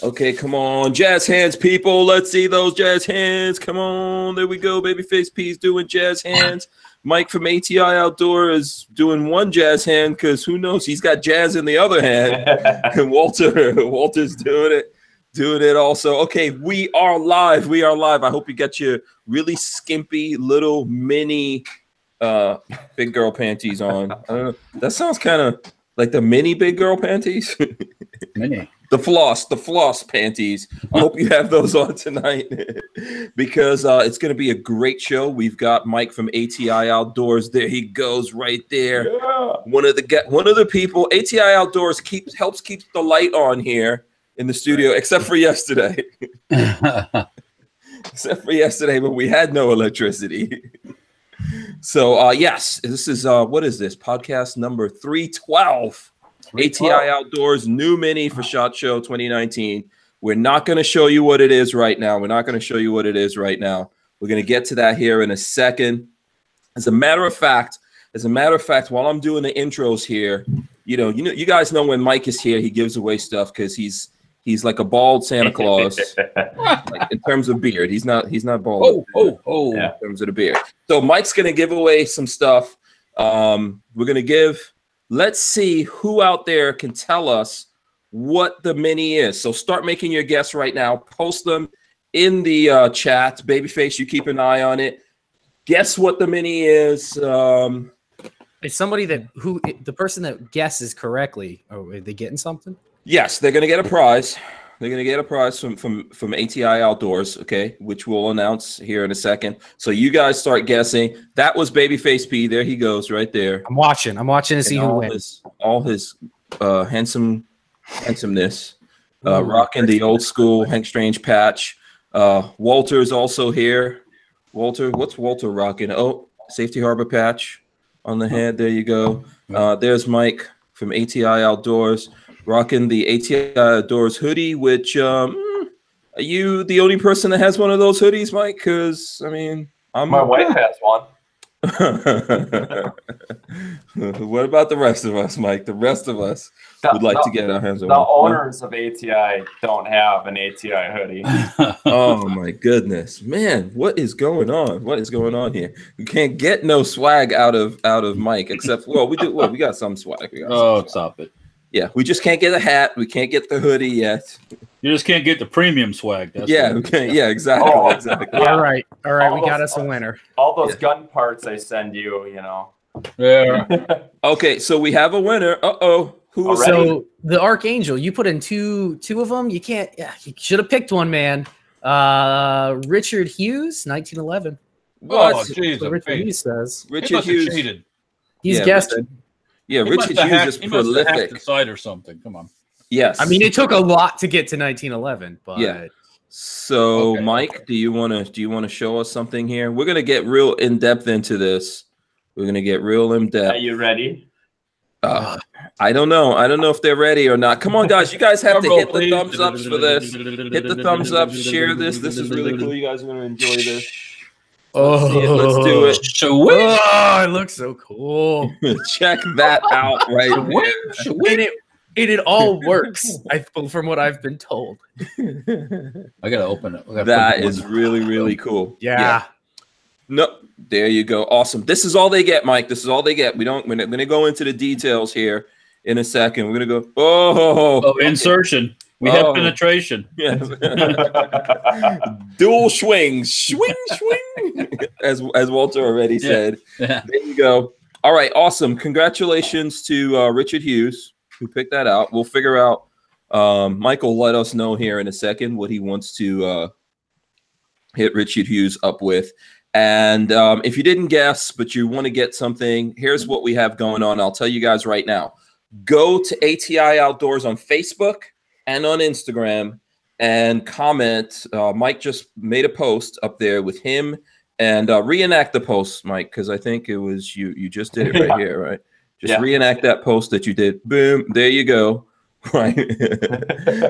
Okay, come on, jazz hands, people. Let's see those jazz hands. Come on, there we go. Babyface P's doing jazz hands. Mike from ATI Outdoor is doing one jazz hand because who knows? He's got jazz in the other hand. and Walter, Walter's doing it, doing it also. Okay, we are live. We are live. I hope you got your really skimpy little mini uh big girl panties on. I don't know. That sounds kind of like the mini big girl panties. Mini. The floss, the floss panties. I hope you have those on tonight because uh, it's going to be a great show. We've got Mike from ATI Outdoors. There he goes, right there. Yeah. One of the get one of the people. ATI Outdoors keeps helps keeps the light on here in the studio, except for yesterday. except for yesterday when we had no electricity. so uh yes, this is uh what is this podcast number 312. ATI Outdoors new mini for Shot Show 2019. We're not going to show you what it is right now. We're not going to show you what it is right now. We're going to get to that here in a second. As a matter of fact, as a matter of fact, while I'm doing the intros here, you know, you know, you guys know when Mike is here, he gives away stuff because he's he's like a bald Santa Claus like, in terms of beard. He's not he's not bald oh, oh, oh. Yeah. in terms of the beard. So Mike's gonna give away some stuff. Um, we're gonna give. Let's see who out there can tell us what the mini is. So start making your guess right now. Post them in the uh, chat. Babyface, you keep an eye on it. Guess what the mini is. Um, It's somebody that who the person that guesses correctly. Oh, are they getting something? Yes, they're gonna get a prize. They're gonna get a prize from from from ATI Outdoors, okay, which we'll announce here in a second. So you guys start guessing. That was Babyface P. There he goes, right there. I'm watching. I'm watching to see And who all wins. his all his uh, handsome handsomeness, uh, rocking the old school Hank Strange patch. Uh, Walter's also here. Walter, what's Walter rocking? Oh, Safety Harbor patch on the head. There you go. Uh, there's Mike from ATI Outdoors rocking the ATI Doors hoodie. Which um, are you the only person that has one of those hoodies, Mike? Because I mean, I'm My wife has one. what about the rest of us, Mike? The rest of us The, would like the, to get our hands on the one. owners of ATI don't have an ATI hoodie. Oh my goodness, man! What is going on? What is going on here? We can't get no swag out of out of Mike, except well, we do. Well, we got some swag. We got some oh, swag. stop it. Yeah. We just can't get a hat. We can't get the hoodie yet. You just can't get the premium swag. That's yeah, what- Yeah, exactly. Oh. exactly. Yeah. All right, all right, we All got us a winner. All those Yeah. gun parts I send you, you know. Yeah. Okay, so we have a winner. Uh oh, who was Already? So the Archangel, you put in two two of them. You can't. Yeah, you should have picked one, man. Uh, Richard Hughes, 1911. what? Oh, That's jeez, what Richard. Hughes says. Richard must Hughes. cheated. He's Yeah, guessing. Yeah, He Richard must Hughes have hacked- is he must have prolific. the site or something. Come on. Yes. I mean, it took a lot to get to 1911, but Yeah. So, Okay, Mike, do you want to do you want to show us something here? We're gonna get real in depth into this. We're gonna get real in depth. Are you ready? Uh, I don't know. I don't know if they're ready or not. Come on, guys! You guys have to Drum roll, hit the thumbs ups for this. Hit the thumbs up. Share this. This is really cool. You guys are gonna enjoy this. Oh, see it. Let's do it. Oh. Sweet. Oh, it looks so cool. Check that out right Sweet. and it and it all works. I from what I've been told. I gotta open it. I gotta that put is one- really really cool. Yeah. No, there you go. Awesome. This is all they get, Mike. This is all they get. We don't. We're going to go into the details here in a second. We're going to go. Oh, Oh, insertion. We Oh. have penetration. yes. Dual swings, swing, swing. as as Walter already Yeah. said. Yeah. There you go. All right, awesome. Congratulations to uh, Richard Hughes who picked that out. We'll figure out. Um, Michael, let us know here in a second what he wants to uh, hit Richard Hughes up with. And um, if you didn't guess, but you want to get something, here's what we have going on. I'll tell you guys right now. Go to ATI Outdoors on Facebook and on Instagram and comment. Uh, Mike just made a post up there with him and uh, reenact the post, Mike, because I think it was you. You just did it right Yeah. here, right? Just Yeah. reenact that post that you did. Boom, there you go. Right.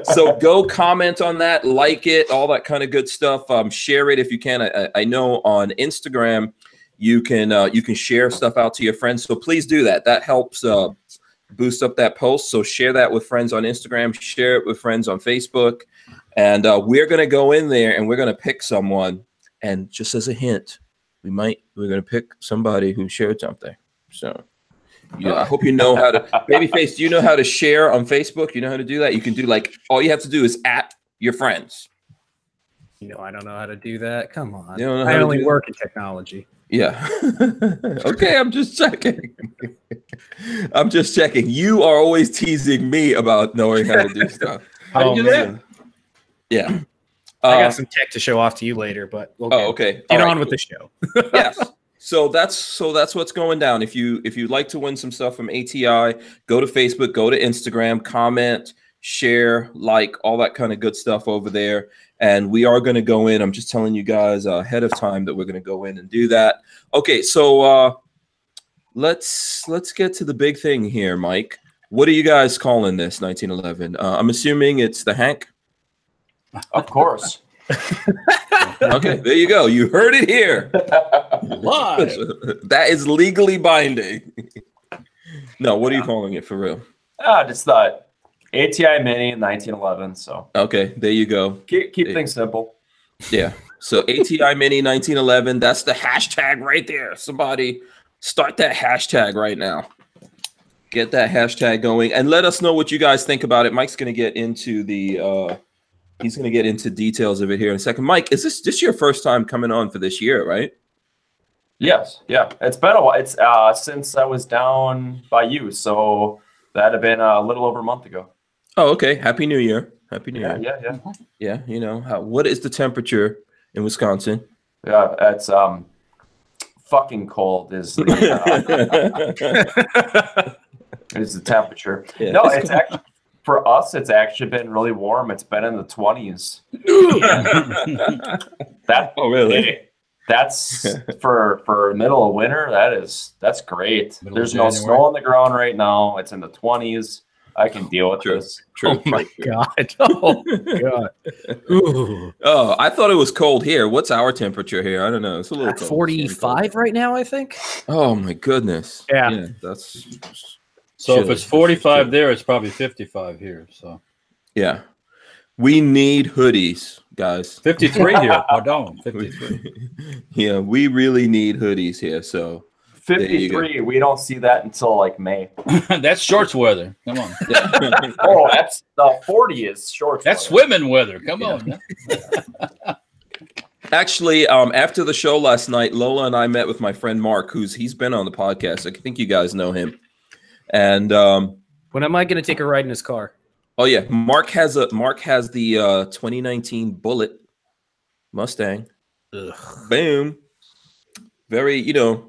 so go comment on that, like it, all that kind of good stuff. Um, share it if you can. I, I know on Instagram you can uh, you can share stuff out to your friends. So please do that. That helps uh, boost up that post. So share that with friends on Instagram, share it with friends on Facebook, and uh, we're gonna go in there and we're gonna pick someone. And just as a hint, we might we're gonna pick somebody who shared something. So. Yeah, I hope you know how to. Babyface, do you know how to share on Facebook? You know how to do that? You can do like all you have to do is at your friends. You know, I don't know how to do that. Come on. You don't know how I to only work in technology. Yeah. okay, I'm just checking. I'm just checking. You are always teasing me about knowing how to do stuff. How Oh, do you do that? man. Yeah. I Uh, got some tech to show off to you later, but we'll oh, okay. get All right, on with the show. yes. So that's so that's what's going down. If you if you'd like to win some stuff from ATI, go to Facebook, go to Instagram, comment, share, like all that kind of good stuff over there. And we are going to go in. I'm just telling you guys ahead of time that we're going to go in and do that. Okay, so uh let's let's get to the big thing here, Mike. What are you guys calling this 1911? Uh, I'm assuming it's the Hank. Of course. Okay, there you go. You heard it here. Live. that is legally binding. no, what are you calling it for real? Ah, just thought ATI Mini in 1911. So Okay, there you go. keep keep Yeah. things simple. Yeah. So ATI Mini 1911, that's the hashtag right there. Somebody start that hashtag right now. Get that hashtag going and let us know what you guys think about it. Mike's going to get into the uh he's going to get into details of it here in a second. Mike, is this this your first time coming on for this year, right? Yes, yeah. It's been a while. It's uh since I was down by you, so that'd have been a little over a month ago. Oh, okay. Happy New Year. Happy New Yeah, Year. yeah, yeah. Yeah, you know, how, what is the temperature in Wisconsin? Yeah, it's um fucking cold is the, uh, is the temperature. Yeah, no, it's it's actually for us. It's actually been really warm. It's been in the twenties. That oh, really? that's for for middle of winter. That is that's great. Middle of There's no January. snow on the ground right now. It's in the twenties. I can deal with True. this. True. oh my true, true. god. Oh god. Ooh. Oh, I thought it was cold here. What's our temperature here? I don't know. It's a little At cold. 45 right now, I think. Oh my goodness. Yeah. that's So if it's 45 there, it's probably 55 here. So yeah. We need hoodies, guys. 53 here. Pardon. 53. yeah, we really need hoodies here. So you go. Fifty-three. We don't see that until like May. That's shorts weather. Come on. Oh, that's the forty is short. That's weather. swimming weather. Come on. Actually, um, after the show last night, Lola and I met with my friend Mark, who's he's been on the podcast. I think you guys know him. And um, When am I going to take a ride in his car? oh yeah, Mark has a Mark has the uh 2019 Bullitt Mustang. Ugh. Boom. Very, you know,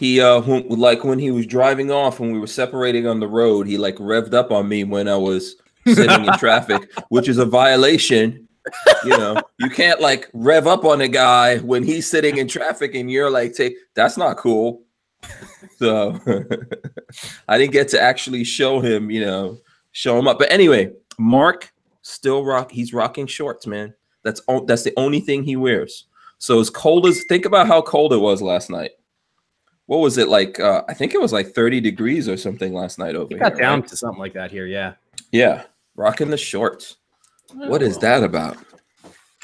he uh when, like when he was driving off when we were separating on the road, he like revved up on me when I was sitting in traffic, which is a violation. You know, you can't like rev up on a guy when he's sitting in traffic and you're like, take that's not cool. So I didn't get to actually show him, you know, show him up. But anyway, Mark still rock. He's rocking shorts, man. That's o- that's the only thing he wears. So as cold as think about how cold it was last night. What was it like? Uh, I think it was like 30 degrees or something last night over It got here. down right? to something like that here. Yeah. Yeah, rocking the shorts. What is that about?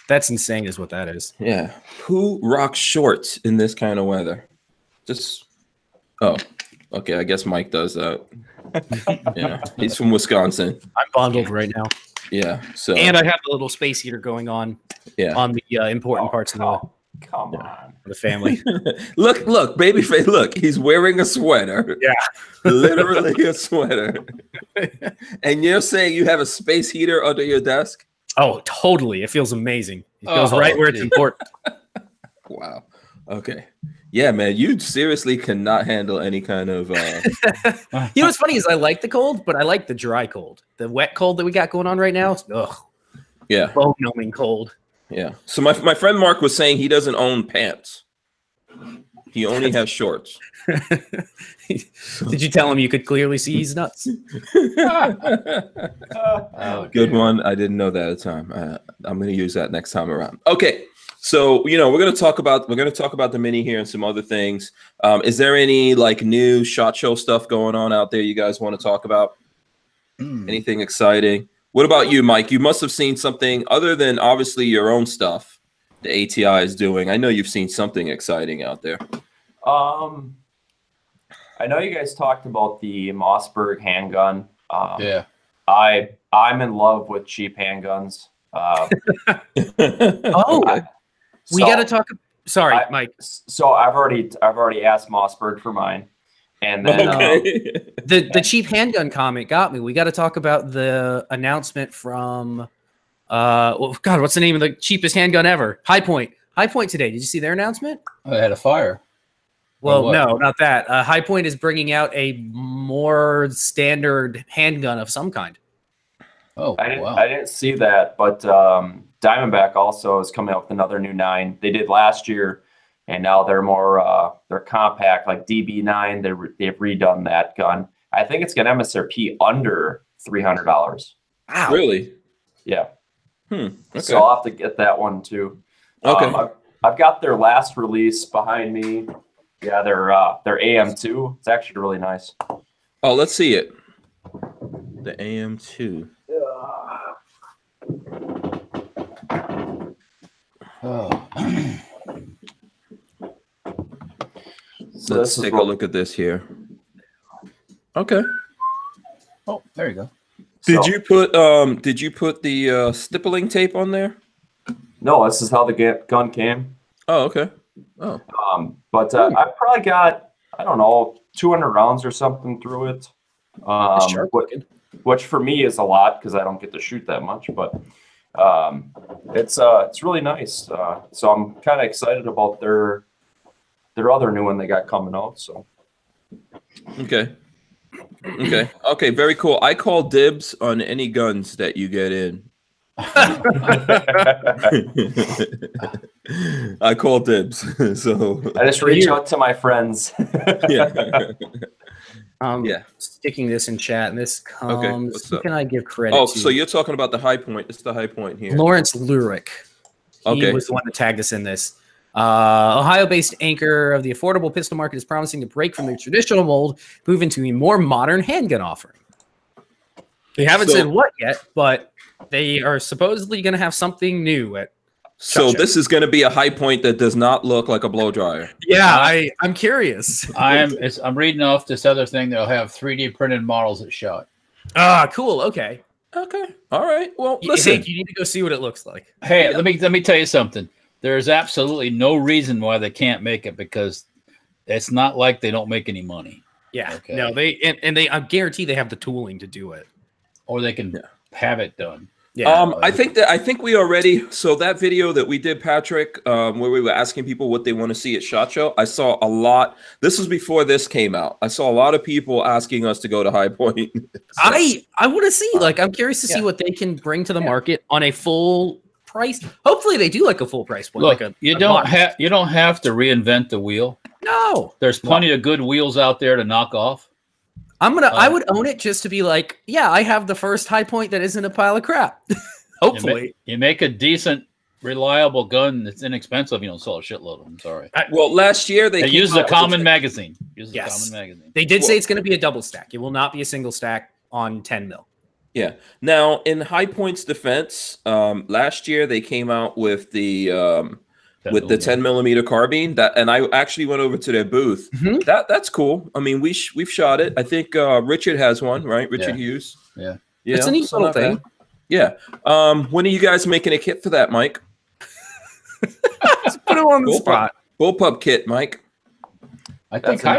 That's insane, is what that is. Yeah, who rocks shorts in this kind of weather? Just oh, okay. I guess Mike does that. yeah, he's from Wisconsin. I'm bundled right now. Yeah, so And I have a little space heater going on yeah. on the uh, important parts of the, Come on. the family. look, look, babyface. Look, he's wearing a sweater. Yeah. literally a sweater. and you're saying you have a space heater under your desk? Oh, totally. It feels amazing. It feels Oh, right where it's important. Wow. Okay. Yeah, man, you seriously cannot handle any kind of. Uh, You know what's funny is I like the cold, but I like the dry cold. The wet cold that we got going on right now. Ugh, yeah, bone numbing cold. Yeah. So my my friend Mark was saying he doesn't own pants. He only has shorts. Did you tell him you could clearly see he's nuts? Oh, Good one. I didn't know that at the time. Uh, I'm going to use that next time around. Okay. So you know we're going to talk about we're going to talk about the mini here and some other things. Um, is there any like new shot show stuff going on out there you guys want to talk about? Hmm. Anything exciting? What about you, Mike? You must have seen something other than obviously your own stuff. The ATI is doing. I know you've seen something exciting out there. Um, I know you guys talked about the Mossberg handgun. Um, Yeah. I I'm in love with cheap handguns. Uh, Oh, we so- got to talk. Sorry, I- Mike. So I've already I've already asked Mossberg for mine, and then um, okay. The the cheap handgun comment got me. We got to talk about the announcement from, uh, well, God, what's the name of the cheapest handgun ever? Hi-Point. High Point today. Did you see their announcement? I had a fire. Well, no, not that. Uh, Hi-Point is bringing out a more standard handgun of some kind. Oh, I didn't wow. I didn't see that, but um, Diamondback also is coming out with another new nine. They did last year, and now they're more uh, they're compact, like DB9. They re- they've redone that gun. I think it's got MSRP under three hundred dollars. Wow. really? Yeah, Hmm. Okay. so I'll have to get that one too. okay. Um, I've, I've got their last release behind me. Yeah, their uh, their AM2. It's actually really nice. oh, let's see it. The AM2. Oh. So Let's take a look at this here. Okay. oh, there you go. Did so- you put um did you put the uh stippling tape on there? No, this is how the ga- gun came. Oh, okay. Oh. Um, but uh, I probably got I don't know 200 rounds or something through it. Um, That's sharp what- which for me is a lot because I don't get to shoot that much. But um, it's uh, it's really nice. Uh, so I'm kind of excited about their their other new one they got coming out. So Okay. Okay. Okay, very cool. I call dibs on any guns that you get in. I call dibs. so I just reach out to my friends. yeah. Um, Yeah. Sticking this in chat, and this comes. what's who up? can I give credit Oh, to? so you're talking about the Hi-Point. It's the Hi-Point here. Lawrence Lurick. He Okay. was the one that tagged us in this. Uh, Ohio-based anchor of the affordable pistol market is promising to break from their traditional mold, move into a more modern handgun offering. They haven't So- said what yet, but they are supposedly going to have something new at. So Gotcha. this is going to be a Hi-Point that does not look like a blow dryer. Yeah, I I'm curious. I am. I'm reading off this other thing. They'll have 3D printed models that shot. Ah, cool. Okay. Okay. All right. Well, listen. Hank, you need to go see what it looks like. Hey, let me let me tell you something. There's absolutely no reason why they can't make it because it's not like they don't make any money, Yeah. Okay. No, they and, and they I guarantee they have the tooling to do it. or they can Yeah. have it done. Yeah. Um, I think that I think we already so that video that we did, Patrick, um, where we were asking people what they want to see at Shot Show. I saw a lot. This was before this came out. I saw a lot of people asking us to go to Hi-Point. So- I I want to see like I'm curious to see what they can bring to the market on a full price. Hopefully they do like a full price point. Look, like a, you a don't have you don't have to reinvent the wheel. no. There's plenty of good wheels out there to knock off. I'm gonna I Uh, would own it just to be like, yeah, I have the first Hi-Point that isn't a pile of crap. Hopefully. You make a decent, reliable gun that's inexpensive. You don't sell a shitload of them. Sorry. well, last year they They came use a common magazine. Use a Yes. common magazine. They did Well- say it's gonna be a double stack. It will not be a single stack on 10 mil. Yeah. Now, in Hi-Point's defense, um, last year they came out with the um, with the 10 millimeter carbine that and i actually went over to their booth Mhm. that that's cool i mean we sh- we've shot it i think uh richard has one right richard Yeah. hughes Yeah. yeah It's a neat little not bad. thing. yeah um when are you guys making a kit for that mike Just put it on the Cool. spot. bullpup kit mike I think That's a I,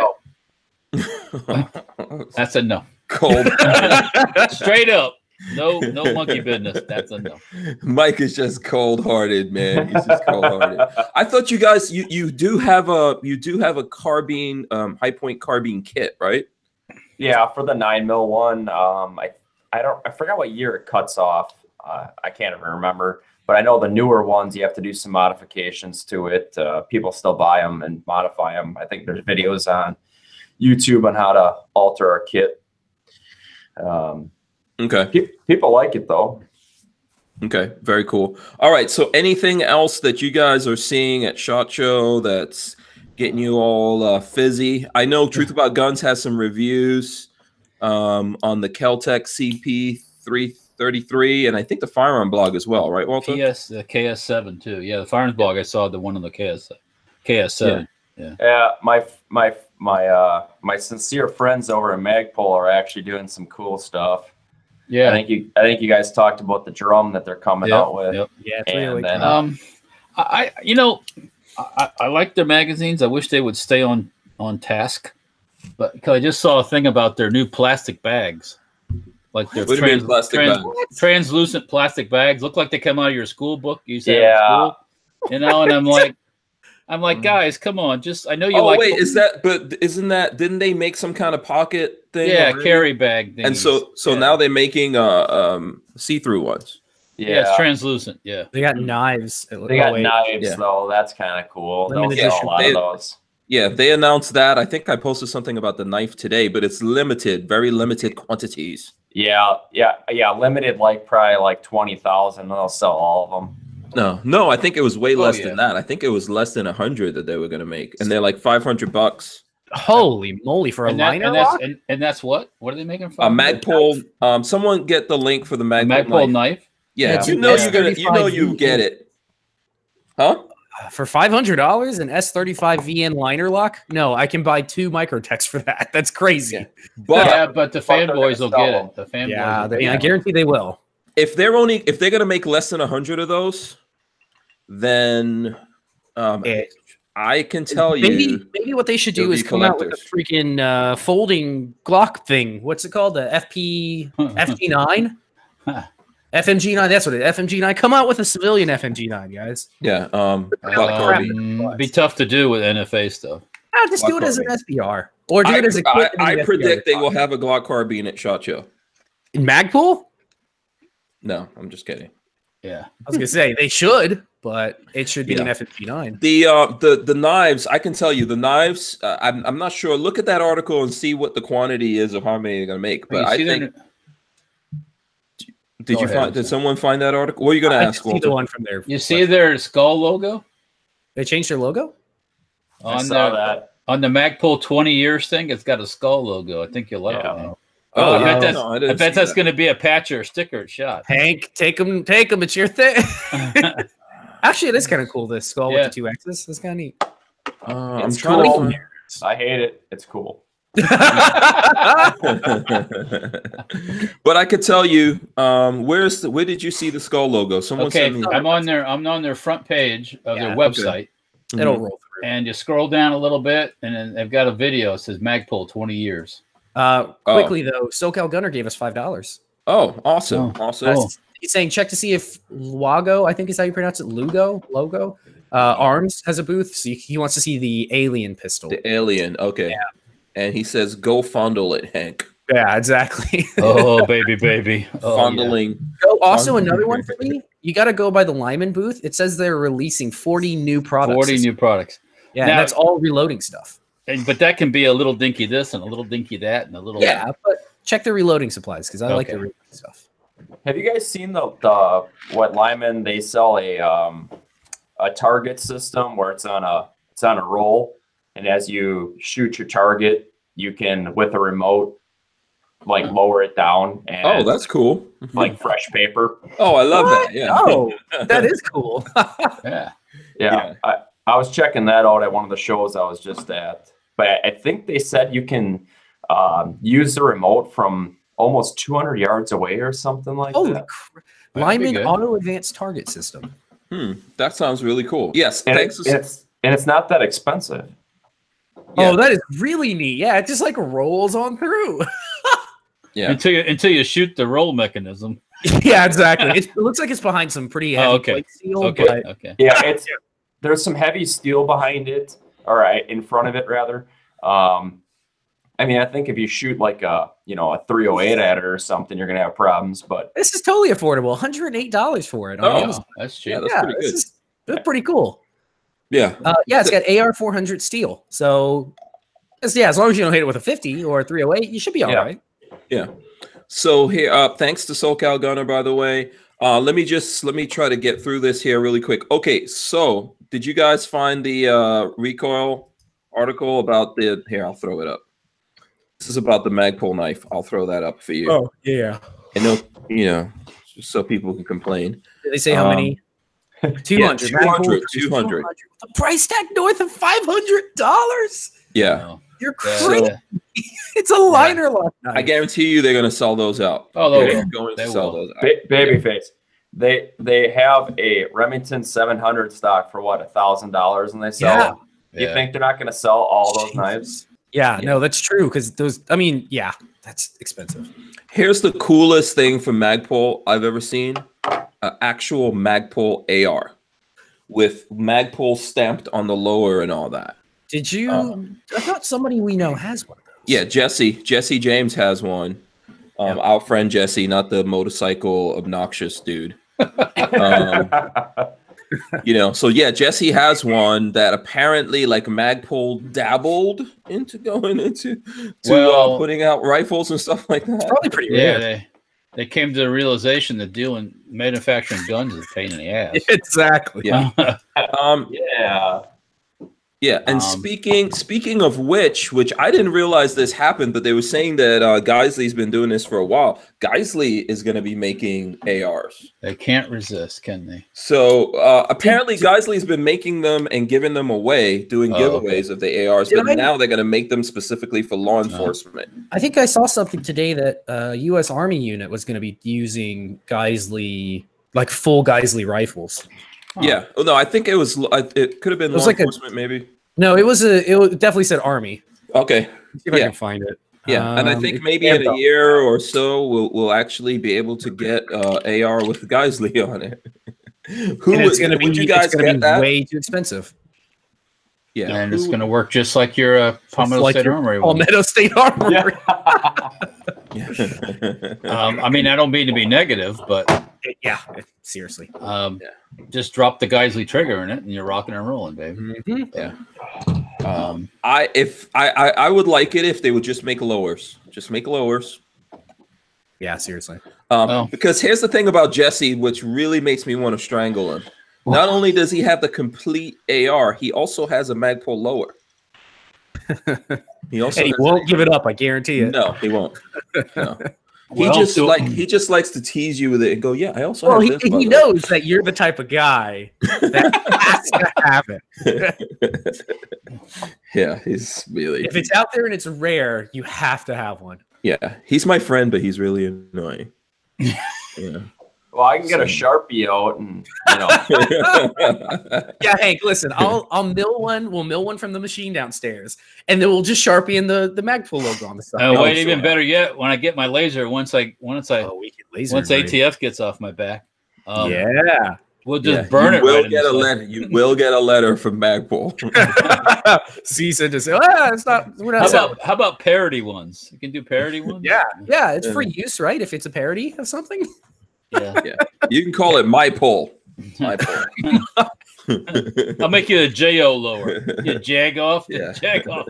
no. that's a no. Cold Straight up. No, no monkey business. That's a no. mike is just cold-hearted man he's just cold-hearted i thought you guys you you do have a you do have a carbine um Hi-Point carbine kit right Yeah, for the nine mil one, um, I I don't I forgot what year it cuts off. Uh, I can't even remember, but I know the newer ones you have to do some modifications to it. Uh, people still buy them and modify them. I think there's videos on YouTube on how to alter a kit. Um, Okay. pe- people like it though. Okay. Very cool. All right. So, anything else that you guys are seeing at Shot Show that's getting you all uh, fizzy? I know Truth About Guns has some reviews um, on the Kel-Tec CP three thirty three, and I think the Firearm blog as well, right, Walter? PS the KS7 too. Yeah, the Firearms blog. I saw the one on the KS KS7. Yeah, my my my uh my sincere friends over at Magpul are actually doing some cool stuff. Yeah. I think you I think you guys talked about the drum that they're coming Yep, out with. yep. Yeah, it's And really then, cool. Um, I, I you know, I, I like their magazines. I wish they would stay on on task, but because I just saw a thing about their new plastic bags, like their What do you mean trans, plastic trans- bag? translucent plastic bags. Look like they come out of your school book. You said Yeah. school, you know, and I'm like, I'm Mm. like, guys, come on, just I know you Oh like, wait, is that? But isn't that? Didn't they make some kind of pocket thing? yeah, already? carry bag. And so, so Yeah. now they're making uh um see-through ones. Yeah, yeah, it's translucent. Yeah, they got knives. They oh, got wait. knives Yeah. though. That's kind of cool. They'll Limited sell edition. a lot They- of those. Yeah, they announced that. I think I posted something about the knife today, but it's limited, very limited quantities. Yeah, yeah, yeah. Limited, like probably like twenty thousand. They'll sell all of them. No, no, I think it was way Oh, less yeah. than that. I think it was less than a hundred that they were going to make, and they're like five hundred bucks. Holy moly for a and, that, liner and that's lock? and, and that's what? What are they making for? A from? Magpul. Um, someone get the link for the A Magpul, Magpul knife. knife. Yeah, Yeah, you know yeah. you're gonna, you know you get it, huh? for five hundred dollars an S thirty five VN liner lock. No, I can buy two Microtechs for that. That's crazy. Yeah. Yeah, But yeah, but the But they're gonna fanboys will get it. The fanboys. will they, I guarantee they will. If they're only if they're gonna make less than a hundred of those, then um, Yeah. I can tell maybe you. maybe what they should do is be come out with a freaking uh, folding Glock thing. What's it called? The FP FG nine. FMG nine. That's what it. FMG nine. Come out with a civilian FMG nine, guys. Yeah, um, Uh, Glock mm, be tough to do with NFA stuff. Ah, just do Glock it as an. SBR or do I, it as a kit. I, and I an SBR. predict they will have a Glock carbine at Shot Show. in Magpul. No, I'm just kidding. Yeah. I was gonna say they should, but it should be an Yeah. FMG nine. The uh, the the knives, I can tell you, the knives. Uh, I'm I'm not sure. Look at that article and see what the quantity is of how many they're gonna make. But I think. their- Did Go you ahead, find? Did someone find that article? What are you gonna I ask? just see the one from there. you see their skull logo They changed their logo. I on saw the that. on the Magpul 20 years thing. It's got a skull logo. I think you'll like Yeah. it. Man. Oh, I bet that's, no, I I, bet see that's that. going to be a patch or a sticker at shot. Hank, take them, take them. It's your thing. Actually, it is kind of cool. This skull Yeah. with the two X's. That's kind of neat. Uh, I'm It's trying cool. to. I hate it. It's cool. but I could tell you, um, where's the, where did you see the skull logo? Someone Okay, sent me. I'm on their I'm on their front page of Yeah, their okay. website, It'll roll through. and you scroll down a little bit, and then they've got a video. It says Magpul 20 years. Uh, Oh. quickly though, SoCal Gunner gave us five dollars. Oh, awesome, Oh, awesome. cool. He's saying check to see if Lugo, I think is how you pronounce it, Lugo, logo, uh, Arms has a booth. So he wants to see the alien pistol. The alien. Okay. And he says, "Go fondle it, Hank." Yeah, exactly. Oh baby, baby, oh, yeah. Fondling. Oh, also Fun. another one for me. You got to go by the Lyman booth. It says they're releasing 40 new products. 40 new products. yeah, Now- and that's all reloading stuff. And, but that can be a little dinky this and a little dinky that and a little Yeah, but check the reloading supplies because I like the reloading stuff. Have you guys seen the the what Lyman they sell a um a target system where it's on a it's on a roll and as you shoot your target you can with a remote like lower it down and Oh, that's cool. like fresh paper. Oh, I love What? that. Yeah. Oh, that is cool. Yeah. Yeah, Yeah. I, I was checking that out at one of the shows I was just at, but I, I think they said you can um, use the remote from almost 200 yards away or something like Holy that. crap. be Lyman. Auto Advanced Target System. Hmm, that sounds really cool. Yes. And, thanks. it- it's and it's not that expensive. Yeah. Oh, that is really neat. Yeah, it just like rolls on through. yeah. Until you until you shoot the roll mechanism. yeah, exactly. It's, it looks like it's behind some pretty heavy Oh, okay. plate steel, Okay. but Okay. Yeah, it's there's some heavy steel behind it, or in front of it rather. Um, I mean, I think if you shoot like a you know a 308 at it or something, you're gonna have problems. But This is totally affordable. $108 for it. Oh. Amazon. That's cheap. Yeah, that's yeah, pretty this good. is that's pretty cool. Yeah. Uh, yeah, it's got AR 400 steel. So, it's- yeah, as long as you don't hit it with a 50 or a 308, you should be all Yeah. right. Yeah. So here, uh, thanks to SoCal Gunner, by the way. Uh, let me just let me try to get through this here really quick. Okay, so did you guys find the uh, recoil article about the? Here, I'll throw it up. This is about the Magpul knife. I'll throw that up for you. Oh, yeah. I know, you know, just so people can complain. Did they say how Um, many? 200. 200, 200. The price tag north of $500. Yeah, You're Yeah. crazy. It's a liner lock I guarantee you they're going to sell those out. Oh, they They're will. going to They sell will. those out. ba- babyface, they they have a Remington 700 stock for what a thousand dollars, and they sell. Yeah. it. You Yeah. think they're not gonna sell all those Jesus. knives? Yeah, Yeah. no, that's true. Because those, I mean, yeah, that's expensive. Here's the coolest thing from Magpul I've ever seen: an actual Magpul AR with Magpul stamped on the lower and all that. Did you? Um, I thought somebody we know has one of those. Yeah, Jesse Jesse James has one. Um, Our friend Jesse, not the motorcycle obnoxious dude. Um, you know, so yeah, Jesse has one that apparently like Magpul dabbled into going into to uh, putting out rifles and stuff like It's that. probably pretty Yeah, rare. they they came to the realization that dealing manufacturing guns is a pain in the ass. exactly. Yeah. Um, yeah. Yeah, and Um, speaking speaking of which, which I didn't realize this happened, but they were saying that uh, Geissele's been doing this for a while. Geissele is going to be making ARs. they can't resist, can they? So uh, apparently, Geissele's been making them and giving them away, doing Oh, giveaways of the ARs. Did But I- now they're going to make them specifically for law Uh-huh. enforcement. I think I saw something today that a U.S. Army unit was going to be using Geissele, like full Geissele rifles. Huh. Yeah. Oh no, I think it was. It could have been It was law like a- enforcement, maybe. No, it was a. It definitely said Army. Okay. See if I Yeah. can find it. Yeah, and I Um, think maybe in a year or so, we'll we'll actually be able to get uh, AR with Geissele on it. Who and it's going to be. you guys it's going get to be that? way too expensive. Yeah, and it's going to work just like your uh, Palmetto like State your Armory. one. Palmetto State Armory. Yeah. Um, I mean, I don't mean to be negative, but Yeah, seriously. um, just drop the Geissele trigger in it, and you're rocking and rolling, baby. Mhm. Um, I if I, I I would like it if they would just make lowers, just make lowers. Yeah, seriously. Um, Oh. Because here's the thing about Jesse, which really makes me want to strangle him. Not only does he have the complete AR, he also has a Magpul lower. He also And he won't give it up. I guarantee it. No, he won't. No. He Well, just so- like he just likes to tease you with it and go, yeah, I also Well, have he, this. by he knows that you're the type of guy that has to have it. yeah, he's really If it's out there and it's rare, you have to have one. yeah, he's my friend, but he's really annoying. yeah. Well, I can get a sharpie out, and you know, Yeah, Hank, listen, I'll I'll mill one. We'll mill one from the machine downstairs, and then we'll just sharpie in the the Magpul logo on the side. uh, Oh, wait, sure. even better yet, when I get my laser, once I once I Oh, we can laser once right. ATF gets off my back, um, yeah. we'll just Yeah, burn you it. Will right get a letter. You will get a letter from Magpul. Cease and desist. Ah, it's not. We're How not. selling. about how about parody ones? You can do parody ones. Yeah, yeah, it's for use, right? If it's a parody of something. yeah. you can call it my pull. My pull. I'll make you a Jo lower. You jag off. Yeah. Jag off.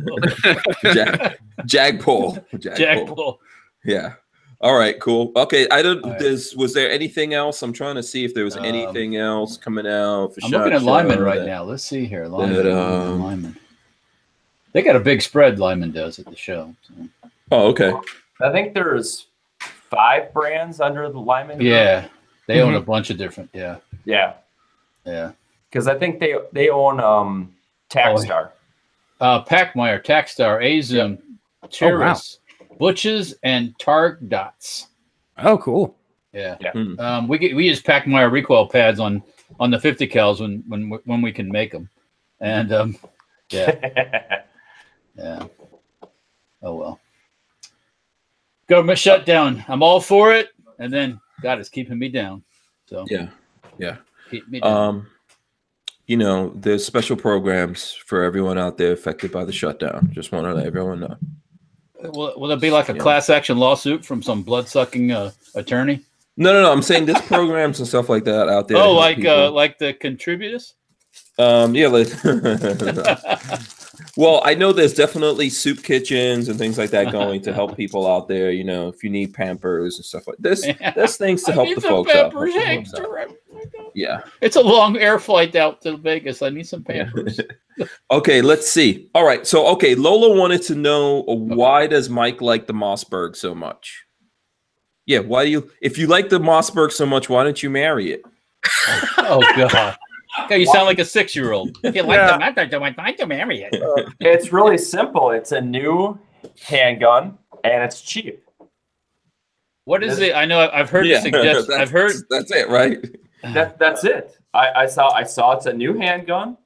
Jag, jag pull. Jag, Jag pull. pull. Yeah. All right. Cool. Okay. I don't. All right. Does was there anything else? I'm trying to see if there was Um, anything else coming out. For I'm looking at Lyman right that- now. Let's see here. Lyman. that, Lyman, um, Lyman. They got a big spread. Lyman does at the show. so. Oh, okay. I think there's five brands under the Lyman. group. Yeah, they own a bunch of different. Yeah, yeah, yeah. because I think they they own um Tacstar. Uh, Pachmayr, Tacstar, A-Zoom, Trius, Butch's, and Targ Dots. Oh, cool. Yeah. Hmm. Um, we get, we use Pachmayr recoil pads on on the 50 cals when when when we can make them, and um, yeah, yeah. Oh well. Government shutdown. I'm all for it, and then God is keeping me down. So Yeah. Yeah. keep me down. Um, you know, there's special programs for everyone out there affected by the shutdown. Just want to let everyone know. Will, will it be like a Yeah. class action lawsuit from some blood sucking uh, attorney? No, no, no. I'm saying there's programs and stuff like that out there. oh, like uh, like the contributors? um, yeah. Like, well, I know there's definitely soup kitchens and things like that going to help people out there. You know, if you need Pampers and stuff like this, there's things to I help need the some folks out. Pampers help the folks out. extra. Yeah. It's a long air flight out to Vegas. I need some Pampers. okay, let's see. All right, so okay, Lola wanted to know uh, why does Mike like the Mossberg so much? Yeah, why do you? If you like the Mossberg so much, why don't you marry it? oh God. Okay, you sound like a six-year-old. If you like Yeah. them, I don't like to marry it. Uh, it's really simple. It's a new handgun and it's cheap. What is it? I know I've heard Yeah, the suggestion. I've heard that's it, right? That that's it. I, I saw I saw it's a new handgun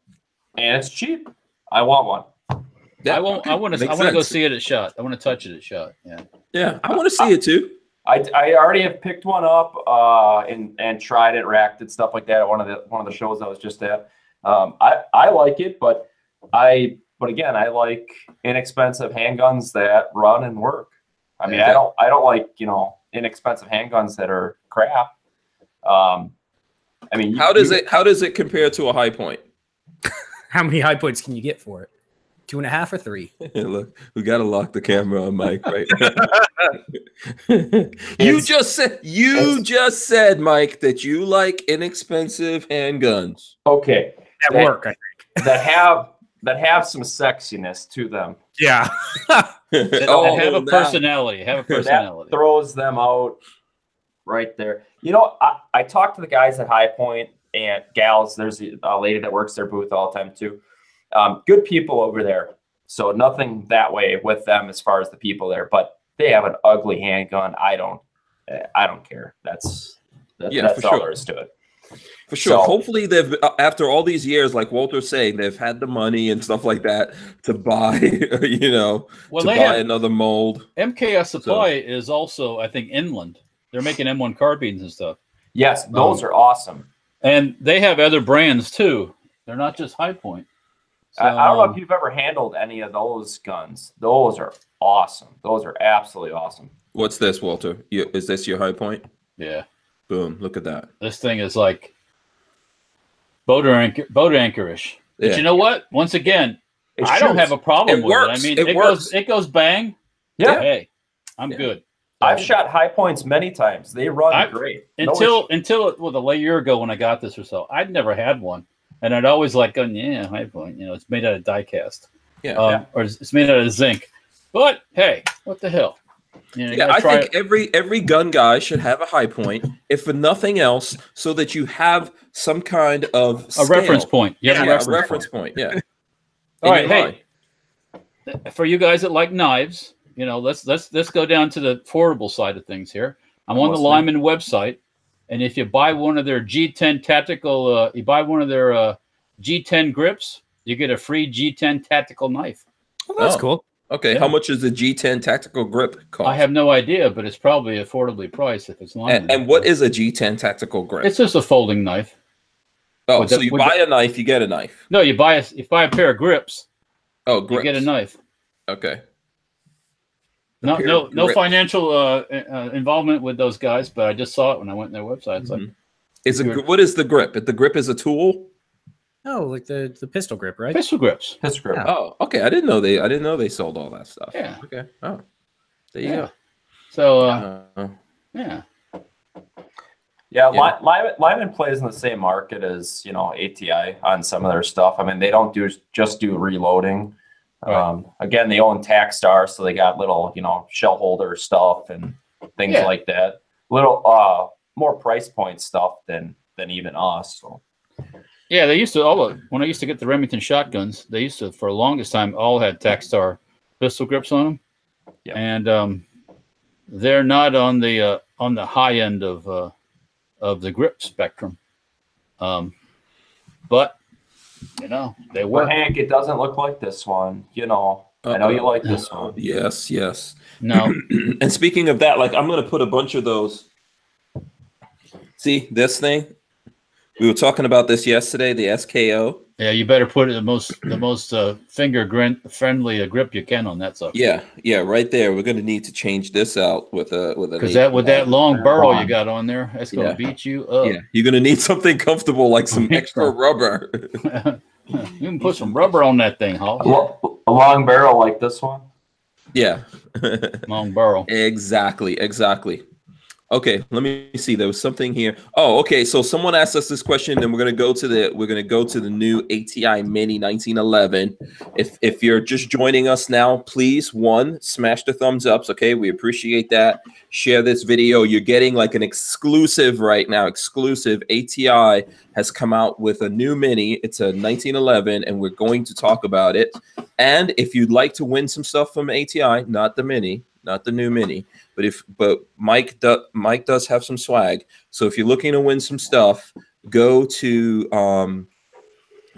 and it's cheap. I want one. Yeah, I won't. I want to. I want to go see it at shot. I want to touch it at shot. Yeah. Yeah, I want to see it too. I, I already have picked one up uh, and and tried it, racked it, stuff like that at one of the one of the shows I was just at. Um, I I like it, but I but again I like inexpensive handguns that run and work. I mean I don't I don't like you know inexpensive handguns that are crap. Um, I mean you- How does you- it? How does it compare to a Hi-Point? How many Hi-Points can you get for it? Two and a half or three? Look, we gotta lock the camera on Mike right now. you It's- just said you just said, Mike, that you like inexpensive handguns. Okay, At That- work, I think. that have that have some sexiness to them. Yeah. That Oh, have a now- personality. Have a personality. that personality. throws them out right there. You know, I, I talked to the guys at Hi-Point and gals. There's a a lady that works their booth all the time too. Um, good people over there. So nothing that way with them as far as the people there, but they have an ugly handgun. I don't, eh, I don't care. That's that, Yeah, that's for all sure. there is to it. For sure. So- Hopefully, they've uh, after all these years, like Walter's saying, they've had the money and stuff like that to buy, you know, well, to buy have another mold. MKS Supply is also, I think, inland. They're making M1 carbines and stuff, Yes, those Um, are awesome. and they have other brands too. They're not just Hi-Point. I, I don't know if you've ever handled any of those guns. Those are awesome. Those are absolutely awesome. What's this, Walter? You, is this your Hi-Point? yeah, Boom! Look at that. this thing is like boat anchor, boat anchorish. But Yeah. you know what? Once again, It I don't have a problem It with it. I mean, It it, works. goes, it goes bang. Yeah. Hey, I'm Yeah. good. I've shot Hi-Points many times. They run I- great. Until issue. until well, a year ago when I got this or so, I'd never had one, and I'd always like, going, yeah, Hi-Point. You know, it's made out of die cast, Yeah. um, Yeah. or it's made out of zinc. But hey, what the hell? You know, you Yeah, I think it. every every gun guy should have a Hi-Point, if for nothing else, so that you have some kind of a reference point. You Yeah, a reference, reference point. point. Yeah. All right, hey, mind. for you guys that like knives, you know, let's let's let's go down to the affordable side of things here. I'm on the. Lyman website, and if you buy one of their G10 tactical, uh, you buy one of their uh, G10 grips, you get a free G10 tactical knife. Well, that's Oh. cool. Okay, Yeah. how much is the G10 tactical grip cost? I have no idea, but it's probably affordably priced if it's Lyman. and, and what is a G10 tactical grip? It's just a folding knife. oh, with so the- you with buy a knife, you get a knife. No, you buy a you buy a pair of grips, Oh, you get a knife. Okay. A No, no, no grips. financial uh, uh, involvement with those guys, but I just saw it when I went on their website. It's like, Mhm. Is a, You're- what is the grip? The grip is a tool. Oh, like the, the pistol grip, right? pistol grips. Pistol grip. Yeah. Oh, okay. I didn't know they. I didn't know they sold all that stuff. Yeah. Okay. Oh, there you Yeah. So, uh. Uh, yeah. Yeah, Yeah. Lyman, Lyman plays in the same market as you know ATI on some of their stuff. I mean, they don't do just do reloading. Right. Um, again, they own Tacstar, so they got little you know shell holder stuff and things Yeah. like that. Little uh more price point stuff than than even us. So Yeah, they used to all of, when I used to get the Remington shotguns, they used to for the longest time all had Tacstar pistol grips on them. Yep. And um, they're not on the uh, on the high end of uh, of the grip spectrum. Um, but you know, they but. Hank, it doesn't look like this one. You know, I know you like this one. yes. Yes. No, and speaking of that, like I'm gonna put a bunch of those. See this thing? We were talking about this yesterday. The SKO. Yeah, you better put the most the most uh, finger grin- friendly uh, grip you can on that sucker. Yeah, yeah, right there. We're gonna need to change this out with a with a Because that with that long burrow you got on there, that's gonna Yeah. beat you up. Yeah, you're gonna need something comfortable like some extra rubber. you can put some rubber on that thing, A, Hall. lo- a long barrel like this one. yeah. Long barrel. Exactly, exactly. Okay, let me see. There was something here. Oh, okay. So someone asked us this question, and we're gonna go to the we're gonna go to the new ATI Mini 1911. If if you're just joining us now, please one smash the thumbs ups. Okay, we appreciate that. Share this video. You're getting like an exclusive right now. Exclusive ATI has come out with a new Mini. It's a 1911, and we're going to talk about it. And if you'd like to win some stuff from ATI, not the Mini, not the new Mini, but if but Mike do, Mike does have some swag. So if you're looking to win some stuff, go to um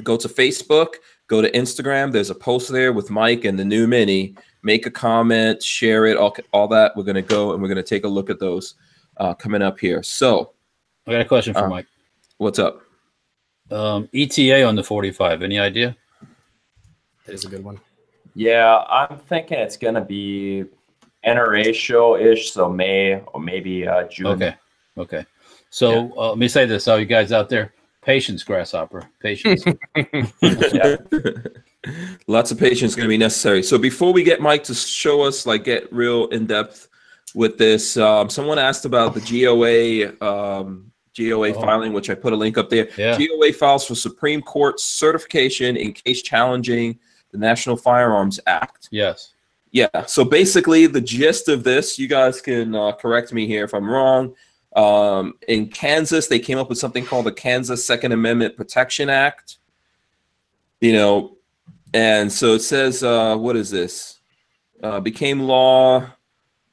go to Facebook, go to Instagram. There's a post there with Mike and the new Mini. Make a comment, share it, all, all that. We're gonna go and we're gonna take a look at those uh, coming up here. So I got a question for Uh, Mike. what's up? Um, ETA on the 45. Any idea? That is a good one. Yeah, I'm thinking it's gonna be NRA show ish, so May or maybe uh, June. Okay. Okay. So uh, let me say this, all you guys out there, patience, grasshopper, patience. Yeah. Lots of patience going to be necessary. So before we get Mike to show us, like, get real in depth with this, um, someone asked about the GOA um, GOA Oh. filing, which I put a link up there. Yeah. GOA files for Supreme Court certification in case challenging the National Firearms Act. yes. Yeah. So basically, the gist of this, you guys can uh, correct me here if I'm wrong. Um, in Kansas, they came up with something called the Kansas Second Amendment Protection Act. You know, and so it says, uh, what is this? Uh, became law.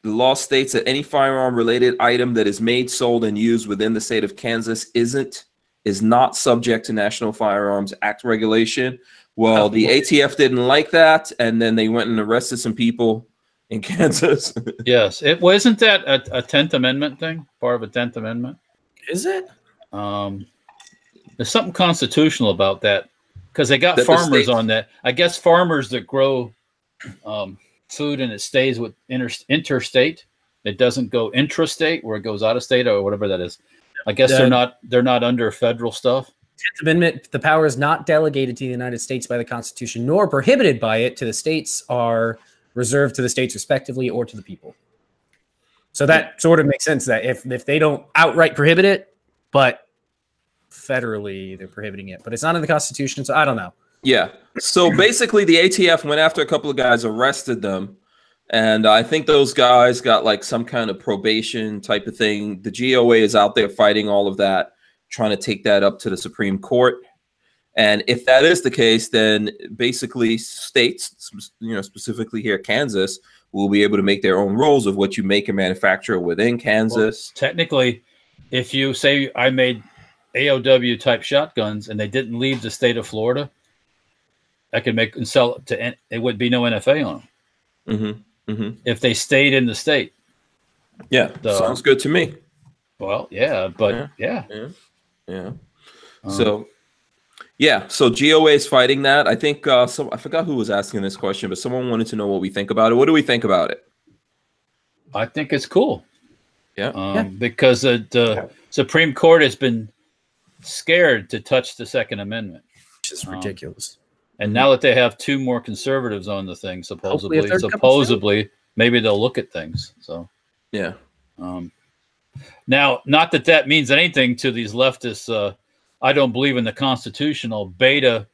The law states that any firearm related item that is made, sold, and used within the state of Kansas isn't is not subject to National Firearms Act regulation. Well, the ATF didn't like that, and then they went and arrested some people in Kansas. Yes. It wasn't that a, a 10th Amendment thing, part of a 10th Amendment. Is it? Um, there's something constitutional about that because they got That the farmers states- on that. I guess farmers that grow um, food and it stays with inter- interstate, it doesn't go intrastate where it goes out of state or whatever that is. I guess The- they're not they're not under federal stuff. Tenth Amendment, the power is not delegated to the United States by the Constitution, nor prohibited by it to the states, are reserved to the states respectively or to the people. So that sort of makes sense that if if they don't outright prohibit it, but federally they're prohibiting it, but it's not in the Constitution, so I don't know. Yeah. So basically, the ATF went after a couple of guys, arrested them, and I think those guys got like some kind of probation type of thing. The GOA is out there fighting all of that, trying to take that up to the Supreme Court. And if that is the case, then basically states, you know, specifically here Kansas, will be able to make their own rules of what you make and manufacture within Kansas. Technically, if you say I made AOW type shotguns and they didn't leave the state of Florida, I could make and sell it to. It would be no NFA on them hmm hmm if they stayed in the state. Yeah, So- sounds good to me. Well, yeah, but yeah. Yeah. Um, So, yeah, so GOA is fighting that. I think uh, some I forgot who was asking this question, but someone wanted to know what we think about it. What do we think about it? I think it's cool. Yeah. Um, Yeah. because the, the Yeah. Supreme Court has been scared to touch the Second Amendment, Which is Um, ridiculous. and now that they have two more conservatives on the thing, supposedly, third comes through. supposedly, maybe they'll look at things. So. Yeah. Um, now, not that that means anything to these leftists. Uh, I don't believe in the constitutional Beto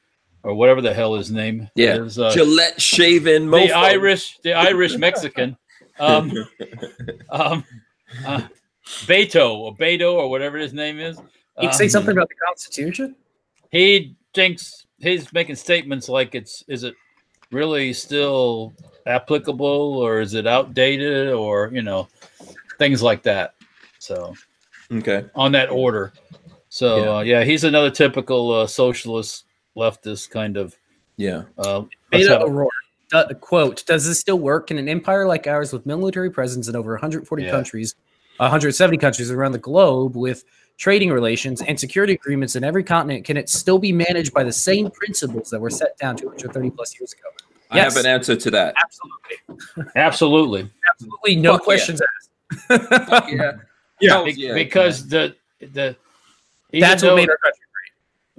or whatever the hell his name Yeah. is. Uh, Gillette shaven the. Irish, the Irish Mexican, um, um, uh, Beto or Beto or whatever his name is. You say Um, something about the Constitution? He thinks he's making statements like it's is it really still applicable or is it outdated or you know things like that. So okay. on that order. So Yeah. Uh, yeah, he's another typical uh, socialist leftist kind of. Yeah. Uh, Beto O'Rourke. Uh, quote, does this still work in an empire like ours with military presence in over 140 Yeah. countries, 170 countries around the globe with trading relations, and security agreements in every continent, can it still be managed by the same principles that were set down 230 plus years ago? I have an answer to that. Absolutely. Absolutely. Absolutely. No Fuck yeah. questions asked. Fuck yeah. Yeah. Hell Be- yeah, because the the That's what though made our country great.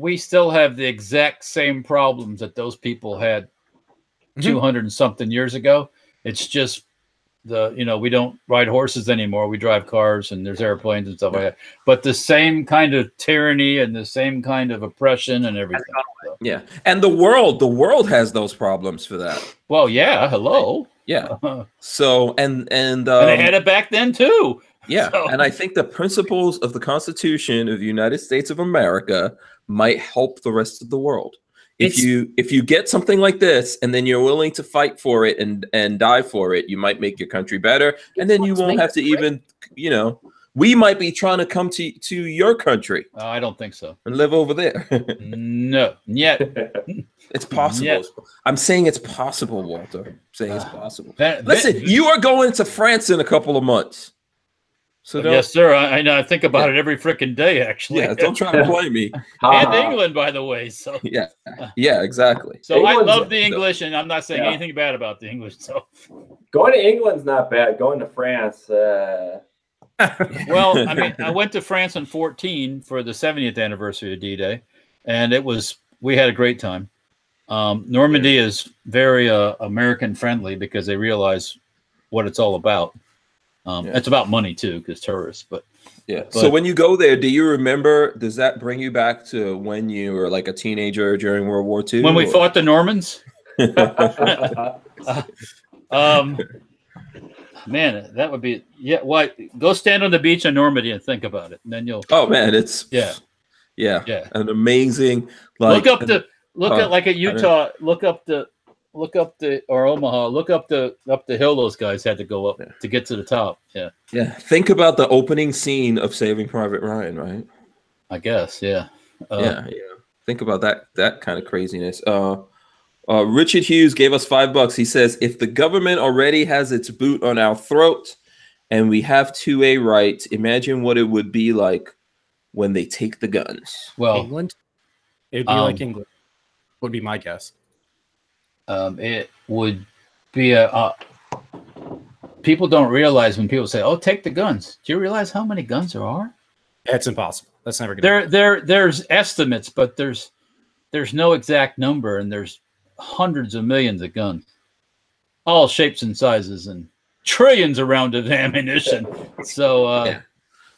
we still have the exact same problems that those people had Mhm. 200 and something years ago. It's just the you know we don't ride horses anymore. We drive cars and there's airplanes and stuff like that. But the same kind of tyranny and the same kind of oppression and everything. So- Yeah. And the world, the world has those problems for that. well, yeah, hello. Yeah. So and and um, they had it back then too. Yeah, So- and I think the principles of the Constitution of the United States of America might help the rest of the world. If It's- you if you get something like this and then you're willing to fight for it and and die for it, you might make your country better, and then you won't have to great. even you know we might be trying to come to to your country Uh, I don't think so. and live over there. No, yet it's possible. Yeah. I'm saying it's possible, Walter. I'm saying it's Ah. possible. That- Listen, that- you are going to France in a couple of months. So don't, yes, sir. I, I know. I think about it every freaking day, actually. yeah, don't try to play me. and. England, by the way. So, Yeah, yeah, exactly. so I love the English, and I'm not saying Yeah. anything bad about the English. So, Going to England's not bad. Going to France, uh, well, I mean, I went to France in 14 for the 70th anniversary of D-Day, and it was we had a great time. Um, Normandy is very uh, American friendly because they realize what it's all about. Um, Yeah. It's about money too, because tourists. But Yeah. so when you go there, do you remember? Does that bring you back to when you were like a teenager during World War II? when we or- fought the Normans, um, man, that would be yeah. What? Go stand on the beach in Normandy and think about it, and then you'll oh man, it's Yeah. yeah, yeah. an amazing. Like, look up the look oh, at like at Utah. Look up the look up the or Omaha. Look up the up the hill those guys had to go up Yeah. to get to the top. Yeah, yeah. Think about the opening scene of Saving Private Ryan, right? I guess. Yeah. Uh, yeah, yeah. Think about that that kind of craziness. Uh, uh, Richard Hughes gave us five bucks. He says, if the government already has its boot on our throat and we have 2A rights, imagine what it would be like when they take the guns. Well, England? It would be Um, like England. Would be my guess. Um, it would be a. Uh, people don't realize when people say, "Oh, take the guns." Do you realize how many guns there are? It's impossible. That's never gonna. There, there, there's estimates, but there's there's no exact number, and there's hundreds of millions of guns, all shapes and sizes, and trillions of rounds of ammunition. So, uh, Yeah.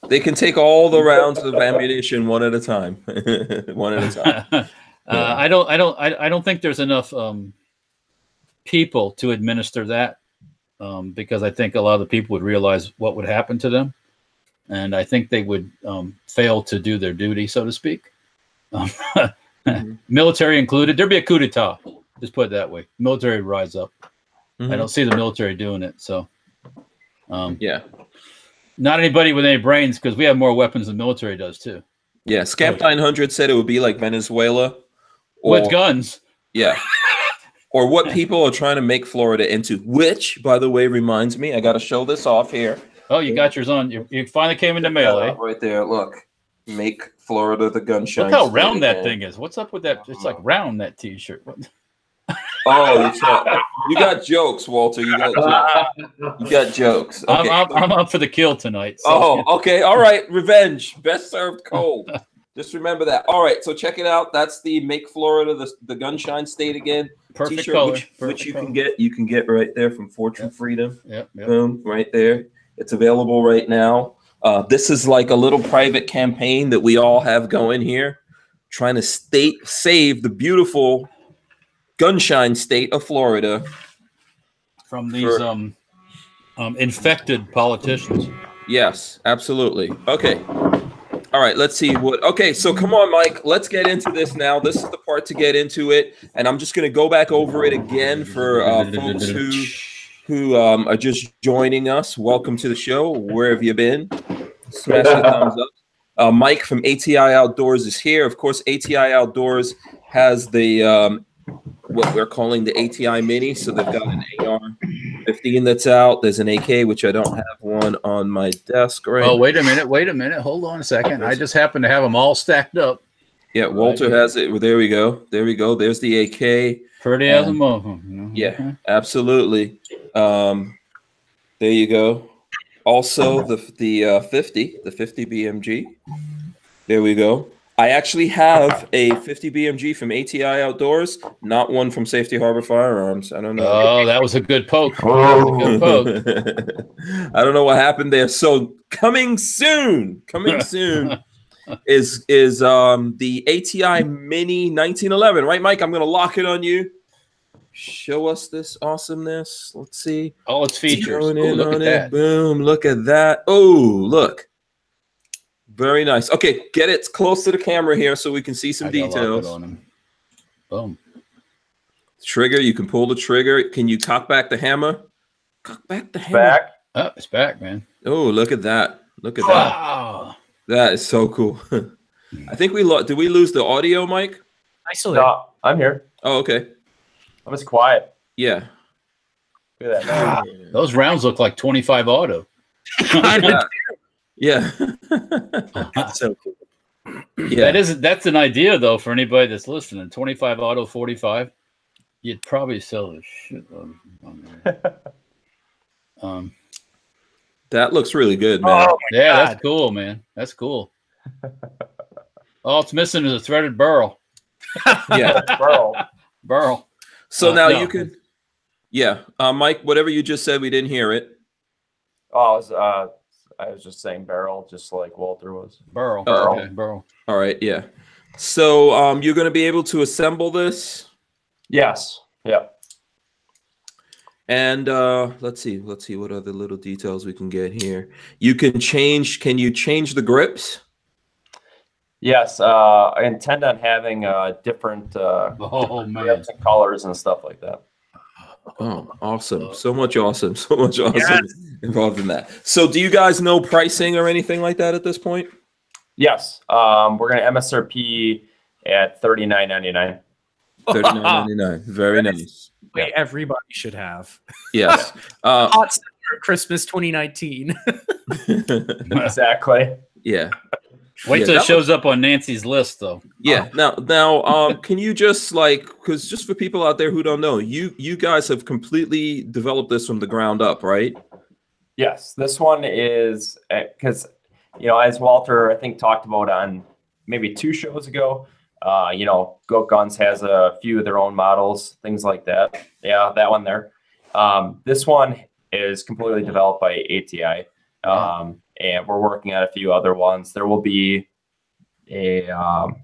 They can take all the rounds of ammunition one at a time. one at a time. uh, I don't, I don't, I, I don't think there's enough um, people to administer that um, because I think a lot of the people would realize what would happen to them, and I think they would um, fail to do their duty, so to speak. Um, Mhm. Military included, there'd be a coup d'état. Just put it that way. Military would rise up. I Mhm. don't see the military doing it, so. Um, Yeah. not anybody with any brains because we have more weapons than the military does too. Yeah. Scamp 900 said it would be like Venezuela. Or, With guns, Yeah. or what people are trying to make Florida into, which, by the way, reminds me, I got to show this off here. Oh, you got yours on. You, you finally came into mail, eh? Right there. Look. Make Florida the gun shine. Look how round that again. thing is. What's up with that? It's like round that T-shirt. Oh, you got, you got jokes, Walter. You got jokes. You got jokes. Okay. I'm, I'm, I'm up for the kill tonight. so- Oh, okay. All right. Revenge. Best served cold. Just remember that. All right. So check it out. That's the Make Florida the, the Gunshine State again perfect t-shirt, color. which, perfect which you color. can get. You can get right there from Fortune Yep. Freedom. Yep, yep. Boom. Right there. It's available right now. Uh, this is like a little private campaign that we all have going here, trying to state save the beautiful gunshine state of Florida. From these For- um, um, infected politicians. Yes, absolutely. Okay. All right, let's see what. Okay, so come on, Mike. Let's get into this now. This is the part to get into it, and I'm just going to go back over it again for uh, folks who who um, are just joining us. Welcome to the show. Where have you been? Smash the thumbs up. Uh, Mike from ATI Outdoors is here. Of course, ATI Outdoors has the um, what we're calling the ATI Mini. So they've got an AR, 15 that's out. There's an AK, which I don't have one on my desk right. Oh, wait a minute. Wait a minute. Hold on a second. I just happen to have them all stacked up. yeah, Walter has it. Well, there we go. There we go. There's the AK. Pretty as a Um, you know? yeah. Okay. Absolutely. Um, there you go. Also, the the uh, 50, the 50 BMG. There we go. I actually have a 50 BMG from ATI Outdoors, not one from Safety Harbor Firearms. I don't know. Oh, that was a good poke. A good poke. I don't know what happened there. So coming soon, coming soon is is um the ATI Mini 1911, right, Mike? I'm gonna lock it on you. Show us this awesomeness. Let's see. All its features. Ooh, look on at it. that. Boom! Look at that. Oh, look. Very nice. Okay, get it close to the camera here so we can see some I gotta lock it details. on. Boom. Trigger, you can pull the trigger. Can you cock back the hammer? Cock back the hammer. Back. Oh, it's back, man. Oh, look at that. Look at that. Wow. That is so cool. I think we lost. Did we lose the audio, Mike? I still there. No, I'm here. Oh, okay. I'm just quiet. Yeah. Look at that. Those rounds look like 25 auto. yeah. Yeah. That's so cool. yeah. That isn't that's an idea though for anybody that's listening. 25 auto 45. You'd probably sell the shit load on. Um That looks really good, man. Oh, yeah, God. that's cool, man. That's cool. All it's missing is a threaded burl. Yeah. Bro. Burl. So Uh, now no. you can. Yeah, uh, Mike. Whatever you just said, we didn't hear it. Oh, I was, uh, I was just saying barrel, just like Walter was. Burl. Oh, okay, burl. All right. Yeah. So um, you're going to be able to assemble this, Yes. Yeah. and uh, let's see. Let's see what other little details we can get here. You can change. Can you change the grips? Yes. Uh, I intend on having uh, different uh, Oh man. grips and colors and stuff like that. Oh, awesome! So much awesome. So much awesome involved in that. So, do you guys know pricing or anything like that at this point? Yes. Um, we're gonna MSRP at thirty nine ninety nine. Thirty nine ninety nine. Very nice. Wait, everybody should have. Yes. Uh, Hot Summer Christmas 2019. Exactly. yeah. Wait Yeah, till it that shows up on Nancy's list though. Yeah. Now, now, um, can you just like, because just for people out there who don't know, you you guys have completely developed this from the ground up, right? Yes, this one is because you know, as Walter I think talked about on maybe two shows ago. Uh, you know, Goat Guns has a few of their own models, things like that. Yeah, that one there. Um, this one is completely developed by ATI, um, and we're working on a few other ones. There will be a um,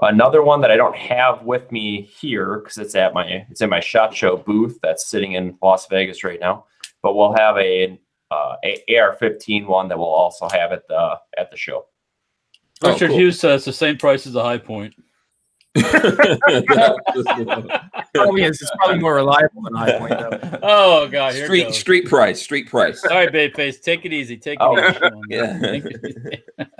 another one that I don't have with me here because it's at my it's in my shot show booth that's sitting in Las Vegas right now but we'll have a, uh, a AR-15 one that we'll also have at the at the show. Oh, Richard cool. Hughes says the same price as the Hi-Point. Probably is. It's probably more reliable than Hi-Point, though. Oh god, here street goes. street price, street price. All right, babe face, take it easy. Take it Oh. easy. Come Yeah. man. Take it easy.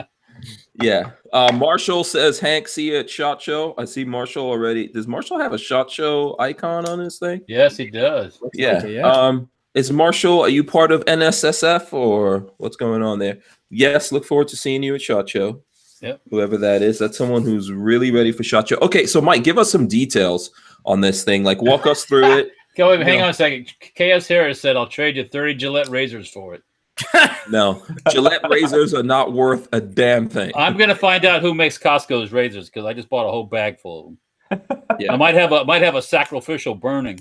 Yeah. Uh, Marshall says Hank, see you at Shot Show. I see Marshall already. Does Marshall have a Shot Show icon on his thing? yes, he does. Yeah. like yeah. Um, is Marshall? Are you part of NSSF or what's going on there? Yes. Look forward to seeing you at Shot Show. Yep. Whoever that is, that's someone who's really ready for Shot Show. Okay, so Mike, give us some details on this thing. Like, walk us through it. Go wait, hang No. on a second. KS Harris said I'll trade you 30 Gillette razors for it. No, Gillette razors are not worth a damn thing. I'm gonna find out who makes Costco's razors because I just bought a whole bag full of them. Yeah. I might have a might have a sacrificial burning.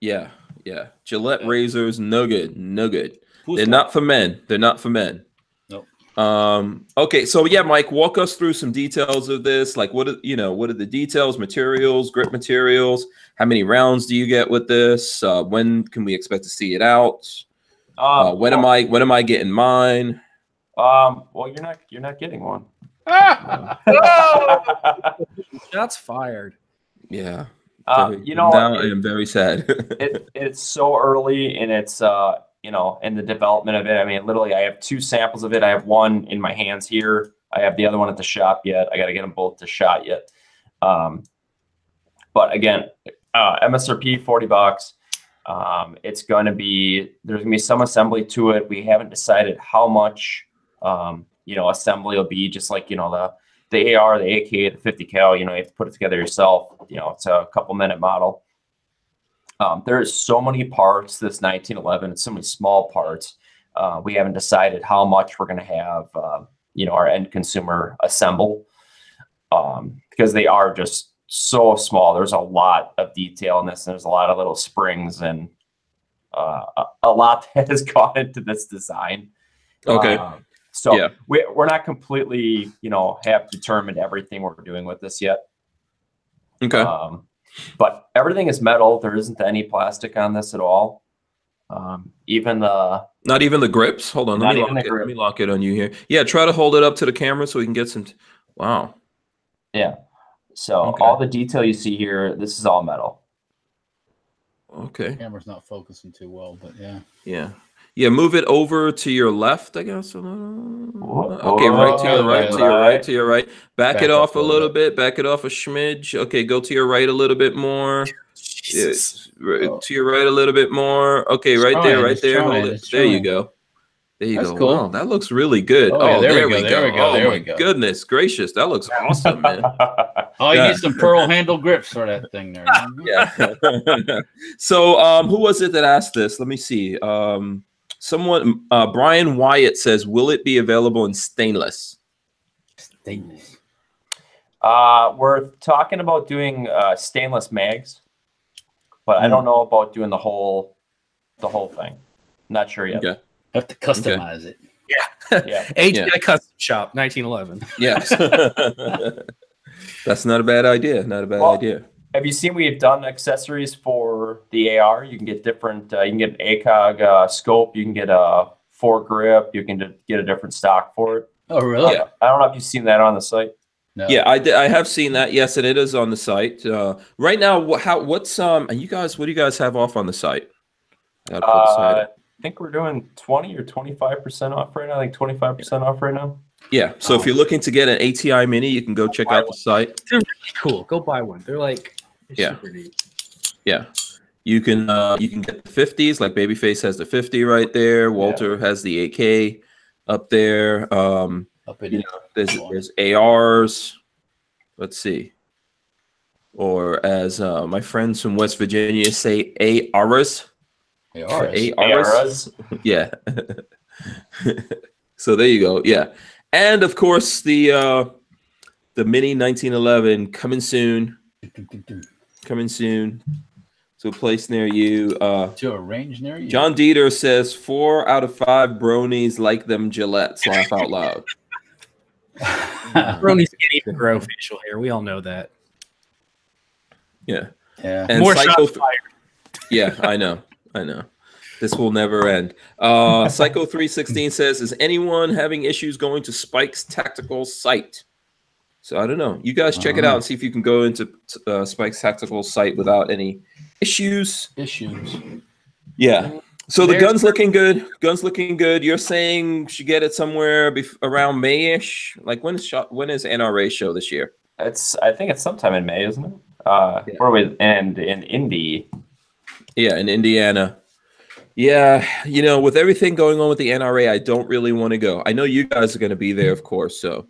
Yeah, yeah. Gillette razors, no good, no good. Who's They're not for men. They're not for men. Nope. Um. Okay. So yeah, Mike, walk us through some details of this. Like, what are you know? What are the details? Materials, grip materials. How many rounds do you get with this? Uh, when can we expect to see it out? Uh, when am I? When am I getting mine? Um, well, you're not you're not getting one. Shots fired. Yeah. uh, Very- you know, now I am very sad. it, it's so early and its uh you know in the development of it i mean literally i have two samples of it i have one in my hands here i have the other one at the shop yet i got to get them both to shot yet um but again uh msrp 40 bucks Um, it's going to be there's going to be some assembly to it. We haven't decided how much um, you know assembly will be. Just like you know the the AR, the AK, the 50 cal. You know you have to put it together yourself. You know it's a couple minute model. Um, there's so many parts this 1911. It's so many small parts. Uh, we haven't decided how much we're going to have. Uh, you know our end consumer assemble um, because they are just so small. There's a lot of detail in this. And there's a lot of little springs and uh, a, a lot that has gone into this design. Okay. Um, so Yeah. we, we're not completely, you know, have determined everything we're doing with this yet. Okay. Um, but everything is metal. There isn't any plastic on this at all. Um, even the Not even the grips. Hold on. Let Not me, even lock the it. let me lock it on you here. Yeah, try to hold it up to the camera so we can get some. T- wow. yeah. So Okay. all the detail you see here, this is all metal. Okay. Camera's not focusing too well, but yeah. Yeah. Yeah. Move it over to your left, I guess. Okay. Right to your right. To your right. To your right. Back, Back it off a little bit. Back it off a smidge. Okay. Go to your right a little bit more. Yeah, Oh. to your right a little bit more. Okay, right there, right there. Hold it. There you go. There you That's go. cool. Wow, that looks really good. Oh, Oh, yeah, there, we go. there we go, Oh there my we go. goodness gracious, that looks awesome, man. Oh, you need some pearl handle grips for that thing there. yeah. so, um, who was it that asked this? Let me see. Um, someone, uh, Brian Wyatt says, "Will it be available in stainless?" Stainless. Uh, we're talking about doing uh, stainless mags, but I Hmm. don't know about doing the whole, the whole thing. Not sure yet. Okay. Have to customize it. Yeah. yeah. ATI Yeah. Custom Shop, 1911. Yes. That's not a bad idea. Not a bad Well, idea. Have you seen we've done accessories for the AR? You can get different. Uh, you can get an ACOG uh, scope. You can get a foregrip. You can get a different stock for it. Oh, really? Yeah. I don't know if you've seen that on the site. No. Yeah, I, di- I have seen that. Yes, and it is on the site. Uh, right now, wh- how what's um and you guys what do you guys have off on the site? I gotta pull the site Uh. I think we're doing 20 or 25% off right now. I think 25% off right now. yeah, so if you're looking to get an ATI Mini, you can go check out the site. They're really Cool. Go buy one. They're like, they're Yeah. super neat. Yeah, you can uh, you can get the 50s. Like Babyface has the 50 right there. Walter has the AK up there. Um, Up in you know, there's there's ARs. Let's see. Or as uh, my friends from West Virginia say, ARs. They are. ARs. Yeah. so there you go. Yeah. And of course the uh the mini 1911 coming soon. Coming soon. To a place near you. Uh To a range near you. John Dieter says four out of five bronies like them Gillettes. Laugh out loud. Bronies can't even grow facial hair. We all know that. Yeah. yeah. And More Psycho shots fired. Yeah, I know. I know. This will never end. Uh Psycho 316 says, Is anyone having issues going to Spike's tactical site? So I don't know. You guys check it out and see if you can go into uh, Spike's tactical site without any issues. Issues. Yeah. So the There's- gun's looking good. Gun's looking good. You're saying we should get it somewhere bef- around Mayish. Like when is shot? When is NRA show this year? It's, I think it's sometime in May, isn't it? Uh, Yeah. Or with, and in Indy. Yeah, in Indiana. Yeah, you know, with everything going on with the NRA, I don't really want to go. I know you guys are going to be there, of course. So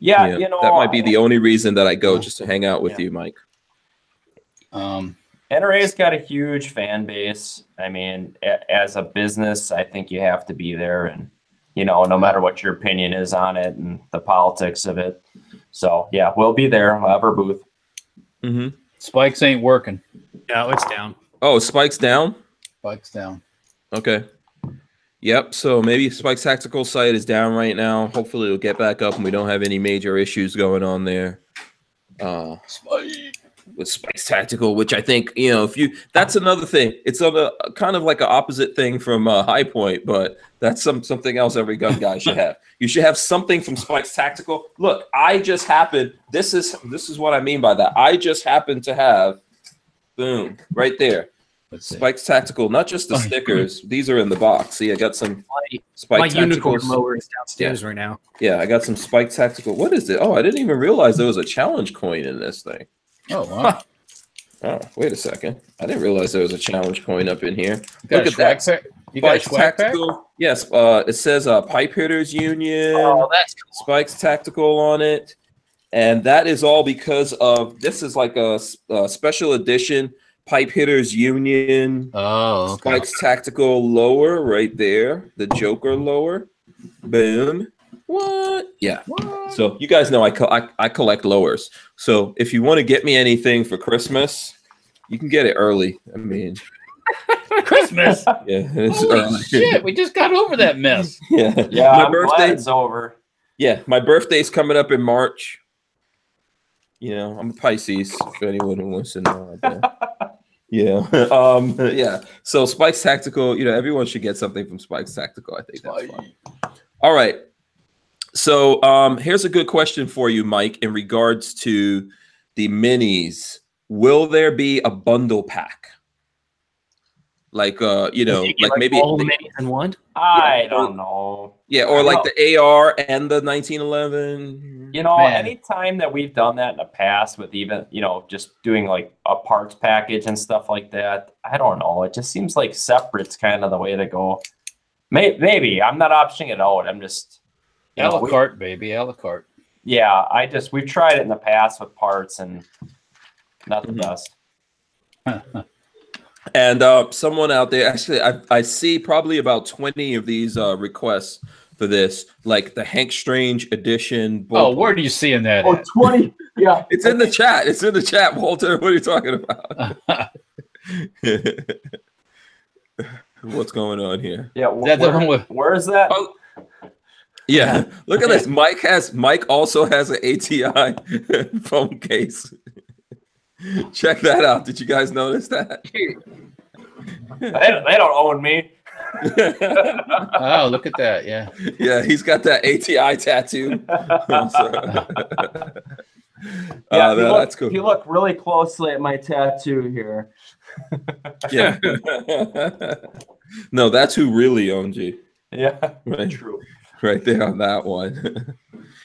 Yeah, yeah, you know, that might be the only reason that I go, just to hang out with Yeah. you, Mike. Um, NRA's got a huge fan base. I mean, a- as a business, I think you have to be there, and you know, no matter what your opinion is on it and the politics of it. So yeah, we'll be there. We'll have our booth. Mm-hmm. spikes ain't working. No, it's down. Oh, Spike's down. Spikes down. Okay. Yep. So maybe Spike's tactical site is down right now. Hopefully, it'll get back up, and we don't have any major issues going on there. Uh, Spike. with Spike's Tactical, which I think you know, if you that's another thing. It's a kind of like an opposite thing from uh, Hi-Point, but that's some something else every gun guy should have. You should have something from Spike's Tactical. Look, I just happen. This is this is what I mean by that. I just happen to have, boom, right there. Let's see. Spike's Tactical, not just the Spike. stickers. These are in the box. See, I got some My, Spike my unicorn Tacticals. mower is downstairs right now. Yeah, I got some Spike Tactical. What is it? Oh, I didn't even realize there was a challenge coin in this thing. Oh, wow. Oh, wait a second. I didn't realize there was a challenge coin up in here. You Look at that. swag pack? You got a Spikes swag pack? Tactical. Yes, uh, it says uh, Pipe Hitters Union. Oh, that's Spikes Tactical on it. And that is all because of this is like a special edition Pipe Hitters Union Oh, okay. Spikes Tactical lower right there. The Joker lower. Boom. What? Yeah. So you guys know I, co- I I collect lowers. So if you want to get me anything for Christmas, you can get it early. I mean, Christmas. yeah, it's Holy early. shit! We just got over that mess. Yeah, Yeah, My I'm birthday. glad it's over. Yeah, my birthday's coming up in March. You know, I'm a Pisces. If anyone who wants to know, out there. yeah, um, yeah. So Spikes Tactical, you know, everyone should get something from Spikes Tactical. I think that's fine. All right. So um, here's a good question for you, Mike, in regards to the minis. Will there be a bundle pack? Like uh, you know, You get, like, maybe all the minis in one. I Yeah. don't know. yeah, or like the AR and the 1911. You know, Man. anytime that we've done that in the past with even, you know, just doing like a parts package and stuff like that, I don't know. It just seems like separate's kind of the way to go. May- Maybe. I'm not optioning it out. I'm just, A know, la we- carte, baby. A la carte. yeah, I just, we've tried it in the past with parts and not the Mhm. best. And uh, someone out there, actually, I, I see probably about 20 of these uh, requests for this, like the Hank Strange edition. Oh, where are you seeing that? Oh, 20. Yeah. It's in the chat. It's in the chat, Walter. What are you talking about? What's going on here? Yeah. that the where- with- where is that? Oh, Yeah, look at this. Mike has Mike also has an ATI phone case. Check that out. Did you guys notice that? They, don't- they don't own me. oh, look at that. Yeah. yeah, he's got that ATI tattoo. Yeah, Uh, if, no, look, that's cool. if you look really closely at my tattoo here, Yeah. no, that's who really owns you. yeah, Right, true. right there on that one.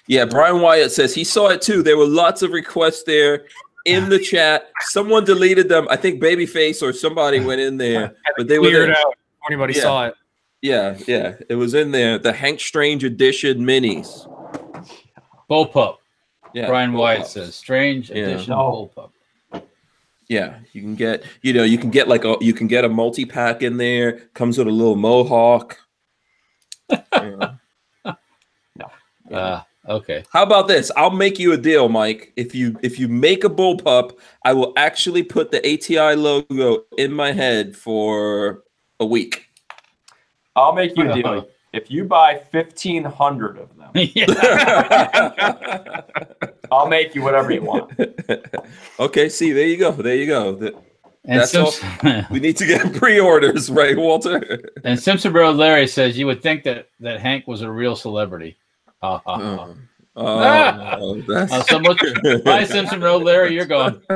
yeah, Brian Wyatt says he saw it too. There were lots of requests there in the chat. Someone deleted them. I think Babyface or somebody went in there, but they were Cleared there. out. before Anybody Yeah. saw it? Yeah, yeah, it was in there. The Hank Strange edition minis. Bullpup. Yeah, Brian Wyatt Bullpups. says strange Yeah. edition No. bullpup. Yeah, you can get, you know, you can get like a, you can get a multi pack in there. Comes with a little mohawk. Yeah. Uh, okay. How about this? I'll make you a deal, Mike. If you if you make a bullpup, I will actually put the ATI logo in my head for a week. I'll make you a deal. If you buy fifteen hundred of them, yeah. I'll make you whatever you want. okay, see, there you go. There you go. The- And, That's all- we need to get pre-orders, right, Walter? and Simpson Road Larry says you would think that, that Hank was a real celebrity. Ha, ha, ha. Oh, oh, that's Uh, so much. Bye, Simpson Road Larry. You're gone.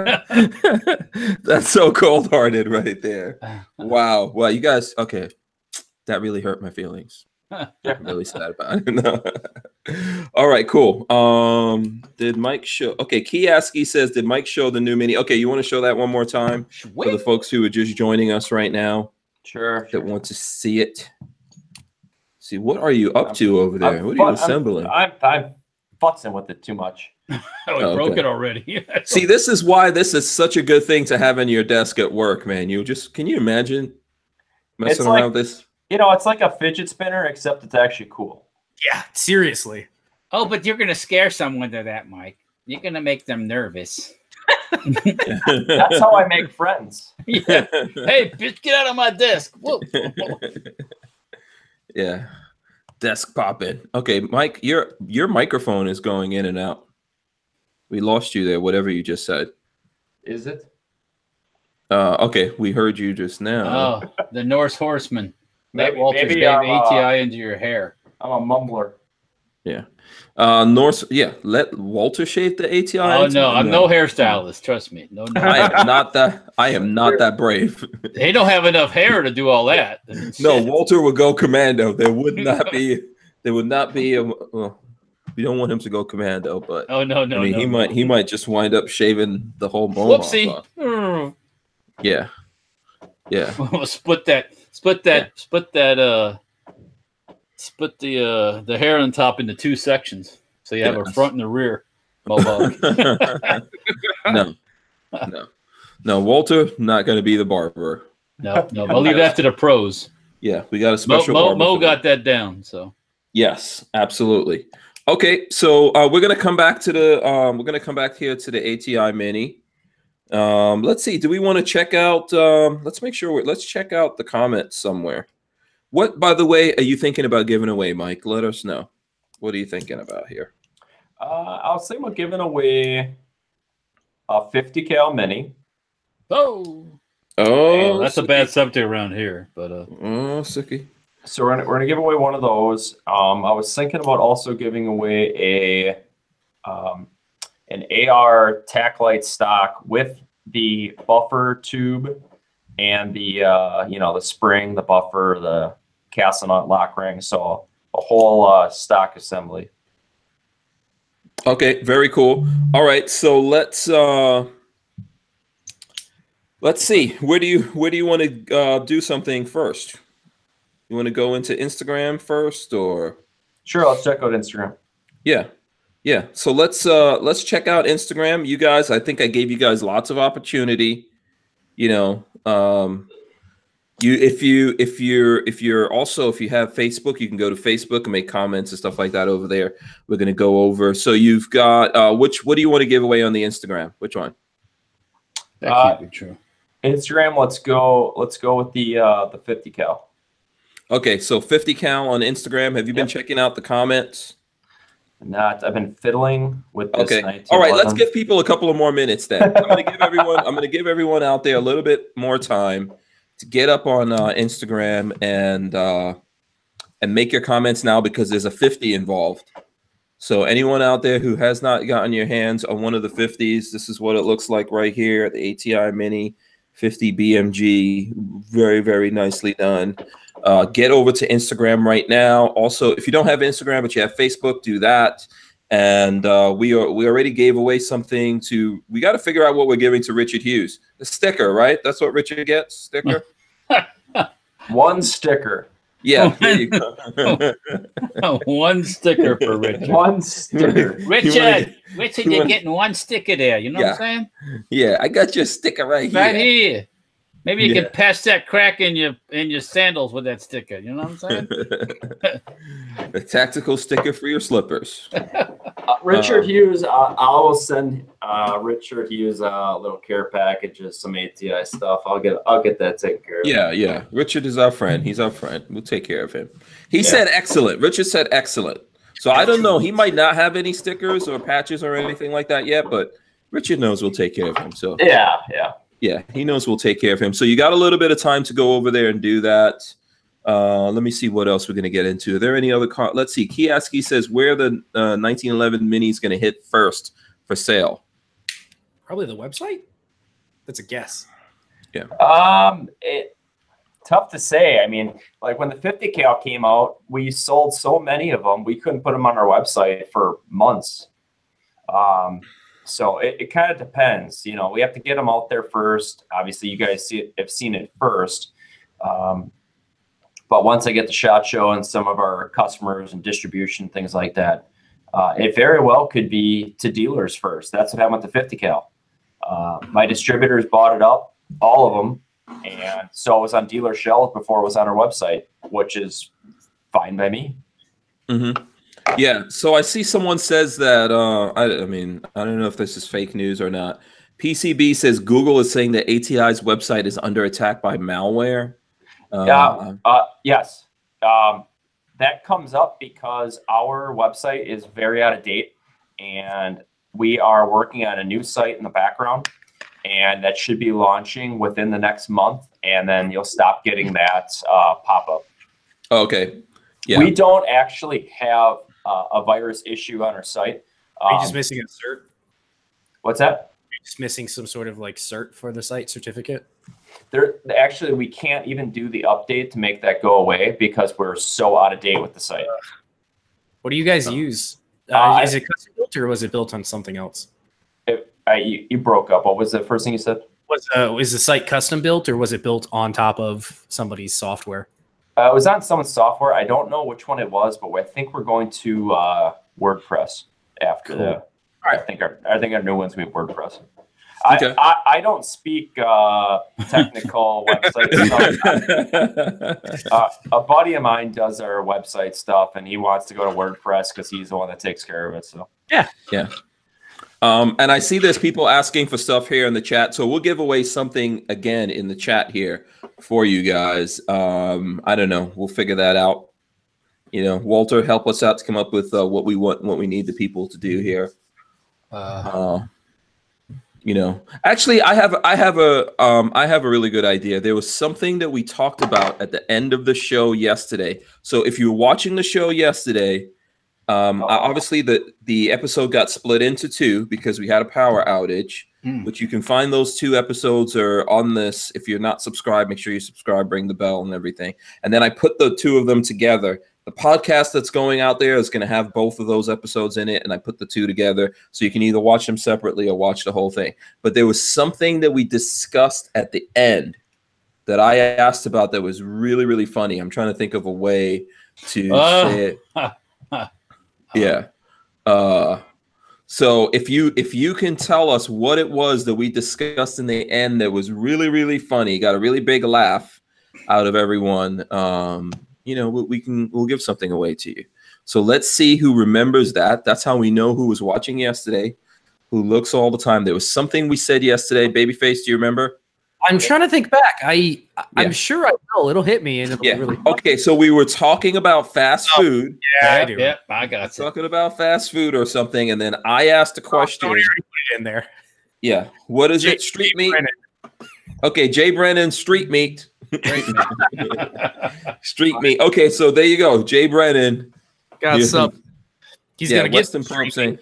that's so cold-hearted right there. Wow. Well, you guys, okay. That really hurt my feelings. I'm really sad about it. No. All right, cool. Um, did Mike show? Okay, Kiaski says, "Did Mike show the new mini?" Okay, you want to show that one more time for the folks who are just joining us right now Sure. that want to see it. See, what are you up to over there? I'm What are fu- you I'm- assembling? I'm, I'm futzing with it too much. Oh, I Oh, broke it already. See, this is why this is such a good thing to have in your desk at work, man. You just can you imagine messing It's like- around with this? You know, it's like a fidget spinner, except it's actually cool. Yeah, seriously. oh, but you're gonna scare someone to that, Mike. You're gonna make them nervous. That's how I make friends. yeah. Hey, bitch, get out of my desk. Whoa. yeah. Desk popping. Okay, Mike, your your microphone is going in and out. We lost you there, whatever you just said. Is it? Uh okay, we heard you just now. Oh, the Norse horseman. That Maybe, Walters maybe gave I'm, uh, ATI into your hair. I'm a mumbler. Uh North, yeah, let Walter shave the ATI. Oh into- no, I'm no hairstylist. Trust me. No, no. I am not that I am not that brave. they don't have enough hair to do all that. No, Walter would go commando. There would not be. There would not be a. Well, we don't want him to go commando, but Oh no, no, I mean, no, he no. might. He might just wind up shaving the whole bone. Whoopsie. off. Yeah. Yeah. Split that, split that, split that, uh, split the uh the hair on top into two sections, so you have a front and a rear mohawk. no. No. No, Walter, not going to be the barber. no, no, I'll leave that to the pros. Yeah, we got a Mo, special Mo, barber Mo got that down. So Yes, absolutely. Okay, so uh, we're gonna come back to the um, we're gonna come back here to the ATI Mini. Um, let's see. Do we want to check out? Um, let's make sure. We're, let's check out the comments somewhere. What, by the way, are you thinking about giving away, Mike? Let us know. What are you thinking about here? Uh, I was thinking about giving away a 50 cal mini. oh, Oh, that's a bad subject around here. But uh, Oh, sicky. So we're gonna, we're gonna give away one of those. Um, I was thinking about also giving away a um, an AR tack light stock with the buffer tube and the uh, you know the spring, the buffer, the castle nut lock ring. So a whole uh, stock assembly. Okay, very cool. All right, so let's uh let's see. Where do you where do you want to uh, do something first? You want to go into Instagram first, or Sure, let's check out Instagram. yeah, yeah. So let's uh let's check out Instagram. You guys, I think I gave you guys lots of opportunity. You know, um, you if you if you're if you're also if you have Facebook, you can go to Facebook and make comments and stuff like that over there. We're gonna go over. So you've got uh, which what do you want to give away on the Instagram? Which one? that Uh, can't be true. Instagram, let's go. Let's go with the uh, the 50 cal. Okay, so 50 cal on Instagram. Have you been Yep. checking out the comments? Not. I've been fiddling with this. Okay. All right, let's give people a couple of more minutes then. I'm going to give everyone I'm going to give everyone out there a little bit more time to get up on uh, Instagram and uh, and make your comments now because there's a 50 involved. So anyone out there who has not gotten your hands on one of the 50s, this is what it looks like right here, at the ATI Mini 50 BMG, very very nicely done. Uh, get over to Instagram right now. Also, if you don't have Instagram but you have Facebook, do that. And uh, we are we already gave away something to. We got to figure out what we're giving to Richard Hughes. The sticker, right? That's what Richard gets. Sticker. one sticker. Yeah. There you go. one sticker for Richard. One sticker. Richard, Richard, you you're getting one sticker there. You know what I'm saying? yeah, I got your sticker right here. Right here. Maybe you Yeah. can patch that crack in your in your sandals with that sticker. You know what I'm saying? a tactical sticker for your slippers. Uh, Richard Um, Hughes, uh, I will send uh, Richard Hughes a little care package of some ATI stuff. I'll get I'll get that taken care of. Yeah, yeah. Richard is our friend. He's our friend. We'll take care of him. He Yeah. said excellent. Richard said excellent. So I don't know. He might not have any stickers or patches or anything like that yet, but Richard knows we'll take care of him. So yeah, yeah. Yeah, he knows we'll take care of him. So you got a little bit of time to go over there and do that. Uh, let me see what else we're going to get into. Are there any other car? Let's see. Kioski says where the uh, 1911 Mini is going to hit first for sale. Probably the website. That's a guess. Yeah. Um, it tough to say. I mean, like when the 50 cal came out, we sold so many of them, we couldn't put them on our website for months. Um, so it, it kind of depends. You know, we have to get them out there first. Obviously, you guys see it, have seen it first. Um, but once I get the shot show and some of our customers and distribution things like that, uh, it very well could be to dealers first. That's what happened with the 50 cal. Uh, my distributors bought it up, all of them, and so it was on dealer shelves before it was on our website, which is fine by me. hmm Yeah. So I see someone says that. Uh, I, I mean, I don't know if this is fake news or not. PCB says Google is saying that ATI's website is under attack by malware. Uh, Yeah. Uh, yes, um, that comes up because our website is very out of date, and we are working on a new site in the background, and that should be launching within the next month, and then you'll stop getting that uh, pop up. Okay. Yeah. We don't actually have uh, a virus issue on our site. Are you Um, just missing a cert? what's that? Are you just missing some sort of like cert for the site certificate? There, actually, we can't even do the update to make that go away because we're so out of date with the site. What do you guys use? Uh, Uh, is it custom built or was it built on something else? It, I, you, you broke up. What was the first thing you said? Was uh, is the site custom built or was it built on top of somebody's software? Uh, it was on someone's software. I don't know which one it was, but I think we're going to uh, WordPress after Cool. that. I think our I think our new one's gonna be WordPress. I, Okay. I, I don't speak uh, technical website stuff. Uh, a buddy of mine does our website stuff, and he wants to go to WordPress because he's the one that takes care of it. So Um, and I see there's people asking for stuff here in the chat, so we'll give away something again in the chat here for you guys. Um, I don't know, we'll figure that out. You know, Walter, help us out to come up with uh, what we want, what we need the people to do here. Uh, Uh, you know, actually, I have, I have a, um, I have a really good idea. There was something that we talked about at the end of the show yesterday. So if you were watching the show yesterday, um, Oh. obviously the the episode got split into two because we had a power outage. Hmm. But you can find those two episodes are on this. If you're not subscribed, make sure you subscribe, ring the bell, and everything. And then I put the two of them together. The podcast that's going out there is going to have both of those episodes in it, and I put the two together so you can either watch them separately or watch the whole thing. But there was something that we discussed at the end that I asked about that was really, really funny. I'm trying to think of a way to Uh, say it. Yeah. Uh so if you if you can tell us what it was that we discussed in the end that was really really funny, got a really big laugh out of everyone, um, you know, we, we can we'll give something away to you. So let's see who remembers that. That's how we know who was watching yesterday, who looks all the time. There was something we said yesterday. Babyface, do you remember? I'm trying to think back. I Yeah. I'm sure I will. It'll hit me and it'll Yeah. be really Okay, so we were talking about fast Oh, food, Yeah, I do. yep, I got you. talking about fast food or something, and then I asked a question. Tony already put it in there. Yeah. What is Jay- it? Street Jay meat? Brennan. Okay, Jay Brennan, street meat. street meat. Okay, so there you go. Jay Brennan. Got Yeah. some. He's yeah, gonna get Weston Pump saying.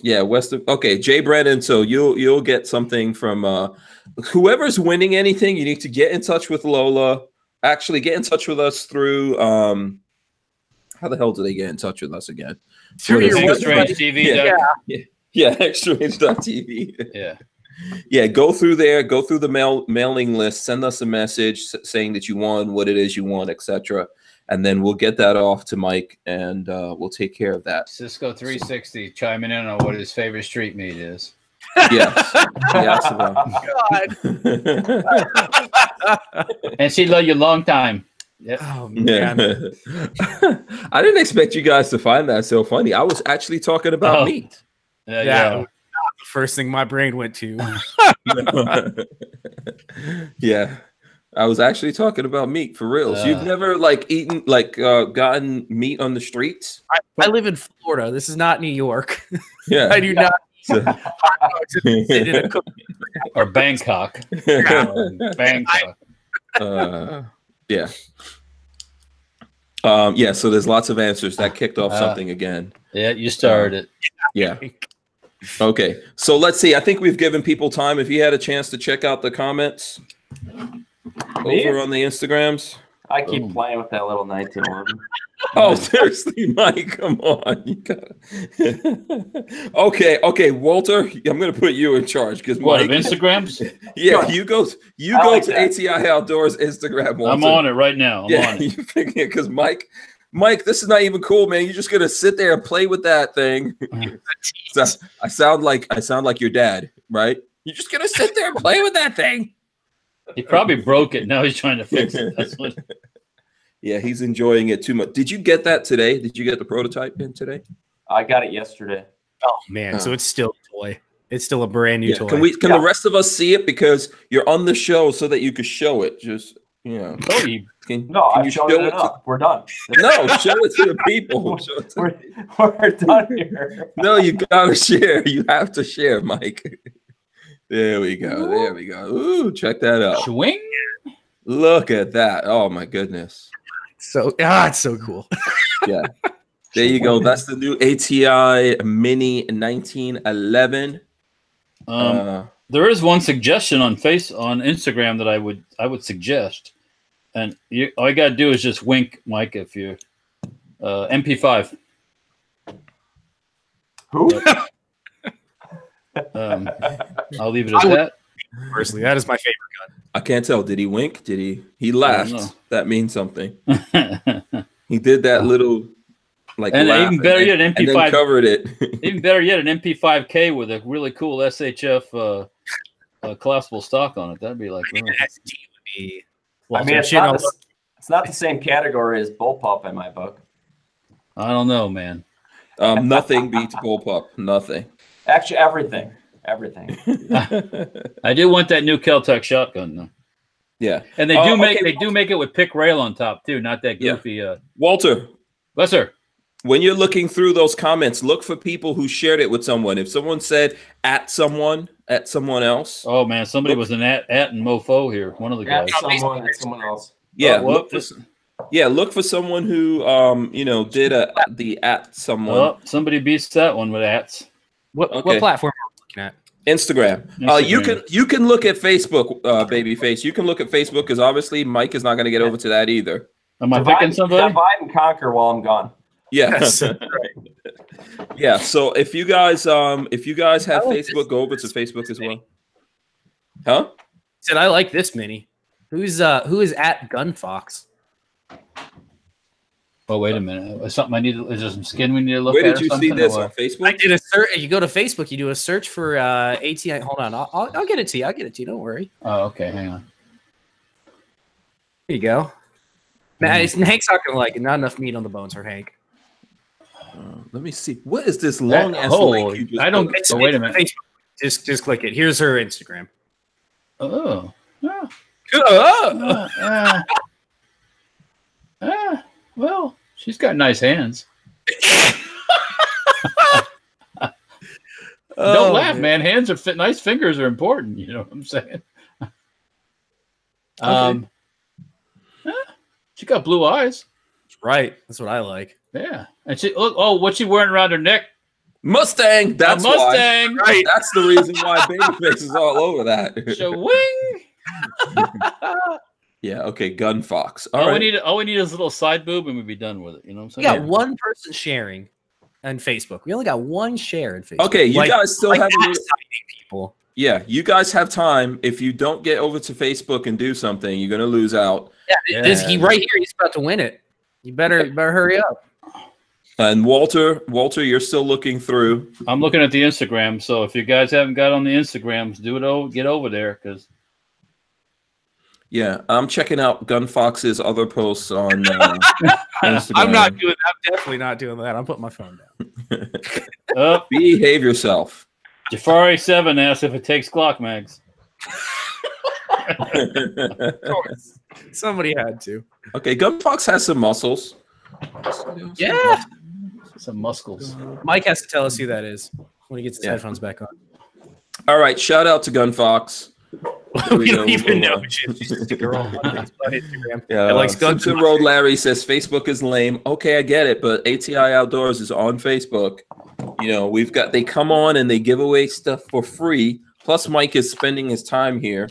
Yeah, Weston. Okay, Jay Brennan. So you'll you'll get something from uh whoever's winning anything, you need to get in touch with Lola. Actually, get in touch with us through um how the hell do they get in touch with us again? through What is your it? Extra website. TV. Yeah. Yeah. Yeah, hankstrange.tv. yeah. yeah go through there go through the mail mailing list send us a message saying that you won what it is you want etc and then we'll get that off to mike and uh, we'll take care of that Cisco 360 chiming in on what his favorite street meat is. Yes yes about- And she loved you a long time. Yep. Oh yeah. man. i didn't expect you guys to find that so funny i was actually talking about Oh. meat Yeah, Yeah. yeah. The first thing my brain went to. yeah i was actually talking about meat for real so Uh. you've never like eaten like uh gotten meat on the streets I live in Florida. This is not New York. yeah I do not So- sit in a cook. Or Bangkok. Bangkok. uh, yeah. Um, yeah, so there's lots of answers. That kicked off Uh, something again. Yeah, you started it. Yeah. Okay. So let's see. I think we've given people time. If you had a chance to check out the comments over on the Instagrams. I keep Boom. playing with that little 1911. Oh, seriously, Mike, come on. You gotta... okay, okay, Walter, I'm gonna put you in charge because What, of Mike, Instagrams? yeah, you go you I go like to that. ATI Outdoors Instagram. Walter. I'm on it right now. I'm yeah, on it. thinking because Mike, Mike, this is not even cool, man. You're just gonna sit there and play with that thing. So, I sound like I sound like your dad, right? You're just gonna sit there and play with that thing. He probably broke it. Now he's trying to fix it. That's what. Yeah, he's enjoying it too much. Did you get that today? Did you get the prototype in today? I got it yesterday. Oh man, so it's still a toy. It's still a brand new Yeah. toy. Can we? Can Yeah. the rest of us see it because you're on the show so that you could show it? Just you know, Oh, he, can, No, can I've you shown show it it? To. We're done. no, show it to the people. To- We're, we're done here. no, you gotta share. You have to share, Mike. There we go. There we go. Ooh, check that out. swing. Look at that. Oh my goodness. so ah, it's so cool. Yeah. There you go. That's the new ATI Mini 1911. Um, uh, there is one suggestion on face on Instagram that I would I would suggest, and you all you got to do is just wink, Mike, if you uh, MP5. Who? Um, I'll leave it at that. Personally, that is my favorite gun. I can't tell. Did he wink? Did he? He laughed. That means something. He did that little like And laugh even better and, yet, an MP5 covered it. even better yet, an MP5K with a really cool SHF uh, uh, collapsible stock on it. That'd be like, gun. oh, ST would be. I mean, it's not, the, it's not the same category as bullpup in my book. I don't know, man. um, nothing beats bullpup. Nothing. Actually, everything, everything. I do want that new Kel-Tec shotgun though, yeah, and they do make okay, they do make it with pick rail on top too, not that Yeah. goofy. Uh, Walter. yes, sir. When you're looking through those comments, look for people who shared it with someone. If someone said at someone, at someone else, Oh man, somebody was an at at and mofo here. One of the Yeah, guys. someone and someone else. yeah, Oh, look for, s- yeah, look for someone who um, you know, did a the at someone Oh, somebody beats that one with ats. What, Okay. what platform are we looking at? Instagram. Uh, you can you can look at Facebook, uh, babyface. You can look at Facebook because obviously Mike is not going to get over to that either. Am I Divide, picking somebody? divide and conquer while I'm gone. Yeah, Yes. yeah. So if you guys um if you guys have I like this- Facebook, go over to Facebook as well. Huh? Said I like this mini. Who's uh who is at Gunfox? Oh wait a minute. Is something I need? To, is there some skin we need to look Where at? did you see something, or this what? on I did a search. You go to Facebook, you do a search for uh ATI. Hold on, I'll, I'll, I'll get it to you. I'll get it to you. Don't worry. Oh, okay. Hang on. There you go. Nah, it's- Hank's not gonna like it. Not enough meat on the bones for Hank. Uh, let me see. What is this long That- ass oh, link you just I don't- put? It's- Oh, wait a minute. Facebook. Just just click it. Here's her Instagram. Oh. Ah, Oh, ah, ah. Well, she's got nice hands. Don't laugh, man. Hands are fit. Nice fingers are important. You know what I'm saying? Um, eh, she got blue eyes. Right. That's what I like. Yeah, and she look. Oh, what's she wearing around her neck? Mustang. That's a why. Mustang. Right. That's the reason why Babyface is all over that. Shawing. yeah. Okay. Gun Fox. All All we need, all we need is a little side boob, and we'd be done with it. You know what I'm We saying? got one person sharing on Facebook. We only got one share in Facebook. Okay. You Like- guys still like have. little- people. Yeah, you guys have time. If you don't get over to Facebook and do something, you're gonna lose out. Yeah, this, he right here. He's about to win it. You better you better hurry up. And Walter, Walter, you're still looking through. I'm looking at the Instagram. So if you guys haven't got on the Instagrams, do it. Over, get over there because Yeah, I'm checking out Gun Fox's other posts on uh, Instagram. I'm not doing. that. I'm definitely not doing that. I'm putting my phone down. uh, Behave yourself. Jafari Seven asks if it takes Glock mags. Of course, somebody had to. okay, Gun Fox has some muscles. Yeah, Some muscles. Mike has to tell us who that is when he gets his Yeah. headphones back on. All right, shout out to Gun There we don't even know. who. She's just a girl on Instagram. Yeah, That likes guns. Simpson Road Larry says Facebook is lame. Okay, I get it, but ATI Outdoors is on Facebook. You know, we've got they come on and they give away stuff for free. Plus, Mike is spending his time here.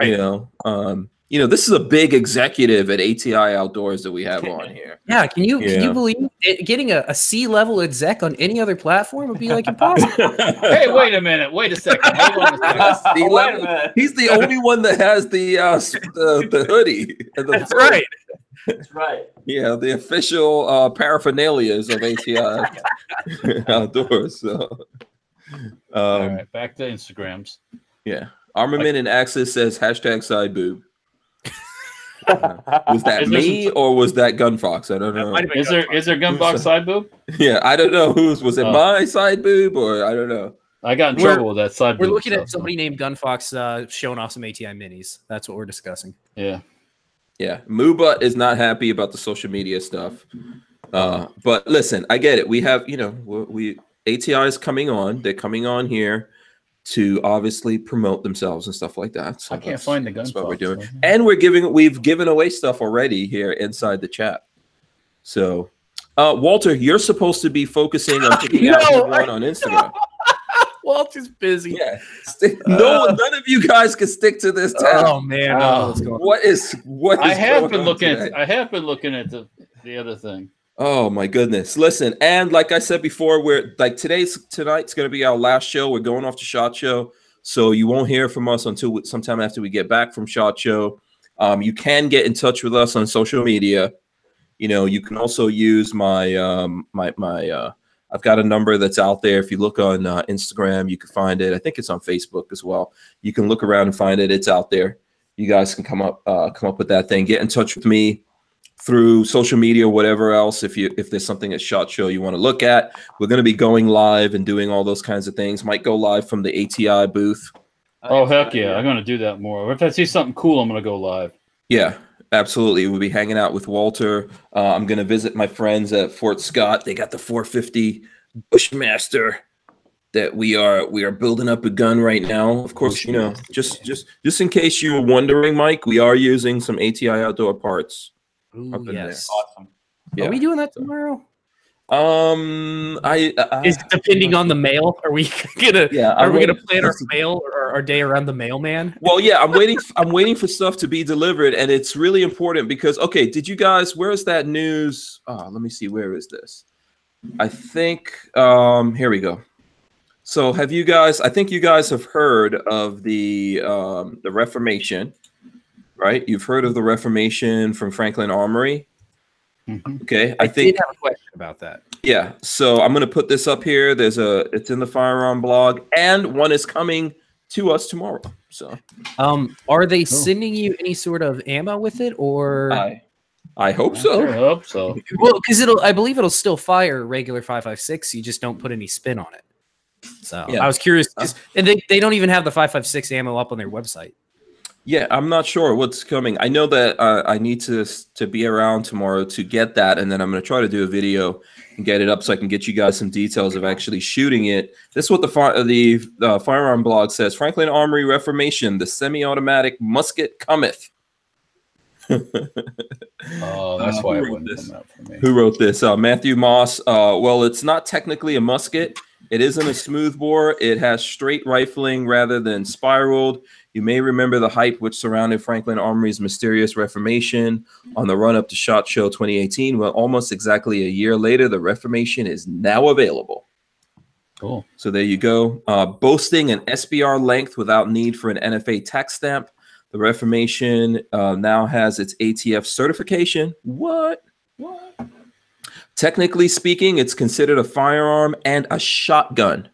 You know, um, you know, this is a big executive at ATI Outdoors that we have on here. Yeah, can you can you believe it, getting a, a C level exec on any other platform would be like impossible? Hey, wait a minute. Wait a second. Hold on a second. The wait a minute. He's the only one that has the uh, the, the hoodie. the That's right. That's right. Yeah, the official uh, paraphernalias of ATI Outdoors. So, um, right, back to Instagrams. yeah, Armament and Axis says hashtag side boob. Was that Is there me or was that Gun Fox? I don't know. might have Is there Gunfox. is there gunbox side boob? Yeah, I don't know whose was it. Oh. My side boob or I don't know. I got in We're- trouble with that side We're boob looking stuff, at so- somebody named Gunfox uh, showing off some ATI minis. That's what we're discussing. Yeah. Yeah, Moobutt is not happy about the social media stuff. Uh, but listen, I get it. We have, you know, we, we ATI is coming on. They're coming on here to obviously promote themselves and stuff like that. So I can't find the gun. That's what we're doing. so- And we're giving we've given away stuff already here inside the chat. So uh Walter, you're supposed to be focusing on picking out No, who won on Instagram. Walter's busy. Yeah. No none of you guys can stick to this tab. Oh man, I what's going on. what is what is I have going been looking at I have been looking at the the other thing. Oh my goodness. Listen, and like I said before, we're like today's tonight's gonna be our last show. We're going off to Shot Show. so you won't hear from us until sometime after we get back from Shot Show. Um, you can get in touch with us on social media. You know, you can also use my um, my my. Uh, I've got a number that's out there. If you look on uh, Instagram, you can find it. I think it's on Facebook as well. You can look around and find it. It's out there. You guys can come up uh, come up with that thing. Get in touch with me through social media, whatever else. If you if there's something at Shot Show you want to look at, we're going to be going live and doing all those kinds of things. Might go live from the ATI booth. Oh heck yeah! I'm gonna do that more. If I see something cool, I'm gonna go live. Yeah, absolutely. We'll be hanging out with Walter. Uh, I'm going to visit my friends at Fort Scott. They got the 450 Bushmaster that we are we are building up a gun right now. Of course, you know, just just just in case you were wondering, Mike, we are using some ATI outdoor parts. Ooh, Up in there. yes. Awesome. Yeah. Are we doing that tomorrow? Um, I, I Is depending on the mail. Are we gonna? yeah. Are I'm we gonna plan our mail or our day around the mailman? Well, yeah, I'm waiting. I'm waiting for stuff to be delivered, and it's really important because okay, did you guys? Where is that news? Oh, let me see. Where is this? I think. Um, here we go. So, have you guys? I think you guys have heard of the um, the Reformation, right? You've heard of the Reformation from Franklin Armory. Mhm. Okay, I think did have a question about that. yeah. So I'm going to put this up here. There's a. It's in the firearm blog, and one is coming to us tomorrow. So Um, are they sending you any sort of ammo with it, or I, I hope so. I hope so. well, because it'll, I believe it'll still fire regular five five six. You just don't put any spin on it. So Yeah. I was curious, 'cause- and they, they don't even have the five five six ammo up on their website. Yeah, I'm not sure what's coming. I know that uh, I need to to be around tomorrow to get that, and then I'm going to try to do a video and get it up so I can get you guys some details of actually shooting it. This is what the fi- the uh, firearm blog says: Franklin Armory Reformation, the semi-automatic musket cometh. Oh, that's Uh, why who it wrote wouldn't this? come out for me. Who wrote this? Uh, Matthew Moss. Uh, well, it's not technically a musket. It isn't a smoothbore. It has straight rifling rather than spiraled. You may remember the hype which surrounded Franklin Armory's mysterious Reformation on the run up to SHOT Show 2018. Well, almost exactly a year later, the Reformation is now available. Cool. So there you go. Uh, boasting an SBR length without need for an NFA tax stamp. The Reformation uh, now has its ATF certification. What? What? Technically speaking, it's considered a firearm and a shotgun,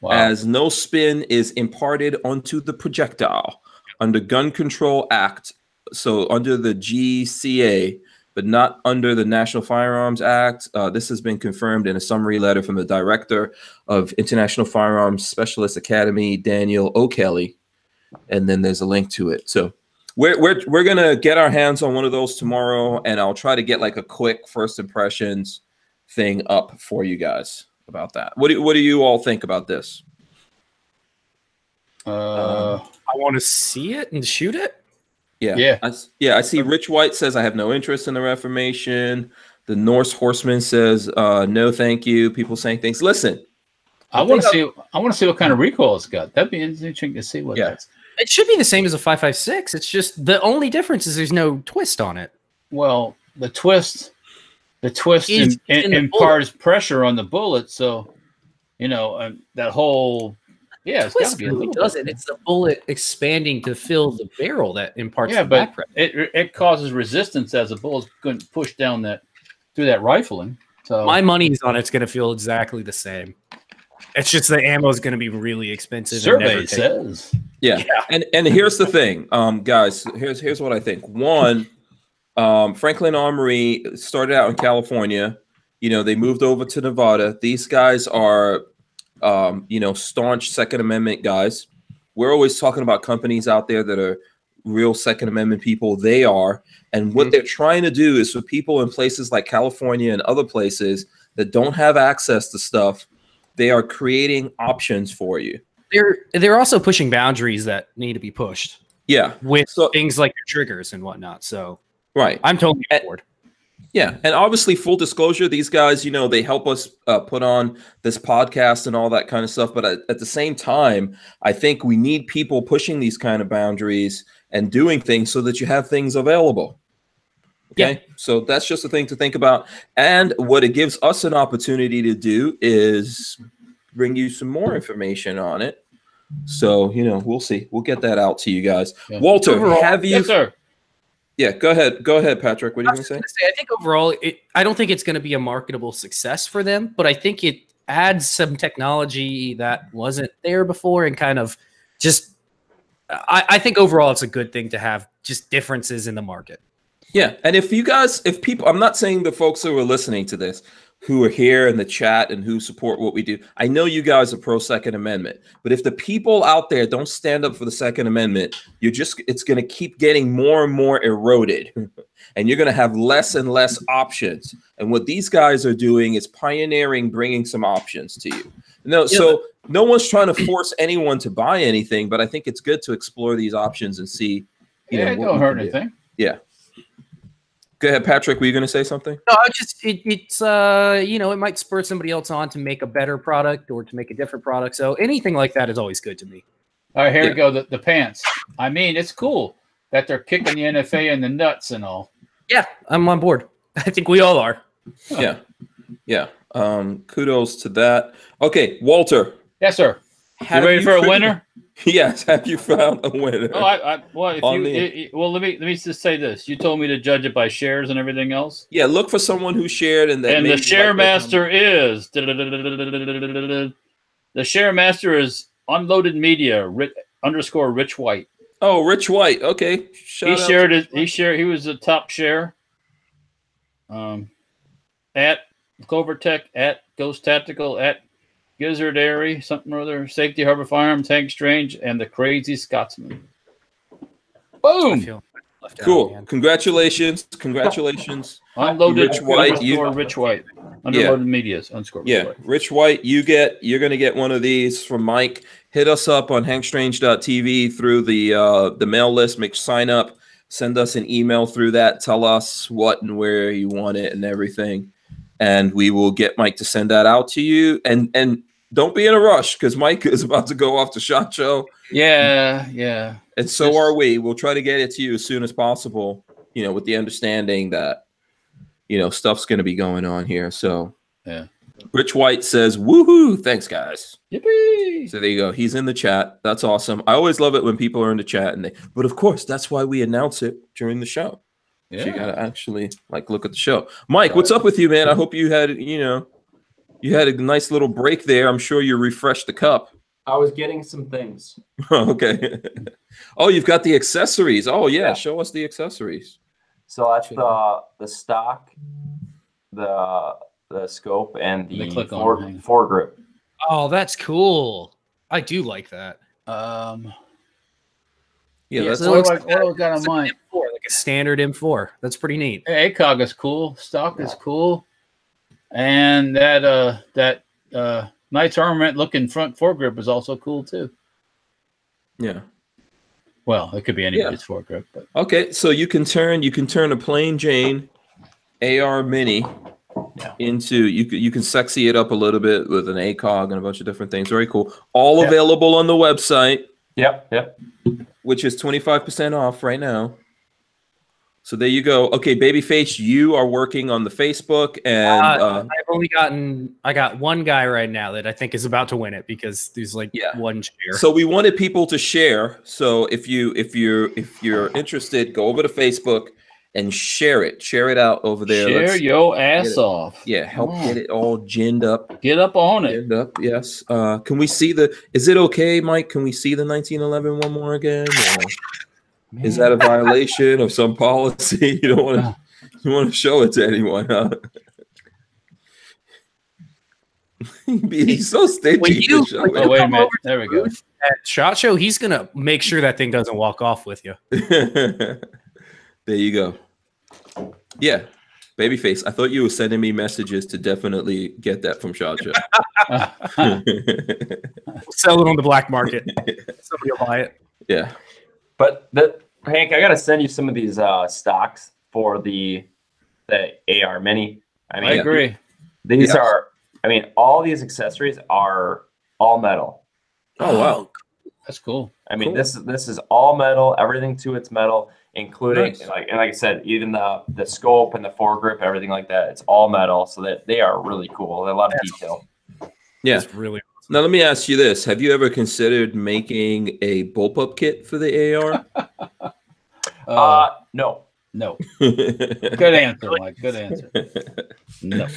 Wow. as no spin is imparted onto the projectile under Gun Control Act. So under the GCA, but not under the National Firearms Act. Uh, this has been confirmed in a summary letter from the director of International Firearms Specialist Academy, Daniel O'Kelly. And then there's a link to it. So we're, we're, we're going to get our hands on one of those tomorrow, and I'll try to get like a quick first impressions thing up for you guys about that. What do, what do you all think about this? uh, I want to see it and shoot it. Yeah. Yeah. I, s- yeah. I see Rich White says, I have no interest in the Reformation. The Norse Horseman says, uh, no, thank you. People saying things. Listen, I want to see. I want to see what kind of recoil it's got. That'd be interesting to see what Yeah. that's. It should be the same as a five five six. It's just the only difference is there's no twist on it. Well, the twist, the twist in, in imparts pressure on the bullet, so you know um, that whole. Yeah, it's twist really doesn't. bit. It's the bullet expanding to fill the barrel that imparts Yeah, but back pressure. it it causes resistance as the bullet's going to push down that through that rifling. So My money's on it's going to feel exactly the same. It's just the ammo is going to be really expensive. and never survey says. Yeah. And and here's the thing, um, guys. Here's here's what I think. One, um, Franklin Armory started out in California. You know, they moved over to Nevada. These guys are, um, you know, staunch Second Amendment guys. We're always talking about companies out there that are real Second Amendment people. They are, and what Mhm. they're trying to do is for people in places like California and other places that don't have access to stuff, they are creating options for you. They're they're also pushing boundaries that need to be pushed Yeah. with So- things like your triggers and whatnot. So Right. I'm totally on board. Yeah, and obviously, full disclosure, these guys, you know, they help us uh, put on this podcast and all that kind of stuff. But at, at the same time, I think we need people pushing these kind of boundaries and doing things so that you have things available. Okay, so that's just a thing to think about. And what it gives us an opportunity to do is bring you some more information on it. So you know, we'll see. We'll get that out to you guys. Yeah. Walter, Overall- have you? Yes, sir. Yeah, go ahead. Go ahead, Patrick. What are you was gonna say? say, I think overall, it, I don't think it's going to be a marketable success for them, but I think it adds some technology that wasn't there before and kind of just. I, I think overall, it's a good thing to have just differences in the market. Yeah, and if you guys, if people, I'm not saying the folks who are listening to this, who are here in the chat and who support what we do, I know you guys are pro Second Amendment, but if the people out there don't stand up for the Second Amendment, you're just, it's going to keep getting more and more eroded, and you're going to have less and less options. And what these guys are doing is pioneering, bringing some options to you. No, so no one's trying to force anyone to buy anything, but I think it's good to explore these options and see. You Yeah, know, it don't hurt can do. Anything. Go ahead, Patrick. Were you going to say something? No, I just it, it's uh you know it might spur somebody else on to make a better product or to make a different product. So anything like that is always good to me. All right, here Yeah. we go. The, the pants. I mean, it's cool that they're kicking the NFA in the nuts and all. Yeah, I'm on board. I think we all are. yeah yeah um kudos to that okay walter Yes, sir. You have ready for a winner? yes have you found a winner Oh, I, I well, if you, it- it- well, let me let me just say this. You told me to judge it by shares and everything else, yeah look for someone who shared and that and the share like master is the share master is unloaded media ri- underscore rich white. oh rich white okay Shout he shared. He shared. He was the top share. Um, at Clover Tech, at Ghost Tactical, at Gizzard Airy, something or other, Safety Harbor Firearm, Tank Strange, and the Crazy Scotsman. Boom! feel left out, cool man. congratulations congratulations Unloaded Rich White, underscore you- Rich White. Underloaded medias underscore Rich yeah White. rich white you get you're gonna get one of these from mike hit us up on hankstrange.tv through the uh the mail list make sign up send us an email through that tell us what and where you want it and everything and we will get mike to send that out to you and and don't be in a rush because mike is about to go off to shot show Yeah, yeah. and so are we we'll try to get it to you as soon as possible you know with the understanding that you know stuff's going to be going on here so Yeah. rich white says woohoo thanks guys Yippee! so there you go. He's in the chat. That's awesome. I always love it when people are in the chat and they but of course that's why we announce it during the show. So you gotta actually like look at the show. Mike, what's up with you, man? I hope you had, you know, you had a nice little break there. I'm sure you refreshed the cup. I was getting some things. okay. oh, you've got the accessories. Oh yeah, Yeah. show us the accessories. So that's Sure. the the stock, the the scope, and Let me the click on fore, it, foregrip. Oh, that's cool. I do like that. Um, Yeah, Yeah, that's so- what, do I, looks what do I got on It's mine? M4, like a standard M4. That's pretty neat. ACOG is cool. Stock is cool, and that uh that uh Knights Armament looking front foregrip is also cool too. yeah. Well, it could be anybody's foregrip, but Okay, so you can turn you can turn a plain Jane AR Mini Yeah. into you can you can sexy it up a little bit with an ACOG and a bunch of different things. Very cool. All Yeah. available on the website, Yep, yep. which is twenty five percent off right now. So there you go. Okay, Babyface, you are working on the Facebook and Uh, uh, I've only gotten I got one guy right now that I think is about to win it because there's like Yeah. one share. So we wanted people to share. So if you if you if you're interested, go over to Facebook and share it. Share it out over there. share Let's- your ass it. off. yeah, help Come get it all ginned up. Get up on it. Ginned up, yes. Uh can we see the is it okay, Mike? Can we see the 1911 one more again? Or is that a violation of some policy? You don't want to you want to show it to anyone, huh? He's so stingy. When you- show when it. Oh wait a minute. There we go. At Shot Show, he's gonna make sure that thing doesn't walk off with you. there you go. Yeah, babyface. I thought you were sending me messages to definitely get that from Shaja. Sell it on the black market. Somebody will buy it. yeah. But the Hank, I gotta send you some of these uh, stocks for the the AR Mini. I mean, I agree. these Yes. are. I mean, all these accessories are all metal. Oh wow. That's cool. I mean, Cool. this is this is all metal. Everything to it's metal, including Nice. like and like I said, even the the scope and the foregrip, everything like that. It's all metal, so that they are really cool. A lot of detail. Yeah. It's really Awesome. Now let me ask you this: Have you ever considered making a bullpup kit for the AR? Uh, Uh, no. no. Good answer, Mike. Good answer. No.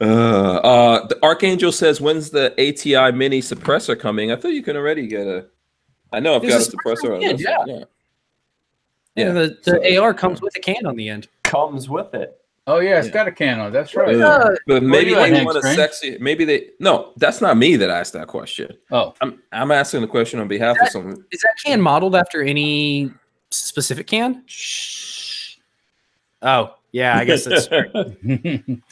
Uh, uh, the Archangel says, "When's the ATI Mini suppressor coming?" I thought you can already get a. I know I've There's got a a suppressor suppressor. on on the end, this. yeah. yeah. Yeah, the, the AR comes with a can on the end. Comes with it. Oh yeah, it's Yeah. got a can on. That's right. Yeah. But maybe you they Hank want a Strange? sexy. Maybe they. No, that's not me that asked that question. Oh, I'm I'm asking the question on behalf of someone. Is that can modeled after any specific can? Oh, yeah, I guess that's. I mean,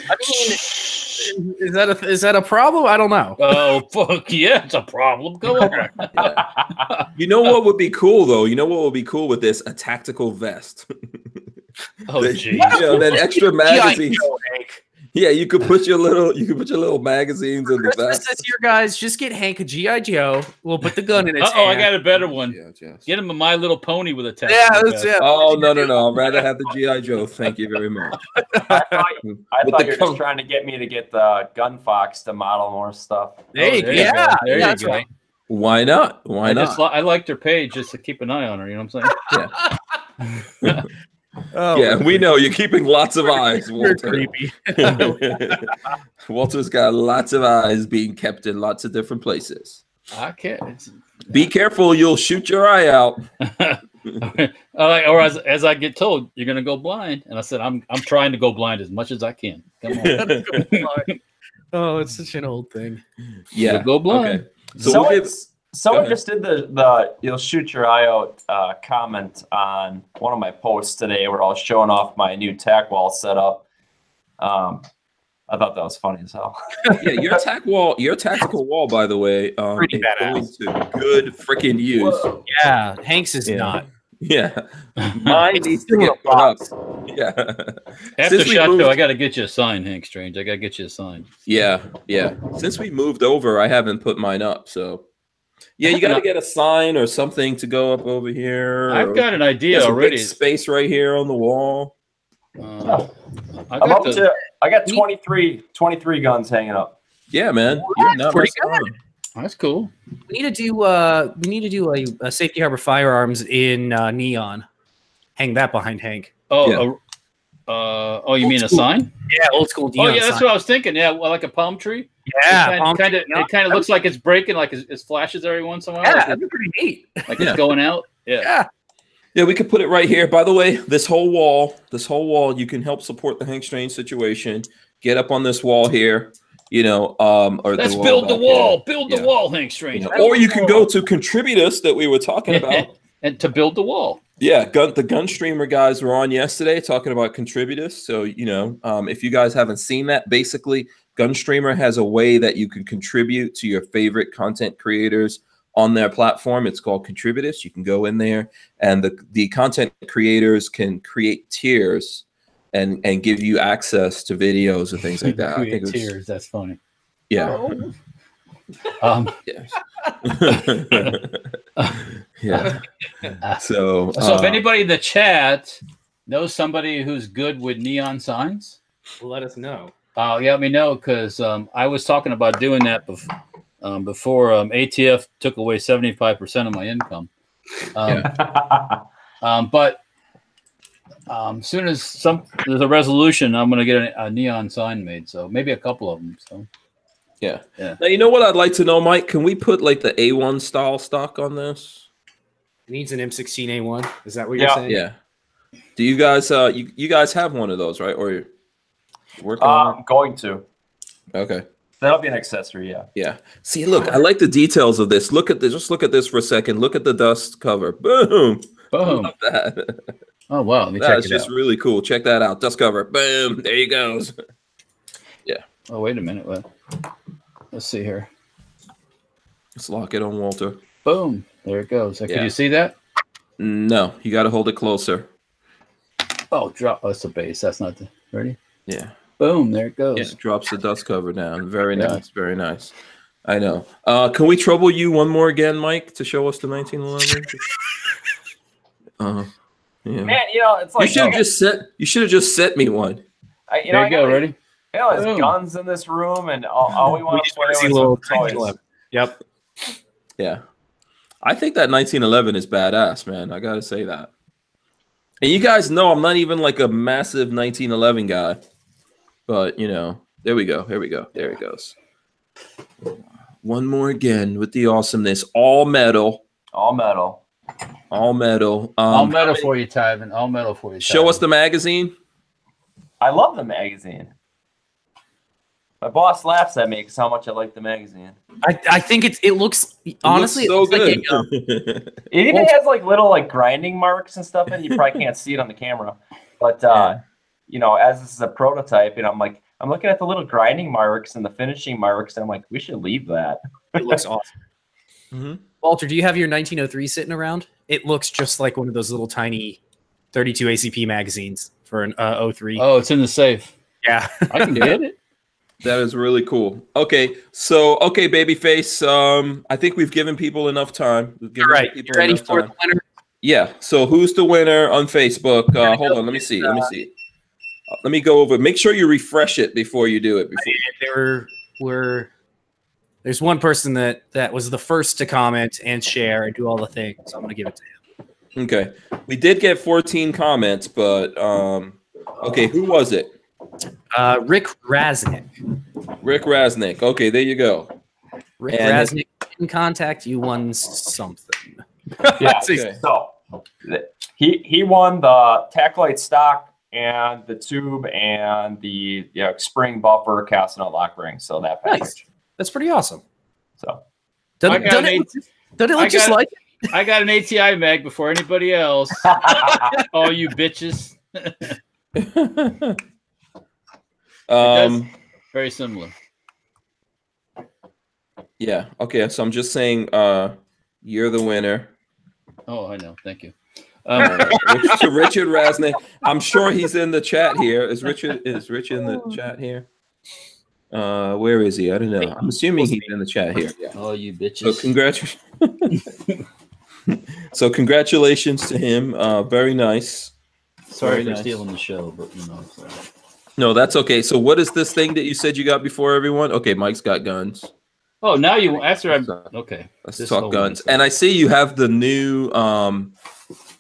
is that a is that a problem? I don't know. oh fuck yeah, it's a problem. Go on. You know what would be cool though? You know what would be cool with this? A tactical vest. Oh The- geez. you know, that extra magazine. G.I. Joe, Hank. Yeah, you could put your little you could put your little magazines in the Christmas vest. this year, guys. Just get Hank a GI Joe. We'll put the gun in his Oh, I got a better one. Yeah, yes. Get him a My Little Pony with a tag. Yeah, that's it. Oh no no no! I'd rather have the GI Joe. Thank you very much. I thought, I thought you were just trying to get me to get the Gun Fox to model more stuff. Oh, there you Oh, go. there you Yeah, go. There yeah, you go. right. Why not? Why I not? just li- I liked her page just to keep an eye on her. You know what I'm saying? Oh, yeah, we know you're keeping lots of eyes, You're Walter. creepy. Walter's got lots of eyes being kept in lots of different places. I can't. Be careful, you'll shoot your eye out. All right, or as, as I get told, you're gonna go blind, and I said I'm I'm trying to go blind as much as I can. Come on, oh, it's such an old thing. yeah, go blind. Okay. So someone we'll give, someone just did the the you'll shoot your eye out uh, comment on one of my posts today where I was showing off my new tack wall setup. Um, I thought that was funny as hell. yeah, your tack wall, your tactical wall, by the way, um, Pretty is badass. going to good freaking use. Yeah, Hanks is Yeah. not. Yeah, mine It's needs to get a put up. Yeah, After Since shot moved- though, I got to get you a sign, Hank Strange. I got to get you a sign. yeah, yeah. Since we moved over, I haven't put mine up. So, yeah, you got to get a sign or something to go up over here. I've got an idea There's a big already. space right here on the wall. Uh, I I'm got up the, to I got 23, 23 guns hanging up. Yeah, man. You're not Pretty messing around. that's cool. We need to do. Uh, we need to do a, a safety harbor firearms in uh, neon. Hang that behind Hank. Oh, Yeah. Uh, oh, you Old mean a sign? Yeah, old school Oh, yeah, that's sign. what I was thinking. Yeah, well, like a palm tree. yeah, it kind of it kind of looks like it's breaking, like it, it flashes every once in a while, Yeah, like, that'd be pretty neat. like Yeah. it's going out. Yeah. Yeah, Yeah, we could put it right here. By the way, this whole wall, this whole wall, you can help support the Hank Strange situation. Get up on this wall here, you know, um, or Let's wall build the back here. wall. Build the Yeah. wall, Hank You Strange. know, or you can go to contribute us that we were talking about. and to build the wall. Yeah, gun, the gun streamer guys were on yesterday talking about contributors. So you know, um, if you guys haven't seen that, basically, Gunstreamer has a way that you can contribute to your favorite content creators on their platform. It's called Contributors. You can go in there, and the the content creators can create tiers and and give you access to videos and things like that. I Create think it was, tears. That's funny. yeah, Um, yes. yeah. So, so if uh, anybody in the chat knows somebody who's good with neon signs, let us know. uh, yeah, let me know because um, I was talking about doing that bef- um, before um, ATF took away seventy five percent of my income. Um, um, but um, soon as some there's a resolution, I'm going to get a, a neon sign made. So maybe a couple of them. So Yeah. Yeah. Now you know what I'd like to know, Mike. Can we put like the A1 style stock on this? Needs an M16A1. Is that what you're saying? Yeah. Do you guys uh you, you guys have one of those, right? Or you're working on I'm going to. Okay. That'll be an accessory, yeah. Yeah. See, look, I like the details of this. Look at this. Just look at this for a second. Look at the dust cover. Boom. boom! Love that. Oh wow, let me check That's just out. really cool. Check that out. Dust cover. Boom. There he goes. Yeah. Oh wait a minute. What? Let's see here. Let's lock it on Walter. Boom! There it goes. Can you see that? No, you got to hold it closer. Oh, drop. Oh, it's a base. That's not the ready. Yeah. Boom! There it Yeah, goes. it drops the dust cover down. Very Yeah. nice. Very nice. I know. Uh, can we trouble you one more again, Mike, to show us the 1911? uh, yeah. Man, you know, it's like you like should have just set. You should have just sent me one. I, you there know, you go. I got- Ready? You know, there's Boom. guns in this room, and all, all we We want to play want to see little is toys. 1911. Yep. Yeah. I think that 1911 is badass, man. I got to say that. And you guys know I'm not even like a massive 1911 guy. But, you know, there we go. Here we go. There it goes. One more again with the awesomeness. All metal. All metal. All metal. Um, All metal for you, Tyven. All metal for you. show us the magazine. I love the magazine. My boss laughs at me because how much I like the magazine. I, I think it's it looks It honestly looks it so looks like good. a, um, It even Well- has like little like grinding marks and stuff, and you probably can't see it on the camera. But uh, you know, as this is a prototype, and I'm like, I'm looking at the little grinding marks and the finishing marks, and I'm like, we should leave that. it looks awesome. Mhm. Walter, do you have your 1903 sitting around? It looks just like one of those little tiny 32 ACP magazines for an uh, 03. Oh, it's in the safe. Yeah. I can get it. That is really cool. Okay, so okay, babyface. Um, I think we've given people enough time. We've given All right. You ready for time. the winner? Yeah. So who's the winner on Facebook? Uh, hold on. Let me see. Let me uh, see. Uh, Let me go over. Make sure you refresh it before you do it. Before. There were there's one person that that was the first to comment and share and do all the things. So I'm gonna give it to him. Okay. We did get 14 comments, but um, okay. Who was it? Uh, Rick Raznick. Rick Rasnick. Okay, there you go. Rick And- Raznick in contact. You won something. Yeah. Okay. So he he won the Taclite stock and the tube and the you know, spring buffer cast nut lock ring. So that package. Nice. That's pretty awesome. So Doesn't, doesn't an it, look, doesn't it look just got- like I got an ATI mag before anybody else. All you bitches. Um, Very similar. yeah. Okay. So I'm just saying. Uh, you're the winner. Oh, I know. Thank you. Um, to Richard Rasnick. I'm sure he's in the chat here. Is Richard is Richard in the chat here? Uh, where is he? I don't know. I'm assuming he's in the chat here. Yeah. all you So bitches. congratulations. so congratulations to him. Uh, very nice. Sorry very for nice. stealing the show, but you know. So. No, that's okay. So what is this thing that you said you got before everyone? Okay, Mike's got guns. Oh, now you after I'm So- okay. Let's This talk guns. And I see you have the new um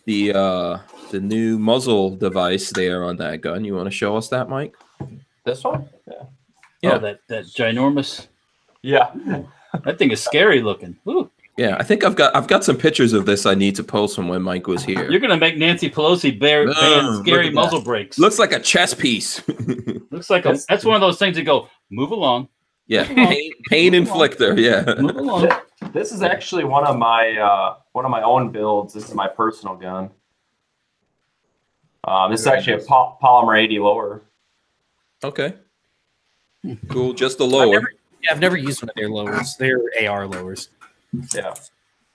the uh the new muzzle device there on that gun. You want to show us that, Mike? this one? Yeah. Oh, that that ginormous. Yeah. That thing is scary looking. Ooh, Yeah, I think I've got I've got some pictures of this I need to post from when Mike was here. you're gonna make Nancy Pelosi bear, No, ban scary at muzzle brakes. Looks like a chess piece. Looks like a, That's- that's one of those things that go move along, yeah, pain, pain inflictor. Yeah. move along. This is actually one of my uh, one of my own builds. This is my personal gun. Um, this is actually a po- polymer 80 lower. Okay. Cool. Just the I've lower. never, yeah, I've never used one of their lowers. They're AR lowers. Yeah.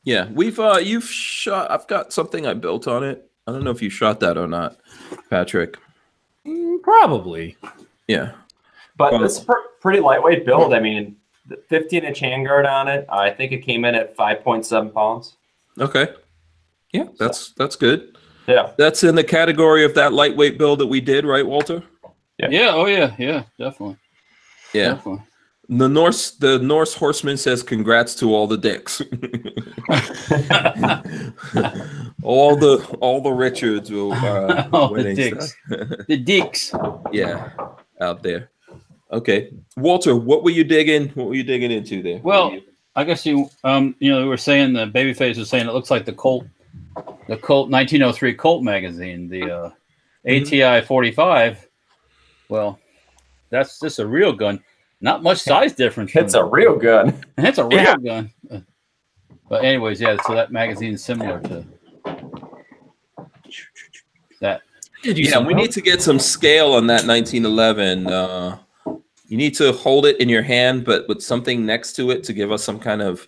Yeah, we've uh you've shot I've got something I built on it. I don't know if you shot that or not, Patrick. Mm, probably. Yeah. But Well- it's a pr- pretty lightweight build. I mean, 15 inch handguard on it. I think it came in at 5.7 pounds. Okay. Yeah, that's that's good. Yeah. That's in the category of that lightweight build that we did, right, Walter? Yeah. Yeah. Oh yeah. Yeah. Definitely. Yeah. Definitely. The Norse the Norse horseman says congrats to all the dicks. all the all the Richards will uh All the dicks. the dicks. yeah, out there. Okay. Walter, what were you digging? What were you digging into there? Well, I guess you um you know we were saying the babyface was saying it looks like the Colt, the Colt 1903 Colt magazine, the uh, ATI 45. Well, that's just a real gun. Not much size difference. It's a real gun. It's a real Yeah. gun. But anyways, yeah. So that magazine is similar to that. You yeah, we need to get some scale on that 1911. Uh, you need to hold it in your hand, but with something next to it to give us some kind of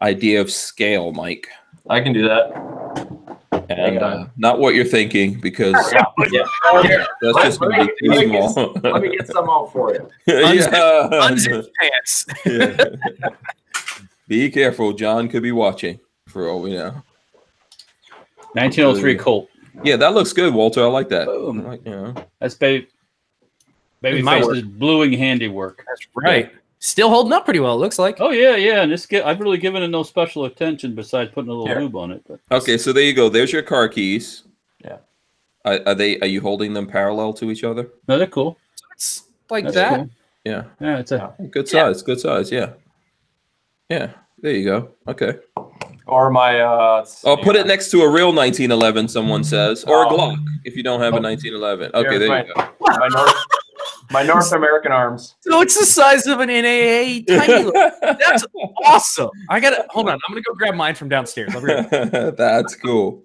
idea of scale, Mike. I can do that. And uh, not what you're thinking, because Yeah. yeah. that's just going to be Let too me get- small. Let me get some out for you. yeah. unzip pants. Yeah. Be careful, John could be watching for all we know. 1903 Ooh. Colt. Yeah, that looks good, Walter. I like that. Boom. Like, you know. That's baby. My Babyface's bluing handiwork. That's right. Still holding up pretty well. It looks like. Oh yeah, yeah. And this get I've really given it no special attention besides putting a little Here. lube on it. But Okay, so there you go. There's your car keys. Yeah. Are, are they? Are you holding them parallel to each other? no, they're cool. It's like That's that. cool. Yeah. Yeah, it's a Good Yeah. size. Good size. Yeah. Yeah. There you go. Okay. Or my uh let's Oh, put uh, it next to a real 1911. Someone says, or a Oh. Glock if you don't have a Oh. 1911. Okay, Here's there my- you go. my North American arms. So it's the size of an NAA. Tiny. That's awesome. I gotta hold on. I'm gonna go grab mine from downstairs. I'll be right back. That's cool.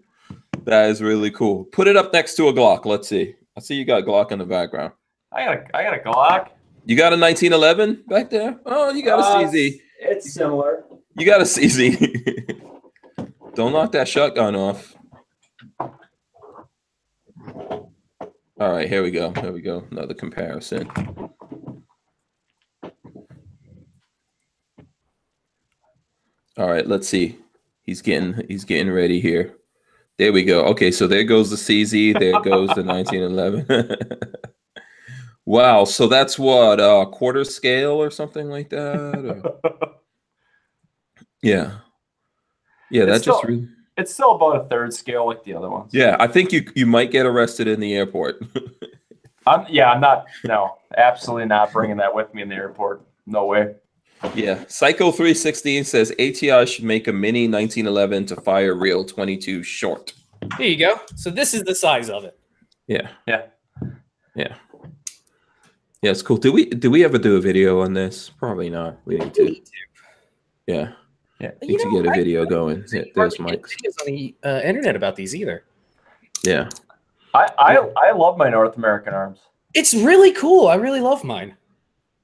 That is really cool. Put it up next to a Glock. Let's see. I see you got a Glock in the background. I got a I got a Glock. You got a 1911 back there? Oh, you got a Uh, CZ. It's similar. You got a CZ. Don't knock that shotgun off. All right, here we go. Here we go. Another comparison. All right, let's see. He's getting he's getting ready here. There we go. Okay, so there goes the CZ. There goes the 1911. wow. So that's what uh quarter scale or something like that. or- Yeah. Yeah, It's that just really It's still about a third scale like the other ones. Yeah, I think you you might get arrested in the airport. I'm, yeah, I'm not. No, absolutely not bringing that with me in the airport. No way. yeah. Psycho 316 says ATI should make a mini 1911 to fire real 22 short. Here you go. So this is the size of it. Yeah. Yeah. Yeah. Yeah, it's cool. Do we do we ever do a video on this? Probably not. We need to. Yeah. Yeah. Need You to know, get a video going. Yeah, There's Hardly get Mike. videos on the uh, internet about these either. Yeah. I, I I love my North American arms. It's really cool. I really love mine.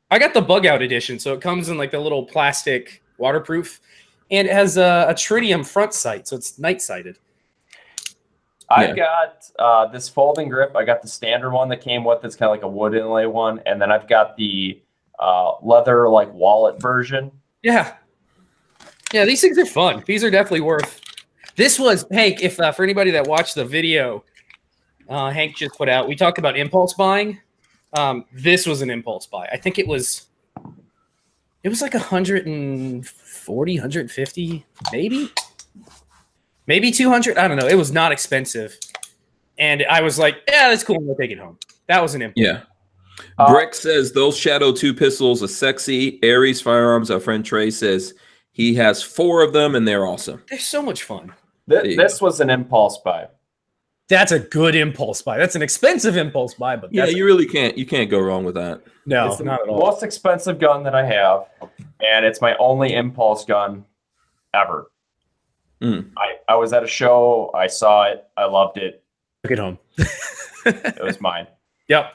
I got the bug out edition, so it comes in like the little plastic waterproof, and it has a, a tritium front sight, so it's night sighted. I Yeah. got uh, this folding grip. I got the standard one that came with. It's kind of like a wood inlay one, and then I've got the uh, leather like wallet version. Yeah, yeah. These things are fun. These are definitely worth. This was Hank. If uh, for anybody that watched the video, uh, Hank just put out. We talked about impulse buying. Um, this was an impulse buy. I think it was. It was like 140, 150, maybe, maybe 200. I don't know. It was not expensive, and I was like, "Yeah, that's cool. Gonna take it home." That was an impulse. Yeah. Uh, Brick says those Shadow 2 pistols are sexy. Aries Firearms, our friend Trey says he has four of them and they're awesome. They're so much fun. Th- There you this was an impulse buy. That's a good impulse buy. That's an expensive impulse buy, but Yeah, that's you really can't you can't go wrong with that. no, it's not at all. most expensive gun that I have, and it's my only impulse gun ever. Mm. I, I was at a show. I saw it. I loved it. Took it home. It was mine. Yep.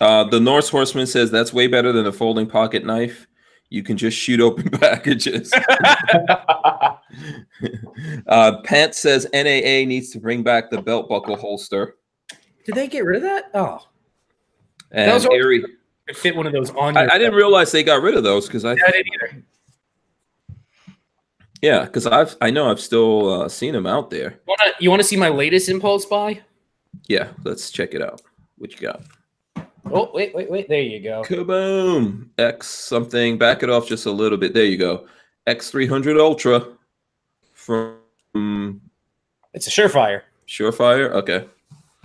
Uh, the Norse Horseman says that's way better than a folding pocket knife. You can just shoot open packages. uh, Pant says NAA needs to bring back the belt buckle holster. Did they get rid of that? Oh, And Those are- Ari, could fit one of those on. I, I didn't realize they got rid of those because I, Yeah, I didn't either. yeah, because I've I know I've still uh, seen them out there. You want to see my latest impulse buy? Yeah, let's check it out. What you got? Oh, wait, wait, wait. There you go. Kaboom! X something. Back it off just a little bit. There you go. X300 Ultra from It's a Surefire. Surefire. Okay.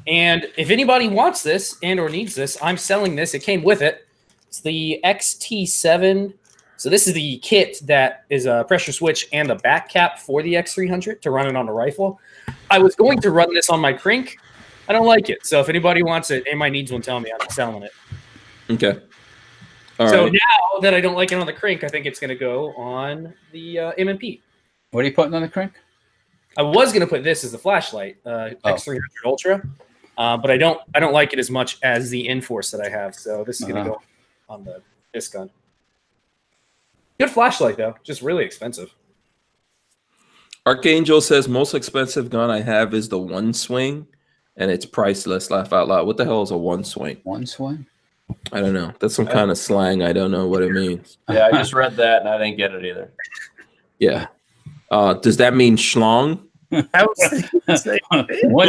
And if anybody wants this and or needs this, I'm selling this. It came with it. It's the XT7. So this is the kit that is a pressure switch and a back cap for the X300 to run it on a rifle. I was going to run this on my Krink. I don't like it. So if anybody wants it, anybody needs one, tell me. I'm selling it. Okay. All right. so now that I don't like it on the crank, I think it's going to go on the uh, M&P. what are you putting on the crank? I was going to put this as the flashlight, uh, Oh. X300 Ultra, uh, but I don't. I don't like it as much as the Inforce that I have. So this is going to Uh-huh. go on the this gun. Good flashlight though, just really expensive. Archangel says most expensive gun I have is the one swing, and it's priceless. Laugh out loud. What the hell is a one swing? One swing. I don't know. That's some kind of slang. I don't know what it means. Yeah, I just read that and I didn't get it either. Yeah. Uh, does that mean schlong? One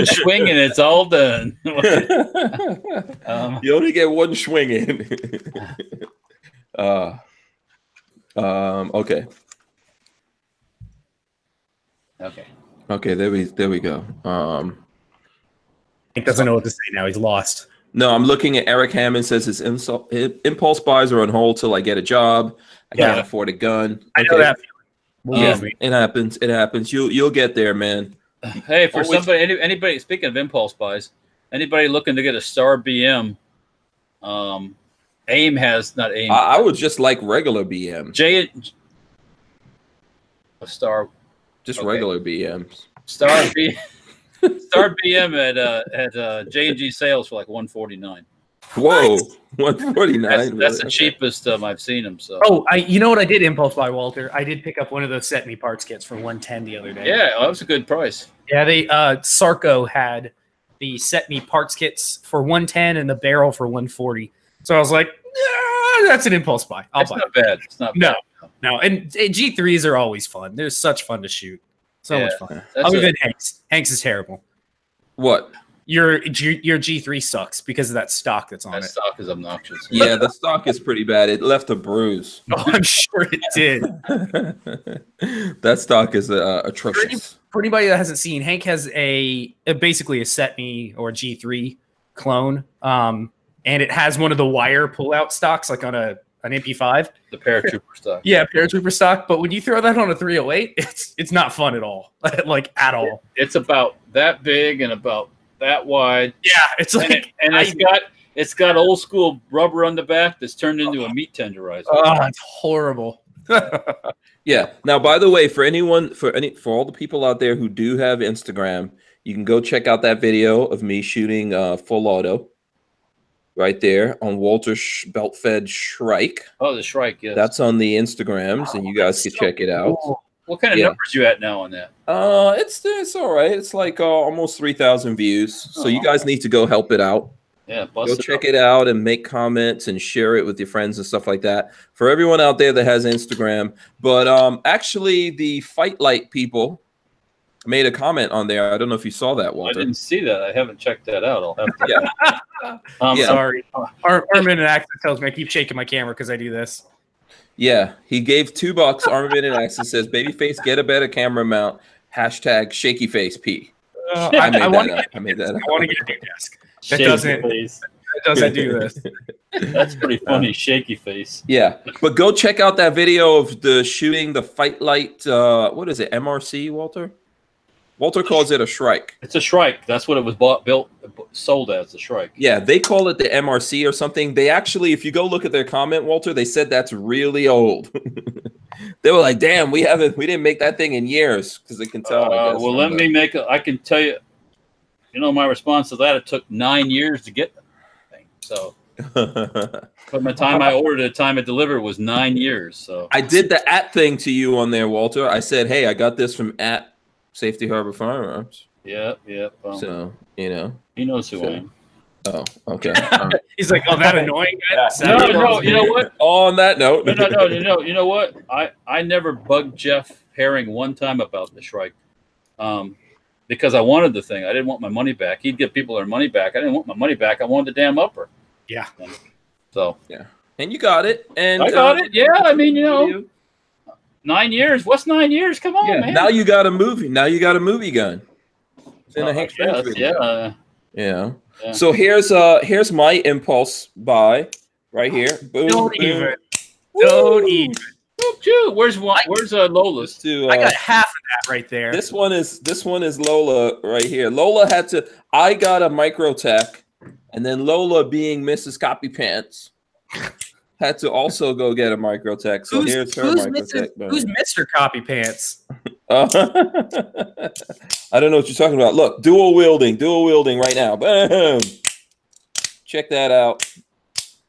swing and it's all done. um, you only get one swing in. Uh, um, okay, Okay. okay, there we there we go. Um, He doesn't know what to say now. He's lost. no, I'm looking at Eric Hammond says his insult, impulse buys are on hold till I get a job. I can't afford a gun. I know that. feeling. Yeah, Believe it happens. It happens. You'll you'll get there, man. Hey, for Always- somebody, any, anybody, speaking of impulse buys, anybody looking to get a Star BM, um, AIM has not AIM. I, I would just like regular BM. J, a Star just okay. regular BMs. Star B, Star BM at uh, at uh, J and G sales for like one forty nine. Whoa, one forty That's, nine. that's the cheapest um, I've seen them. So Oh, I you know what I did impulse buy Walter? I did pick up one of those CETME parts kits for 110 the other day. yeah, well, that was a good price. Yeah, they uh Sarco had the CETME parts kits for 110 and the barrel for 140. So I was like, "Yeah, that's an impulse buy. I'll It's buy. it." not bad. It's not No. bad. No, No, and uh, G3s are always fun. They're such fun to shoot. So Yeah. much fun. That's Other a- than Hanks. Hanks is terrible. What? Your G, your G3 sucks because of that stock that's on that it. stock is obnoxious. Yeah, the stock is pretty bad. It left a bruise. Oh, I'm sure it did. that stock is uh, atrocious. For anybody that hasn't seen, Hank has a, a basically a CETME or G3 clone. Um, and it has one of the wire pullout stocks like on a an MP5. The paratrooper stock. Yeah, paratrooper stock. But when you throw that on a 308, it's it's not fun at all. like at all. It's about that big and about that wide, Yeah, it's and, like it, and it's got it's got old school rubber on the back that's turned into a meat tenderizer. oh, it's horrible. Yeah. Now, by the way, for anyone, for any, for all the people out there who do have Instagram, you can go check out that video of me shooting uh, full auto, right there on Walter Sh- Beltfed Shrike. oh, the Shrike. Yes. That's on the Instagrams, and you guys can check it out. what kind of yeah. numbers you at now on that? Uh, it's it's all right. It's like uh, almost three thousand views. So you Oh. guys need to go help it out. Yeah, Go bust check it out and make comments and share it with your friends and stuff like that. For everyone out there that has Instagram, but um, actually the FightLite people made a comment on there. I don't know if you saw that, Walter. I didn't see that. I haven't checked that out. I'll have to. Yeah. Um, Yeah. Sorry. Ar- Armin and Access tells me I keep shaking my camera because I do this. Yeah, he gave two bucks. Armament and Access says, "Babyface, get a better camera mount." Hashtag shaky face P. Uh, I made want that to up. I made that I want to get a new desk. That shaky doesn't- face. It doesn't do this. That's pretty funny. Shaky face. Yeah, but go check out that video of the shooting the FightLite. Uh, what is it? MRC, Walter. Walter calls it a Shrike. It's a Shrike. That's what it was bought, built, sold as a Shrike. Yeah, they call it the MRC or something. They actually, if you go look at their comment, Walter, they said that's really old. they were like, "Damn, we haven't, we didn't make that thing in years," because they can tell. Uh, well, let the- me make. A, I can tell you. You know, my response to that. It took nine years to get the thing. So, from the time I ordered to the time it delivered was nine years. So, I did the at thing to you on there, Walter. I said, "Hey, I got this from at Safety Harbor Firearms." Yep, yep. Um, So you know. he knows who so- I am. Oh, okay. All right. He's like, oh, that annoying guy. Yeah. No, no. You know what? On that note, No, no, no. You know, you know what? I I never bugged Jeff Herring one time about the Shrike, um, because I wanted the thing. I didn't want my money back. He'd give people their money back. I didn't want my money back. I wanted the damn upper. Yeah. So yeah, and you got it. And I got uh, it. Yeah. I mean, you know, you- nine years. What's nine years? Come on, yeah. man. Now you got a movie. Now you got a movie gun. It's in Uh, a Hank yes, Strange yeah. Yeah. Yeah. So here's uh here's my impulse buy right here. Boom. Don't boom. even. Don't even. Oh. Where's one? Where's uh, Let's Lola's? do. I Uh, got half of that right there. this one is this one is Lola right here. Lola had to. I got a Microtech, and then Lola, being Mrs. Copy Pants, had to also go get a Microtech. So who's, here's her who's, Microtech. Mr., who's Mr. Copy Pants? Uh, I don't know what you're talking about. Look, dual wielding, dual wielding right now. Boom. Check that out.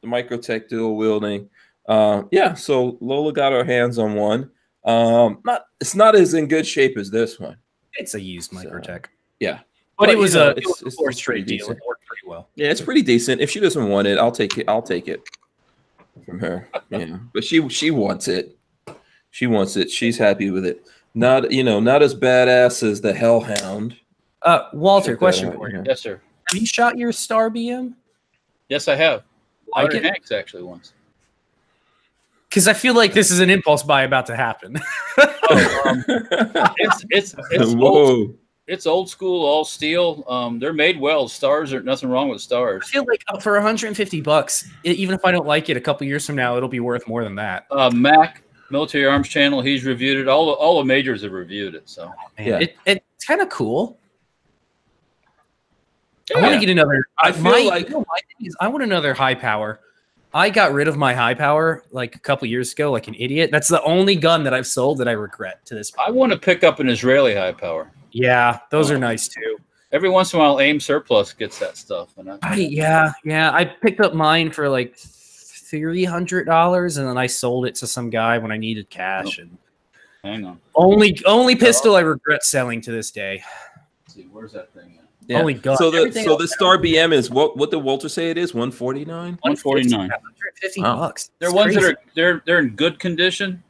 The Microtech dual wielding. Uh, yeah, so Lola got her hands on one. Um, not it's not as in good shape as this one. It's a used So, Microtech. yeah. But, But, it was you know, a, it's- it was a it's- forced it's pretty trade deal. It worked pretty well. Yeah, it's pretty decent. If she doesn't want it, I'll take it. I'll take it from her. Yeah, but she she wants it. She wants it. She's happy with it. Not you know not as badass as the Hellhound. Uh, Walter, Check question for you. Yes, sir. Have you shot your Star BM? Yes, I have. Like Like it? Hanks actually once. Because I feel like this is an impulse buy about to happen. Oh, um, it's it's it's old, Whoa. It's old school, all steel. Um, they're made well. Stars are nothing wrong with stars. I feel like uh, for 150 bucks, even if I don't like it a couple years from now, it'll be worth more than that. Uh, Mac Military Arms Channel, he's reviewed it. All the all the majors have reviewed it. So Man, Yeah. it, it's kind of cool. I want to get another. I I feel my, like- you know, my thing is, I want another high power. I got rid of my high power like a couple years ago, like an idiot. That's the only gun that I've sold that I regret to this. I want to pick up an Israeli high power. Yeah, those are oh. nice too. Every once in a while, AIM surplus gets that stuff, and I, I yeah yeah. I picked up mine for like three hundred dollars, and then I sold it to some guy when I needed cash. Oh. And hang on. only only pistol I regret selling to this day. Let's see, where's that thing? At? Yeah. Only gun. So the Everything so the Star BM is what what did Walter say it is? 149? One forty nine. 150 Wow. bucks. They're It's ones that are they're they're in good condition.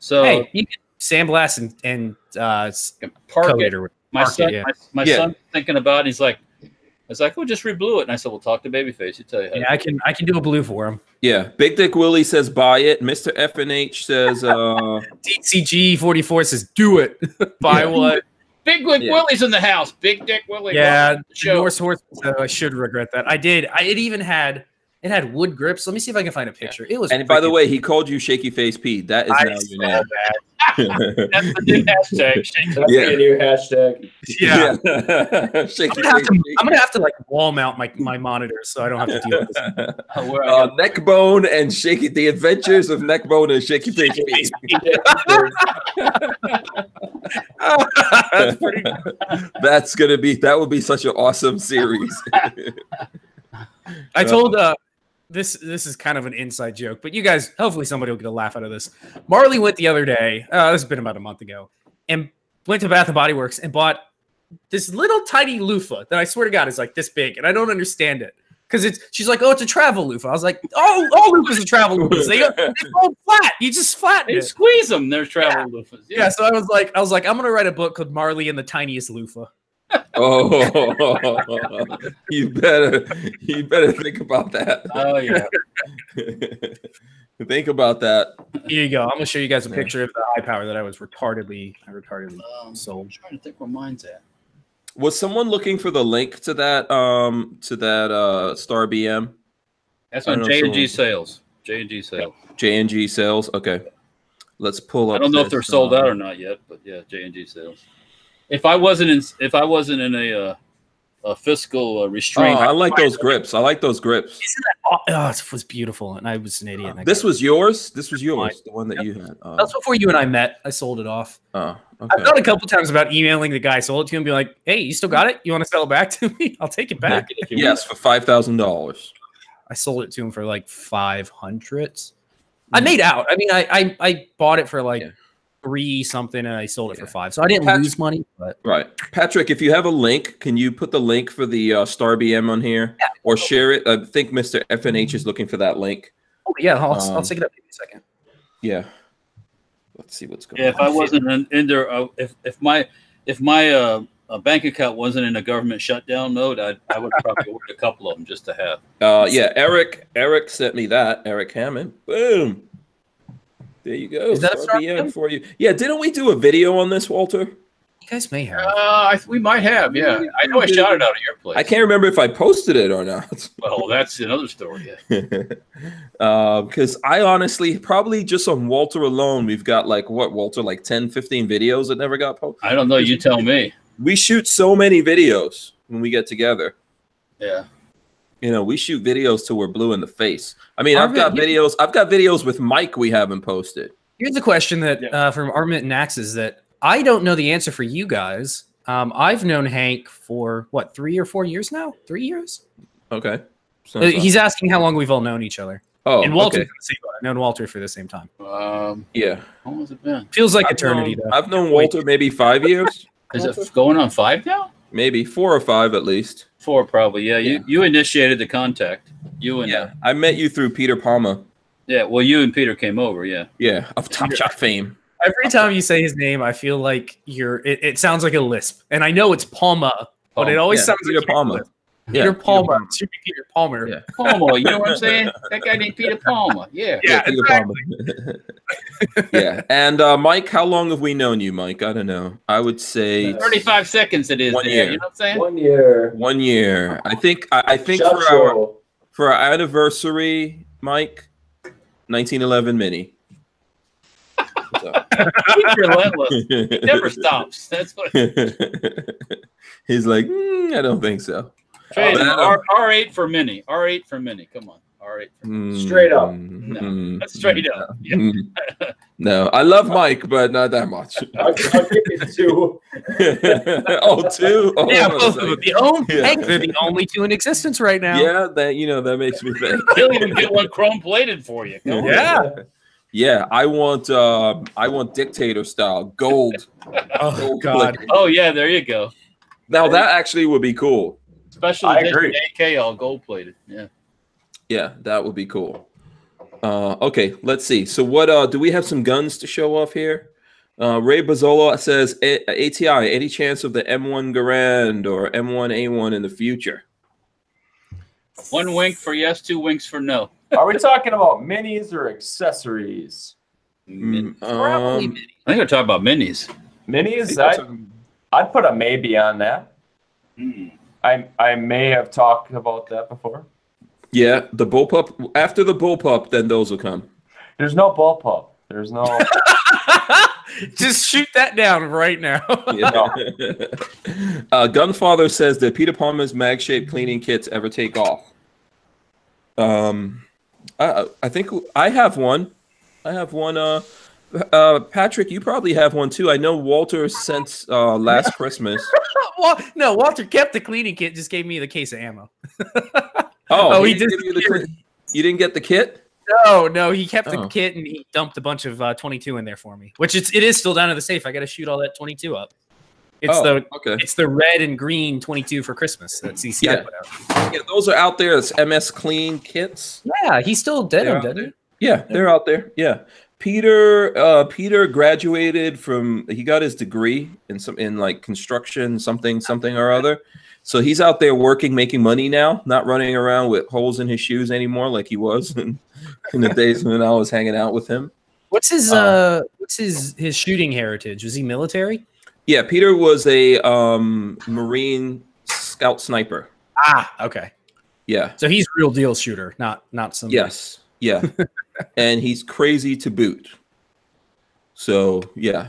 So Hey, you can sandblast and and uh, s- you can park coat it. it or My park it, son, yeah. my, my Yeah. son thinking about. it, He's like, I was like, well, just reblue it, and I said, well, talk to Babyface. He tell you. How to Yeah, I can I can do a blue for him. Yeah. Big Dick Willie says buy it. Mr. FNH says uh DCG 44 says do it. Buy Yeah. one. Big Dick Yeah. Willie's in the house. Big Dick Willie. Yeah, welcome the show. Norse horse. So I should regret that. I did. I, it even had it had wood grips. Let me see if I can find a picture. It was. and by the freaking- way, he called you Shaky Face Pete. That is I now your name. that. That's the new hashtag. Shake That's Yeah. a new hashtag. Yeah. Yeah. I'm Shaky gonna, have Face to, Pete. I'm gonna have to like wall mount my, my monitor so I don't have to deal with this. Uh, where uh, Neckbone and Shaky the Adventures of Neckbone and Shaky Face Pete. That's pretty. That's gonna be that would be such an awesome series. I told uh this this is kind of an inside joke, but you guys hopefully somebody will get a laugh out of this. Marley went the other day. Uh, this has been about a month ago, and went to Bath and Body Works and bought this little tiny loofah that I swear to God is like this big, and I don't understand it because it's. She's like, "Oh, it's a travel loofah." I was like, "Oh, all loofahs are travel loofahs. They go, they go flat. You just flatten it." squeeze them. They're travel loofahs. Yeah, so I was like, I was like, I'm gonna write a book called Marley and the Tiniest Loofah. Oh, you better you better think about that. Oh yeah. think about that. Here you go. I'm gonna show you guys a picture of the high power that I was retardedly, I retardedly Um, sold. I'm trying to think where mine's at. Was someone looking for the link to that um to that uh Star BM That's on don't J and G sales. J and G sales. J and G sales? Okay, let's pull up. I don't know if they're sold um, out or not yet, but yeah, J and G sales. If I wasn't in, if I wasn't in a, uh, a fiscal uh, Oh, restraint, I like those grips. I like those grips. Isn't that? Oh, oh, it was beautiful, and I was an idiot. and I This was yours. This was yours. The one that you had. Oh, That's before you and I met. I sold it off. oh, okay. I've okay. done a couple times about emailing the guy I sold it to and be like, "Hey, you still got it? You want to sell it back to me? I'll take it back." if you Yes, for five thousand dollars. I sold it to him for like five hundred. I made out. I mean, I I, I bought it for like Yeah. Three something, and I sold it Yeah. for five. So I didn't Pat- lose money, but Right, Patrick. If you have a link, can you put the link for the uh, Star BM on here or share it? I think Mister FNH is looking for that link. oh, yeah, I'll, I'll Um, take it up in a second. Yeah. Let's see what's going Yeah, if. I wasn't in, in there, uh, if if my if my uh, uh, bank account wasn't in a government shutdown mode, I I would probably order a couple of them just to have. Uh, yeah, Eric. Eric sent me that. Eric Hammond. Boom. There you go. Is that a Star Star BM BM? for you? Yeah. Didn't we do a video on this, Walter? You guys may have. Uh, I, we might have, yeah. I know I shot it out of your place. I can't remember if I posted it or not. Well, that's another story. Yeah. because I honestly, probably just on Walter alone, we've got like what, Walter, like 10, 15 videos that never got posted. I don't know. You tell me. We shoot so many videos when we get together. Yeah. You know, we shoot videos till we're blue in the face. I mean, I've got videos. I've got videos with Mike we haven't posted. Here's a question that Yeah. uh, from Armament and Axes that I don't know the answer for you guys. Um, I've known Hank for what three or four years now? Three years. Okay. So, Uh, he's asking how long we've all known each other. oh, and Walter, okay. I've known Walter for the same time. Um, Yeah. how long has it been? Feels like I've eternity known, though. I've known Walter maybe five years, Is it going on five now? Maybe four or five at least. Four, probably. Yeah. Yeah. You you initiated the contact. You and Yeah. Uh, I met you through Peter Palma. yeah. Well, you and Peter came over. Yeah. Yeah. Of Top Shot fame. Every time you say his name, I feel like you're. It, it sounds like a lisp, and I know it's Palma, but oh, it always yeah, sounds Peter like you're Palma. lisp. Yeah, Peter Peter Palmer. Palmer. Should Peter Palmer. Yeah. Palmer, you know what I'm saying? That guy named Peter Palmer. Yeah. Yeah, Peter Palmer. yeah, and uh, Mike, how long have we known you, Mike? I don't know. I would say 35 seconds it is One there. year. You know what I'm saying? One year. one year. I think. I, I think Shut for our for our anniversary, Mike, 1911 mini. So- He's relentless. He never stops. That's what He's like, "Mm, I don't think so. Trade Oh, R, R8 for mini. R8 for mini. Come on. R8 for Mm, Straight up. No, mm, straight up. Yeah. mm. No, I love Mike, but not that much. I'll, I'll give you two. oh, two? Oh, Yeah, both of them. The only, Yeah. they're the only two in existence right now. Yeah, that you know that makes me think. He'll even get one chrome plated for you. Come on. Yeah. Yeah, I want uh, I want dictator style gold. Oh gold God. plated. Oh, yeah. There you go. Now that actually would be cool. Special I edition agree. AK all gold plated. Yeah. Yeah, that would be cool. Uh, okay, let's see. So what uh, do we have some guns to show off here? Uh, Ray Bazzola says "A- ATI, any chance of the M1 Garand or M1A1 in the future? One wink for yes, two winks for no. Are we talking about minis or accessories? Mm, Probably um, mini. I think we're talking about minis. Minis, I'd, I'd put a maybe on that. Hmm. I I may have talked about that before. yeah, the bullpup. After the bullpup, then those will come. There's no bullpup. There's no. Just shoot that down right now. Yeah. uh, Gunfather says that Peter Palmer's mag shape cleaning kits ever take off. Um, I, I think I have one. I have one. Uh, uh, Patrick, you probably have one too. I know Walter sent uh, last Christmas. well, no, Walter kept the cleaning kit. Just gave me the case of ammo. Oh, Oh, he didn't give you, the you didn't get the kit? No, no, he kept the Oh. kit and he dumped a bunch of uh, 22 in there for me. Which it's it is still down in the safe. I got to shoot all that 22 up. It's oh, the okay. it's the red and green 22 for Christmas that CCI Yeah. put out. Yeah, those are out there. It's MS Clean kits. Yeah, he's still dead, They're dead. Yeah, they're out there. Yeah. Peter uh Peter graduated from he got his degree in some in like construction something something or other. So he's out there working making money now, not running around with holes in his shoes anymore like he was in, in the days when I was hanging out with him. What's his Uh, uh what's his his shooting heritage? Was he military? Yeah, Peter was a um marine scout sniper. Ah, okay. Yeah. So he's real deal shooter, not not some Yes. Yeah. and he's crazy to boot. So, yeah.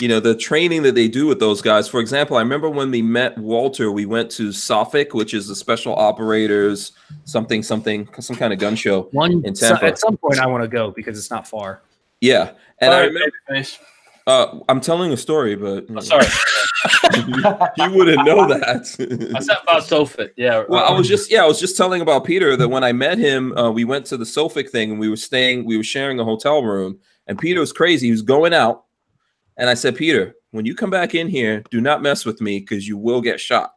You know, the training that they do with those guys. For example, I remember when we met Walter, we went to SOFIC, which is the special operators, something, something, some kind of gun show. one In so- Tampa. at some point I want to go because it's not far. Yeah. And I All right, remember, babyface. Uh, I'm telling a story, but Oh, sorry. you wouldn't know that. I said about SOFIC. Yeah. Well, I was just yeah, I was just telling about Peter that when I met him, uh, we went to the SOFIC thing and we were staying, we were sharing a hotel room, and Peter was crazy. He was going out, and I said, Peter, when you come back in here, do not mess with me because you will get shot.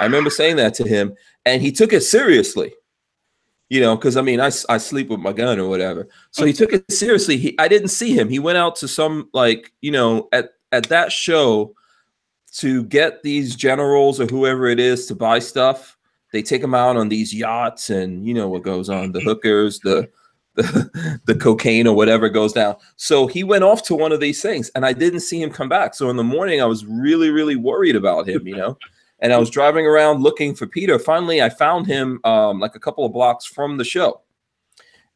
I remember saying that to him, and he took it seriously. You know, because I mean, I, I sleep with my gun or whatever. So he took it seriously. He I didn't see him. He went out to some like you know at at that show to get these generals or whoever it is to buy stuff. They take them out on these yachts, and you know what goes on the hookers, the the, the cocaine or whatever goes down. So he went off to one of these things, and I didn't see him come back. So in the morning, I was really, really worried about him, you know. And I was driving around looking for Peter. Finally, I found him um, like a couple of blocks from the show,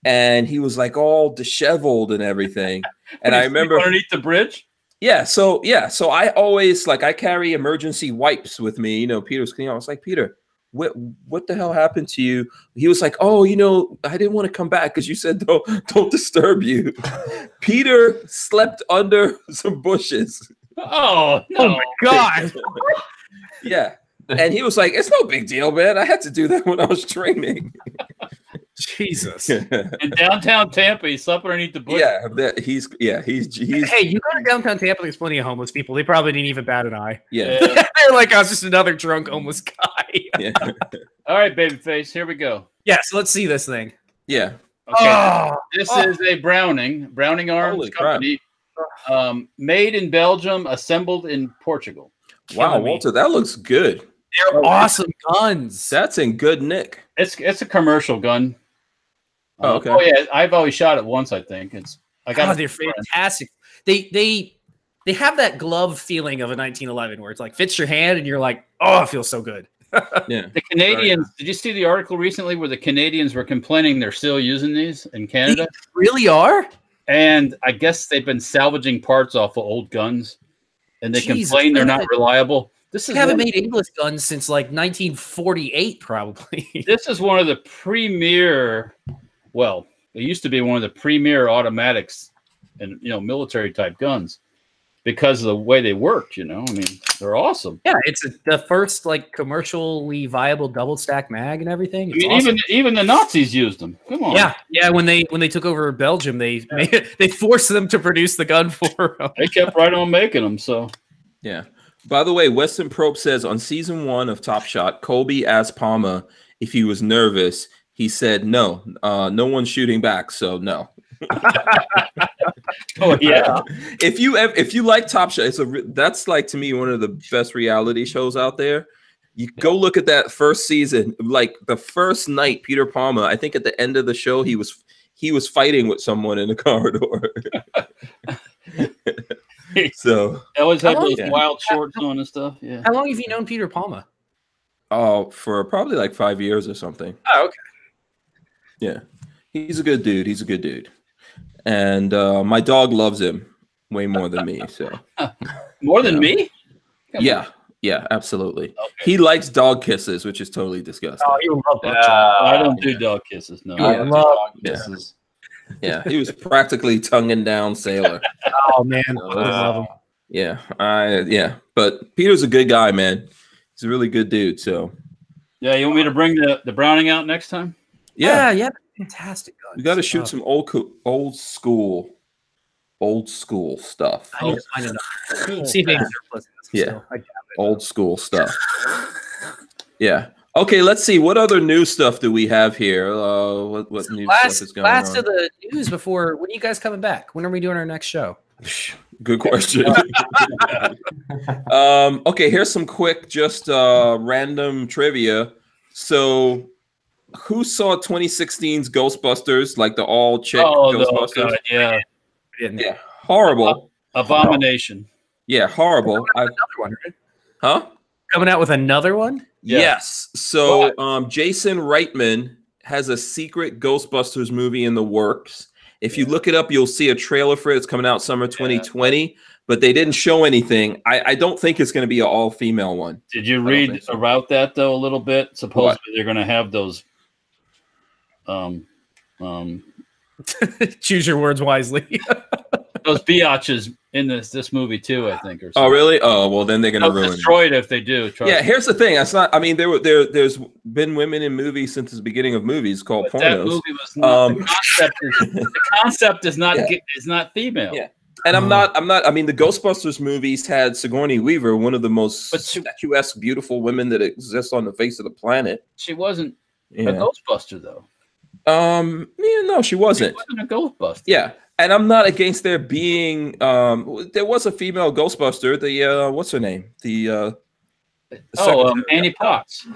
and he was like all disheveled and everything. And I remember underneath the bridge. yeah, so yeah, so I always like I carry emergency wipes with me. You know, Peter's cleaning. I was like, Peter, what what the hell happened to you? He was like, Oh, you know, I didn't want to come back because you said don't don't disturb you. Peter slept under some bushes. Oh no! Oh my god. Yeah. And he was like, It's no big deal, man. I had to do that when I was training. Jesus. In downtown Tampa, he slept underneath the bush. that he's yeah, he's he's Hey, you go to downtown Tampa, there's plenty of homeless people. They probably didn't even bat an eye. yeah. Yeah. They're like, I was just another drunk homeless guy. Yeah. All right, babyface. Here we go. yeah, so let's see this thing. Yeah. Okay. Oh, This Oh. is a Browning, Browning Arms Holy crap. Company, um, made in Belgium, assembled in Portugal. Wow, killing me. Walter, that looks good. They're Oh, awesome guns. That's in good nick. It's it's a commercial gun. Oh, Uh, okay. Oh yeah, I've always shot it once. I think it's. I got. God, it they're from a friend. fantastic. They they they have that glove feeling of a 1911 where it's like fits your hand and you're like, oh, it feels so good. Yeah. The Canadians. Did you see the article recently where the Canadians were complaining they're still using these in Canada? Really are? And I guess they've been salvaging parts off of old guns, and they Jesus complain they're not reliable. This is haven't made Inglis guns since like 1948, probably. this is one of the premier. Well, it used to be one of the premier automatics, and you know, military type guns, because of the way they worked. You know, I mean, they're awesome. yeah, it's a, the first like commercially viable double stack mag and everything. I mean, awesome. even even the Nazis used them. Come on, yeah, yeah. When they when they took over Belgium, they made, they forced them to produce the gun for them. they kept right on making them. So Yeah. By the way, Weston Probe says on season one of Top Shot, Colby asked Palmer if he was nervous. He said no, uh, no one's shooting back, so no. oh yeah, if you ev- if you like Top Shot, it's a re- that's like to me one of the best reality shows out there. You go look at that first season, like the first night, Peter Palmer. I think at the end of the show, he was he was fighting with someone in the corridor. so, they always had those Yeah. wild shorts on and stuff. Yeah. How long have you known Peter Palma? oh, for probably like five years or something. Oh, okay. Yeah, he's a good dude. He's a good dude, and uh, my dog loves him way more than me. So More than Yeah. me? Come yeah, yeah, absolutely. Okay. He likes dog kisses, which is totally disgusting. Oh, you love that. I Uh, don't do dog kisses. No. I Yeah. love love- Yeah. kisses. Yeah, he was practically tonguing down Sailor. Oh man, I Uh, love him. Yeah, I yeah, but Peter's a good guy, man. He's a really good dude. So Yeah, you want me to bring the, the Browning out next time? Yeah, yeah, yeah, fantastic. Guns. we got to shoot Oh, some old co- old school, old school stuff. I need to find enough. See if they surplus. Yeah. still. I. Old school stuff. Yeah. Okay, let's see. What other new stuff do we have here? Uh, what what new stuff is Last, going last on? of the news before. When are you guys coming back? When are we doing our next show? Good question. um, okay, here's some quick, just uh, random trivia. So, who saw 2016's Ghostbusters, like the all chick Oh, no, Ghostbusters? God, yeah. Yeah, horrible. Abomination. Yeah, horrible. Another one, right? huh? Coming out with another one? Yeah. Yes. So, um, Jason Reitman has a secret Ghostbusters movie in the works. If you look it up, you'll see a trailer for it. It's coming out summer 2020, but they didn't show anything. I, I don't think it's going to be an all female one. Did you read so. about that though a little bit? Supposedly they're going to have those. Um, um, Choose your words wisely. those biatches in this this movie too. I think. Or Oh, really? Oh, well, then they're going to They'll ruin it. destroy it if they do. trust Yeah, me. here's the thing. That's not. I mean, there were there. There's been women in movies since the beginning of movies called But that pornos, movie was not. Um, the concept is the concept is not Yeah. is not female. Yeah. and I'm not. I'm not. I mean, the Ghostbusters movies had Sigourney Weaver, one of the most But she- statuesque, beautiful women that exists on the face of the planet. She wasn't a Ghostbuster though. Um. Yeah. No, she She wasn't. wasn't a Ghostbuster. Yeah. And I'm not against there being. Um. There was a female Ghostbuster. The uh. What's her name? The uh. the Oh, um. Annie Potts.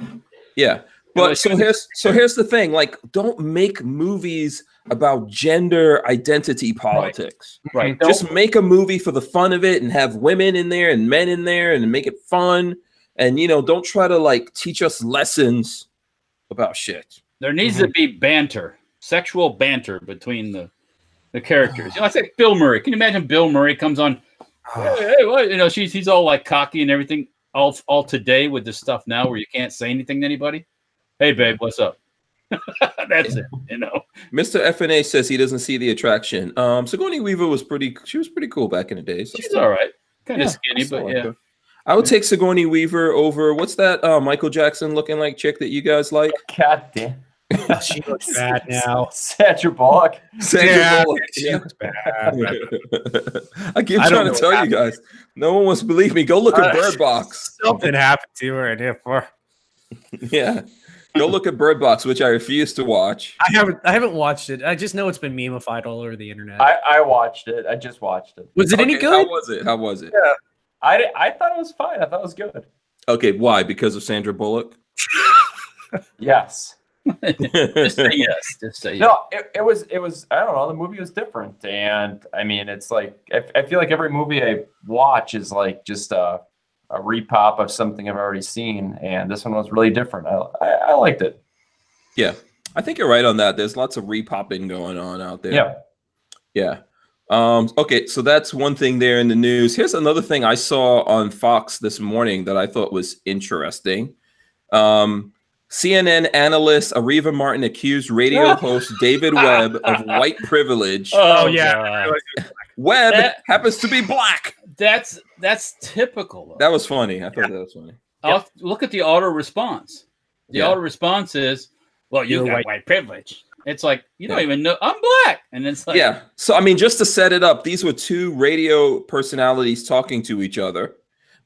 Yeah. But so here's so here's the thing. Like, don't make movies about gender identity politics. Right. Just make a movie for the fun of it and have women in there and men in there and make it fun. And you know, don't try to like teach us lessons about shit. There needs to be banter, sexual banter between the the characters. You know, it's like Bill Murray. Can you imagine Bill Murray comes on? Hey, hey, what? You know, she's he's all like cocky and everything. All all today with this stuff now, where you can't say anything to anybody. Hey, babe, what's up? That's it. You know. Mr. FNA says he doesn't see the attraction. Um, Sigourney Weaver was pretty. She was pretty cool back in the day. So She's all right. Kind of Yeah, skinny, but like yeah. her. I would take Sigourney Weaver over what's that uh, Michael Jackson looking like chick that you guys like? God damn. she looks bad now. Sandra Bullock. Sandra Yeah, Bullock. she looks bad. I keep I trying know to tell what you guys. No one wants to believe me. Go look at Uh, Bird Box. Something happened to her, in here for. Yeah. Go look at Bird Box, which I refuse to watch. I haven't. I haven't watched it. I just know it's been memeified all over the internet. I, I watched it. I just watched it. was it any Okay, How good? was it? How was it? Yeah. I, I thought it was fine. I thought it was good. Okay, why? Because of Sandra Bullock? Yes. Just say yes. Just say yes. No, it, it was it was I don't know. The movie was different, and I mean, it's like I, I feel like every movie I watch is like just a a repop of something I've already seen, and this one was really different. I I, I liked it. Yeah, I think you're right on that. There's lots of repopping going on out there. Yeah. Yeah. Um, okay, so that's one thing there in the news. Here's another thing I saw on Fox this morning that I thought was interesting. Um, CNN analyst Areva Martin accused radio host David Webb of white privilege. Oh, oh yeah. Webb that- happens to be black. That's that's typical. Though. That was funny. I thought that was funny. I'll look at the auto response. The Yeah. auto response is, "Well, you You're got white. white. privilege." It's like you don't Yeah. even know I'm black, and it's like, yeah. So I mean, just to set it up, these were two radio personalities talking to each other.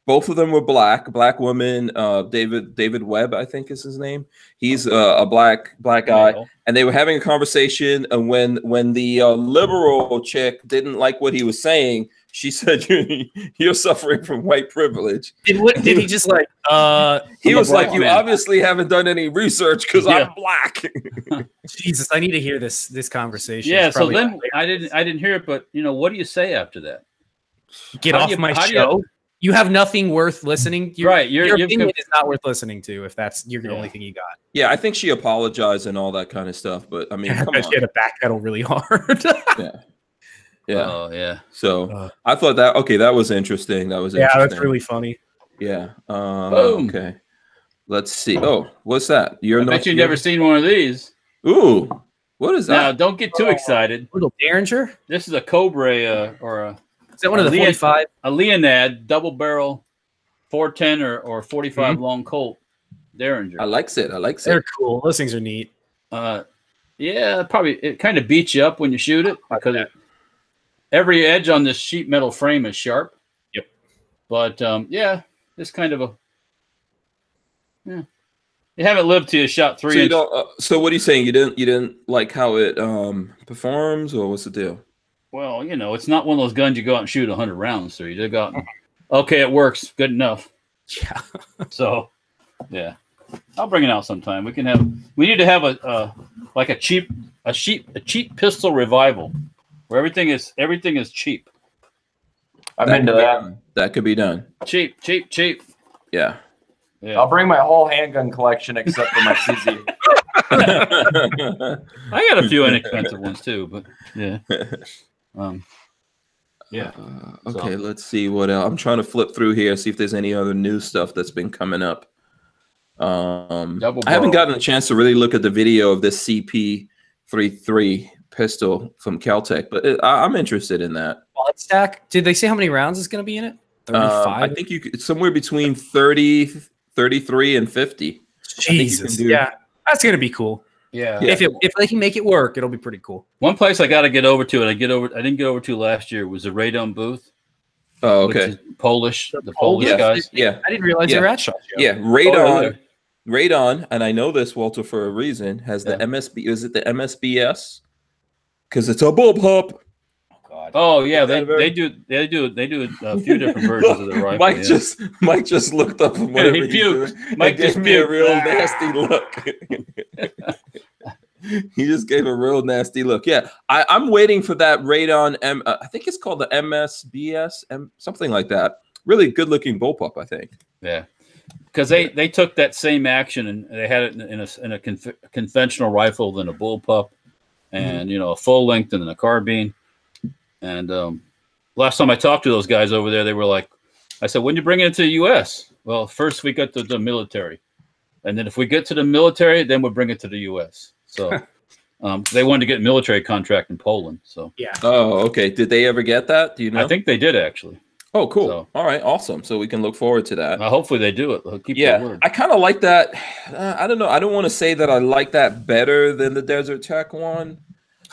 Both of them were black. Black woman, uh, David David Webb, I think is his name. He's uh, a black black guy, and they were having a conversation. And when when the uh, liberal chick didn't like what he was saying, she said, "You're, you're suffering from white privilege." Did, what, did he just like? Uh, He I'm was like, "You man." obviously haven't done any research because Yeah. I'm black." Jesus, I need to hear this this conversation. Yeah. So then I didn't I didn't hear it, but you know what do you say after that? get how off you- my how do you- show. You, have nothing worth listening. Your, Right, you're- your you've opinion com- is not worth listening to if that's your Yeah. only thing you got. yeah, I think she apologized and all that kind of stuff. But I mean, I come bet on. she had to backpedal really hard. yeah, yeah. Oh yeah. So Uh. I thought that okay, that was interesting. That was yeah, that's really funny. yeah. Uh, Boom. okay. Let's see. Oh, what's that? You're I not- bet you've never seen one of these. Ooh, what is that? Now, that? don't get too excited. Little Derringer. This is a Cobra uh, or a, Is that one of the Leon- 45? a Leonad double barrel 410 or, or 45 Mm-hmm. long Colt Derringer. I likes it. I likes it. They're cool. Those things are neat. Uh, yeah, probably it kind of beats you up when you shoot it because it, every edge on this sheet metal frame is sharp. Yep. But um, yeah, it's kind of a yeah. You haven't lived till you shot So three you don't. Uh, so what are you saying? You didn't. You didn't like how it um performs, or what's the deal? Well, you know, it's not one of those guns you go out and shoot hundred rounds through. You just go out and, okay, it works, good enough. Yeah. So, yeah, I'll bring it out sometime. We can have. We need to have a uh, like a cheap a cheap a cheap pistol revival, where everything is everything is cheap, I'm That into could be that. done. That could be done. cheap, cheap, cheap. Yeah. Yeah, I'll bring my whole handgun collection except for my CZ. I got a few inexpensive ones too, but yeah, um, yeah. Uh, okay, let's see what else. I'm trying to flip through here, see if there's any other new stuff that's been coming up. Um, Double I haven't gotten a chance to really look at the video of this CP33 pistol from Kel-Tec, but it, I, I'm interested in that. Quad stack. Did they say how many rounds is going to be in it? Um, I think you could somewhere between 30, 33, and 50. think you can Jesus. do- Yeah. That's going to be cool. Yeah. Yeah. If it, if they can make it work, it'll be pretty cool. One place I got to get over to, and I get over, I didn't get over to last year, was the Radom booth. Oh, which okay. is Polish, the, The Polish Yeah, guys. yeah, I didn't realize Yeah. they were at Shot Show. yeah. Oh, Radom, really? Radom, and I know this Walter for a reason. Has the MSB? Is it the MSBS? Because it's a bullpup. Oh yeah, they, very- they do they do they do a few different versions of the rifle. Mike yeah. just Mike just looked up and whatever He he's puked. doing, Mike gave just me a real nasty look. he just gave a real nasty look. Yeah, I, I'm waiting for that Radom M. Uh, I think it's called the MSBS, M, something like that. Really good looking bullpup, I think. Yeah, because they they took that same action and they had it in, in a in a conf- conventional rifle, than a bullpup, and you know a full length and then a carbine. And um, last time I talked to those guys over there, they were like, "I said, when you bring it to the U.S.?" Well, first we got to the military, and then if we get to the military, then we'll bring it to the U.S. So. Um, they wanted to get a military contract in Poland, so Yeah. Oh, okay. Did they ever get that? Do you know? I think they did actually. Oh, cool. so. All right, awesome. So we can look forward to that. Uh, hopefully they do it. They'll keep yeah, word. I kind of like that. Uh, I don't know. I don't want to say that I like that better than the Desert Tech one.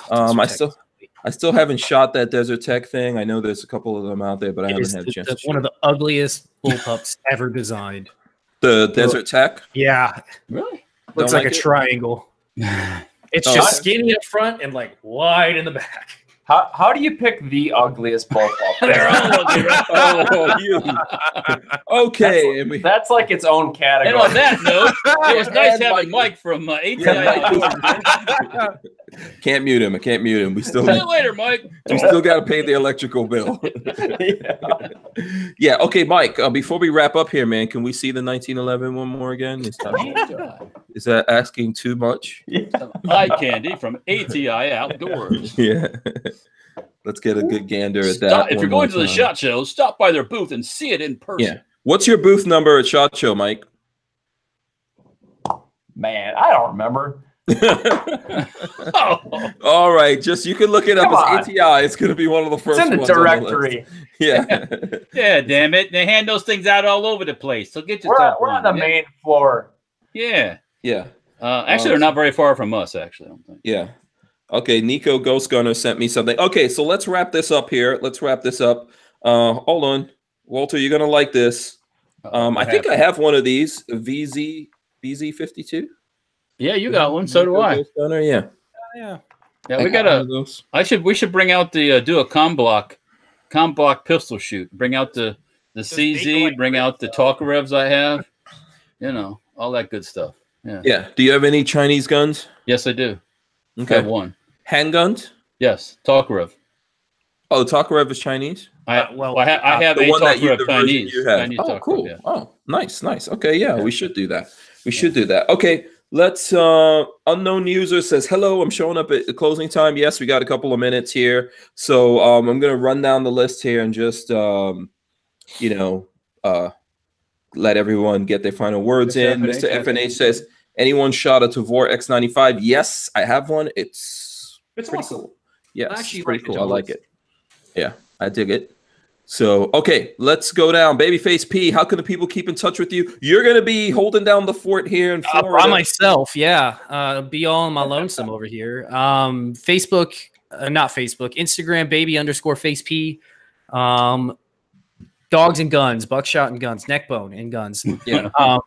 Um, I Tech. still, I still haven't shot that Desert Tech thing. I know there's a couple of them out there, but I It haven't is had a the- chance. the- to one of the ugliest bullpups ever designed. the Desert Tech. Yeah. really? Looks like, like a it? triangle. It's Oh, just I- skinny up front and like wide in the back. How, how do you pick the ugliest bullpup? They're all ugly, right? Oh, you. Okay, and we, That's like its own category. And on that note, it was nice having Mike- Mike from uh, ATI. Yeah, can't mute him. I can't mute him. We still See you later, Mike. we still got to pay the electrical bill. Yeah. yeah. Okay, Mike. Uh, before we wrap up here, man, can we see the 1911 one more again? Is that, is that asking too much? Eye candy from ATI Outdoors. Yeah. Let's get a good gander at that. Stop, if you're going to the time. shot show, stop by their booth and see it in person. Yeah. What's your booth number at Shot Show, Mike? Man, I don't remember. Oh, All right, just you can look it up Come as ATI. It's going to be one of the It's first. in the ones on list. directory. yeah. yeah, damn it. They hand those things out all over the place. So get We're, yourself we're on the yeah. main floor. Yeah. yeah. Uh, actually, they're not very far from us, actually. I don't think. Yeah. Okay, Nico Ghost Gunner sent me something. Okay, so let's wrap this up here. Let's wrap this up. Uh hold on. Walter, you're gonna like this. Um, I What think I have one of these VZ VZ52. Yeah, you got one. So do I. Ghost Gunner, yeah. Yeah. Yeah, I we got got one a. I should. We should bring out the uh, do a com block, com block pistol shoot. Bring out the the CZ. Bring out the Tokarevs I have. You know all that good stuff. Yeah. Yeah. Do you have any Chinese guns? Yes, I do. I Okay. have one. Handguns? Yes, Tokarev. Oh, Tokarev is Chinese. I Uh, well, well, I, ha- I have the a one that you, Tokarev the version Chinese. you have. Chinese oh, Tokarev, cool. yeah. Oh, nice, nice. Okay, yeah, we should do that. We should do that. Okay, let's. uh Unknown user says hello. I'm showing up at the closing time. Yes, we got a couple of minutes here, so um, I'm gonna run down the list here and just um, you know, uh, let everyone get their final words Mr. in. FNH, Mr. FNH says, anyone shot a Tavor X95? Yes, I have one. It's It's pretty awesome. cool. Yes, I it's actually pretty like cool. I like it. Yeah, I dig it. So, okay, let's go down. Babyface P, how can the people keep in touch with you? You're going to be holding down the fort here in Uh, Florida. by myself, yeah. Uh, be all on my lonesome over here. Um, Facebook, uh, not Facebook, Instagram, baby underscore face p. Um, dogs and guns, buckshot and guns, neckbone and guns. yeah, Um,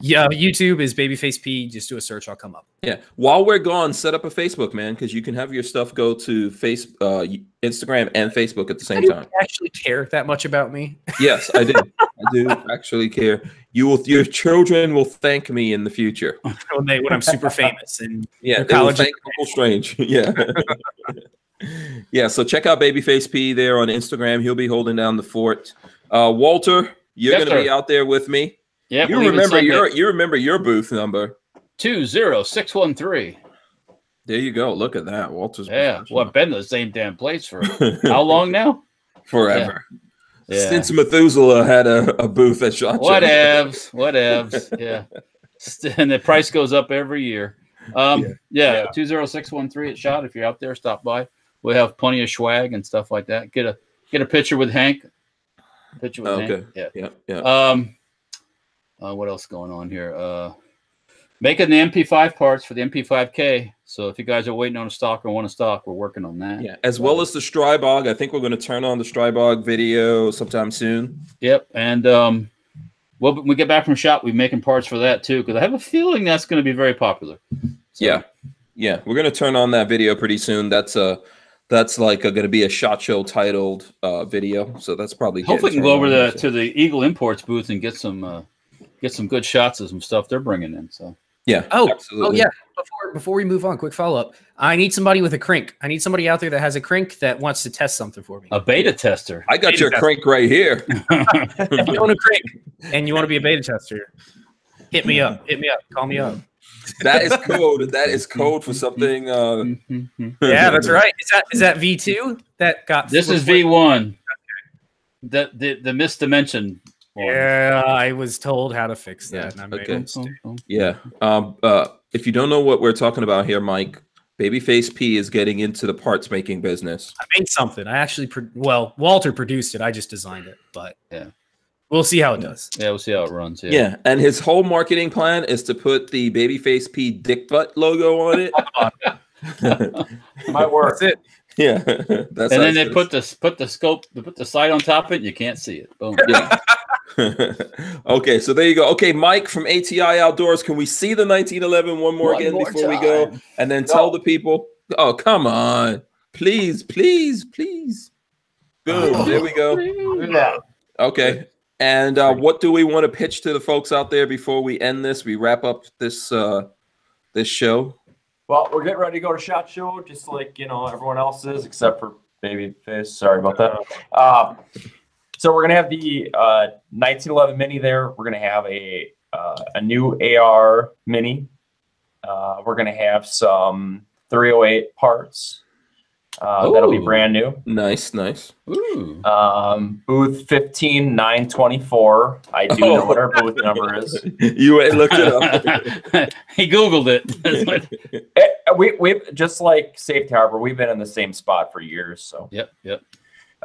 yeah, YouTube is babyface p. Just do a search, I'll come up. yeah. While we're gone, set up a Facebook, man, because you can have your stuff go to face, uh, Instagram and Facebook at the I same do time. actually care that much about me. Yes, I do. I do actually care. You will. Your children will thank me in the future. when, they, when I'm super famous and Yeah, Your they will college- thank Uncle Strange. Yeah. yeah, so check out Babyface P there on Instagram. He'll be holding down the fort. Uh, Walter, you're Yes, going to be out there with me. Yeah, you remember your you remember your booth number. two zero six one three. There you go. Look at that. Walter's Yeah, well, I've been to the same damn place for how long now? forever. Yeah. Since Methuselah had a, a booth at Shot Show. Whatevs, whatevs. Yeah, and the price goes up every year. Um, yeah, Yeah. two zero six one three at shot. If you're out there, stop by. We have plenty of swag and stuff like that. Get a get a picture with Hank. Picture with Okay. Hank. Yeah. Yeah, yeah. Um, uh, what else going on here? Uh, making the MP5 parts for the MP5K. So if you guys are waiting on a stock or want a stock, we're working on that. yeah, as well as the Strybog. I think we're going to turn on the Strybog video sometime soon. Yep, and um, well, when we get back from shop, we're making parts for that too because I have a feeling that's going to be very popular. So, Yeah, yeah, we're gonna turn on that video pretty soon. That's a that's like gonna be a shot show titled uh, video. So that's probably Hopefully, we can go over the to the Eagle Imports booth and get some uh, get some good shots of some stuff they're bringing in. So yeah. Oh, absolutely. Oh yeah. Before before we move on, quick follow up. I need somebody with a Krink. I need somebody out there that has a Krink that wants to test something for me. a beta tester. I got your crank right here. if you own a Krink and you want to be a beta tester, hit me up. Hit me up. Call me up. That is code. That is code for something. Uh, Yeah, that's right. Is that is that V two that got? This is V one. The the the misdimension. One. Yeah, I was told how to fix Yeah, that. and I okay. a. Yeah. Um. Uh. If you don't know what we're talking about here, Mike, Babyface P is getting into the parts making business. I made something. I actually, pro- well, Walter produced it. I just designed it, but Yeah. we'll see how it does. Yeah, we'll see how it runs. Yeah. Yeah. And his whole marketing plan is to put the Babyface P dick butt logo on it. Might work. That's it. yeah. That's and then they put the put the scope, they put the sight on top of it, and you can't see it. Boom. yeah. okay, so there you go. Okay, Mike from ATI Outdoors, can we see the 1911 one more One again more before we go? And then tell the people. Oh, come on. Please, please, please. Boom. There we go. Look. Okay. And uh, what do we want to pitch to the folks out there before we end this? We wrap up this uh, this show. Well, we're getting ready to go to Shot Show, just like you know everyone else is, except for Babyface. Sorry about that. Um, so we're gonna have the uh, 1911 Mini there. We're gonna have a uh, a new AR Mini. Uh, we're gonna have some 308 parts. Uh, that'll be brand new. Nice, nice. Ooh. Um, booth 15924. I do know what our booth number is. you went and looked it up. he Googled it. Eh, we we just like Safety Harbor, we've been in the same spot for years. So, yep, yep.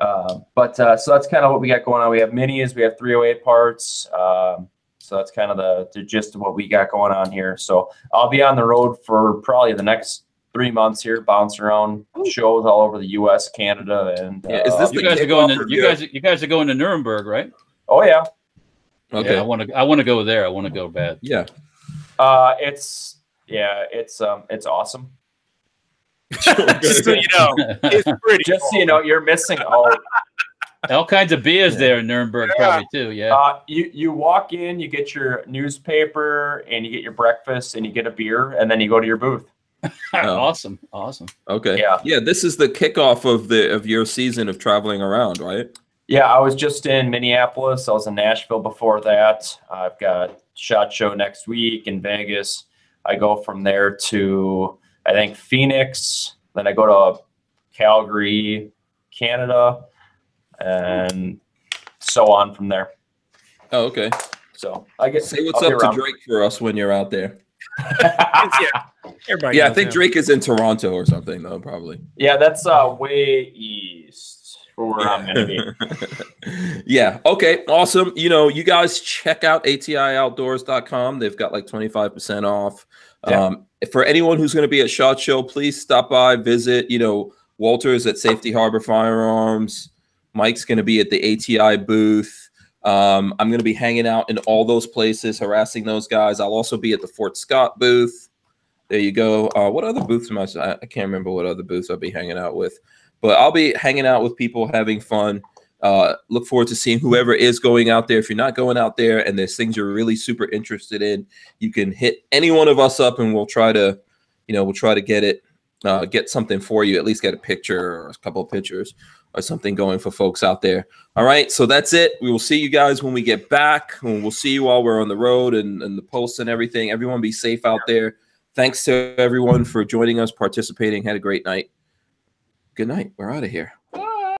Uh, but uh, so that's kind of what we got going on. We have minis, we have 308 parts. Um, so that's kind of the, the gist of what we got going on here. So I'll be on the road for probably the next three months here, bouncing around shows all over the U.S., Canada, and Yeah, is uh, this You guys are going to you guys you guys are going to Nuremberg, right? oh yeah, Okay. Yeah, I want to I want to go there. I want to go bad. Yeah. uh, it's yeah, it's um, it's awesome. Just so you know, it's pretty. Just so you know, you're missing all All kinds of beers there in Nuremberg, Yeah. probably too. Yeah. Uh, you you walk in, you get your newspaper, and you get your breakfast, and you get a beer, and then you go to your booth. awesome, awesome. Okay. Yeah. Yeah. This is the kickoff of the of your season of traveling around, right? Yeah, I was just in Minneapolis. I was in Nashville before that. I've got Shot Show next week in Vegas. I go from there to I think Phoenix. Then I go to Calgary, Canada, and so on from there. Oh, okay. So I guess Say what's up to. Drake for us when you're out there. yeah, everybody. Yeah, I think him. Drake is in Toronto or something, though, probably. yeah, that's uh, way east for where I'm gonna be. yeah. Okay. Awesome. You know, you guys check out atioutdoors.com. They've got like 25% off. Yeah. Um, for anyone who's going to be at SHOT Show, please stop by, visit. You know, Walter's at Safety Harbor Firearms. Mike's going to be at the ATI booth. Um, I'm going to be hanging out in all those places, harassing those guys. I'll also be at the Fort Scott booth. There you go. Uh, what other booths am I? I I can't remember what other booths I'll be hanging out with, but I'll be hanging out with people, having fun. Uh, look forward to seeing whoever is going out there. If you're not going out there and there's things you're really super interested in, you can hit any one of us up and we'll try to, you know, we'll try to get it, uh, get something for you, at least get a picture or a couple of pictures or something going for folks out there. All right. So that's it. We will see you guys when we get back. And we'll see you while we're on the road and, and the posts and everything. Everyone be safe out there. Thanks to everyone for joining us, participating. Had a great night. Good night. We're out of here.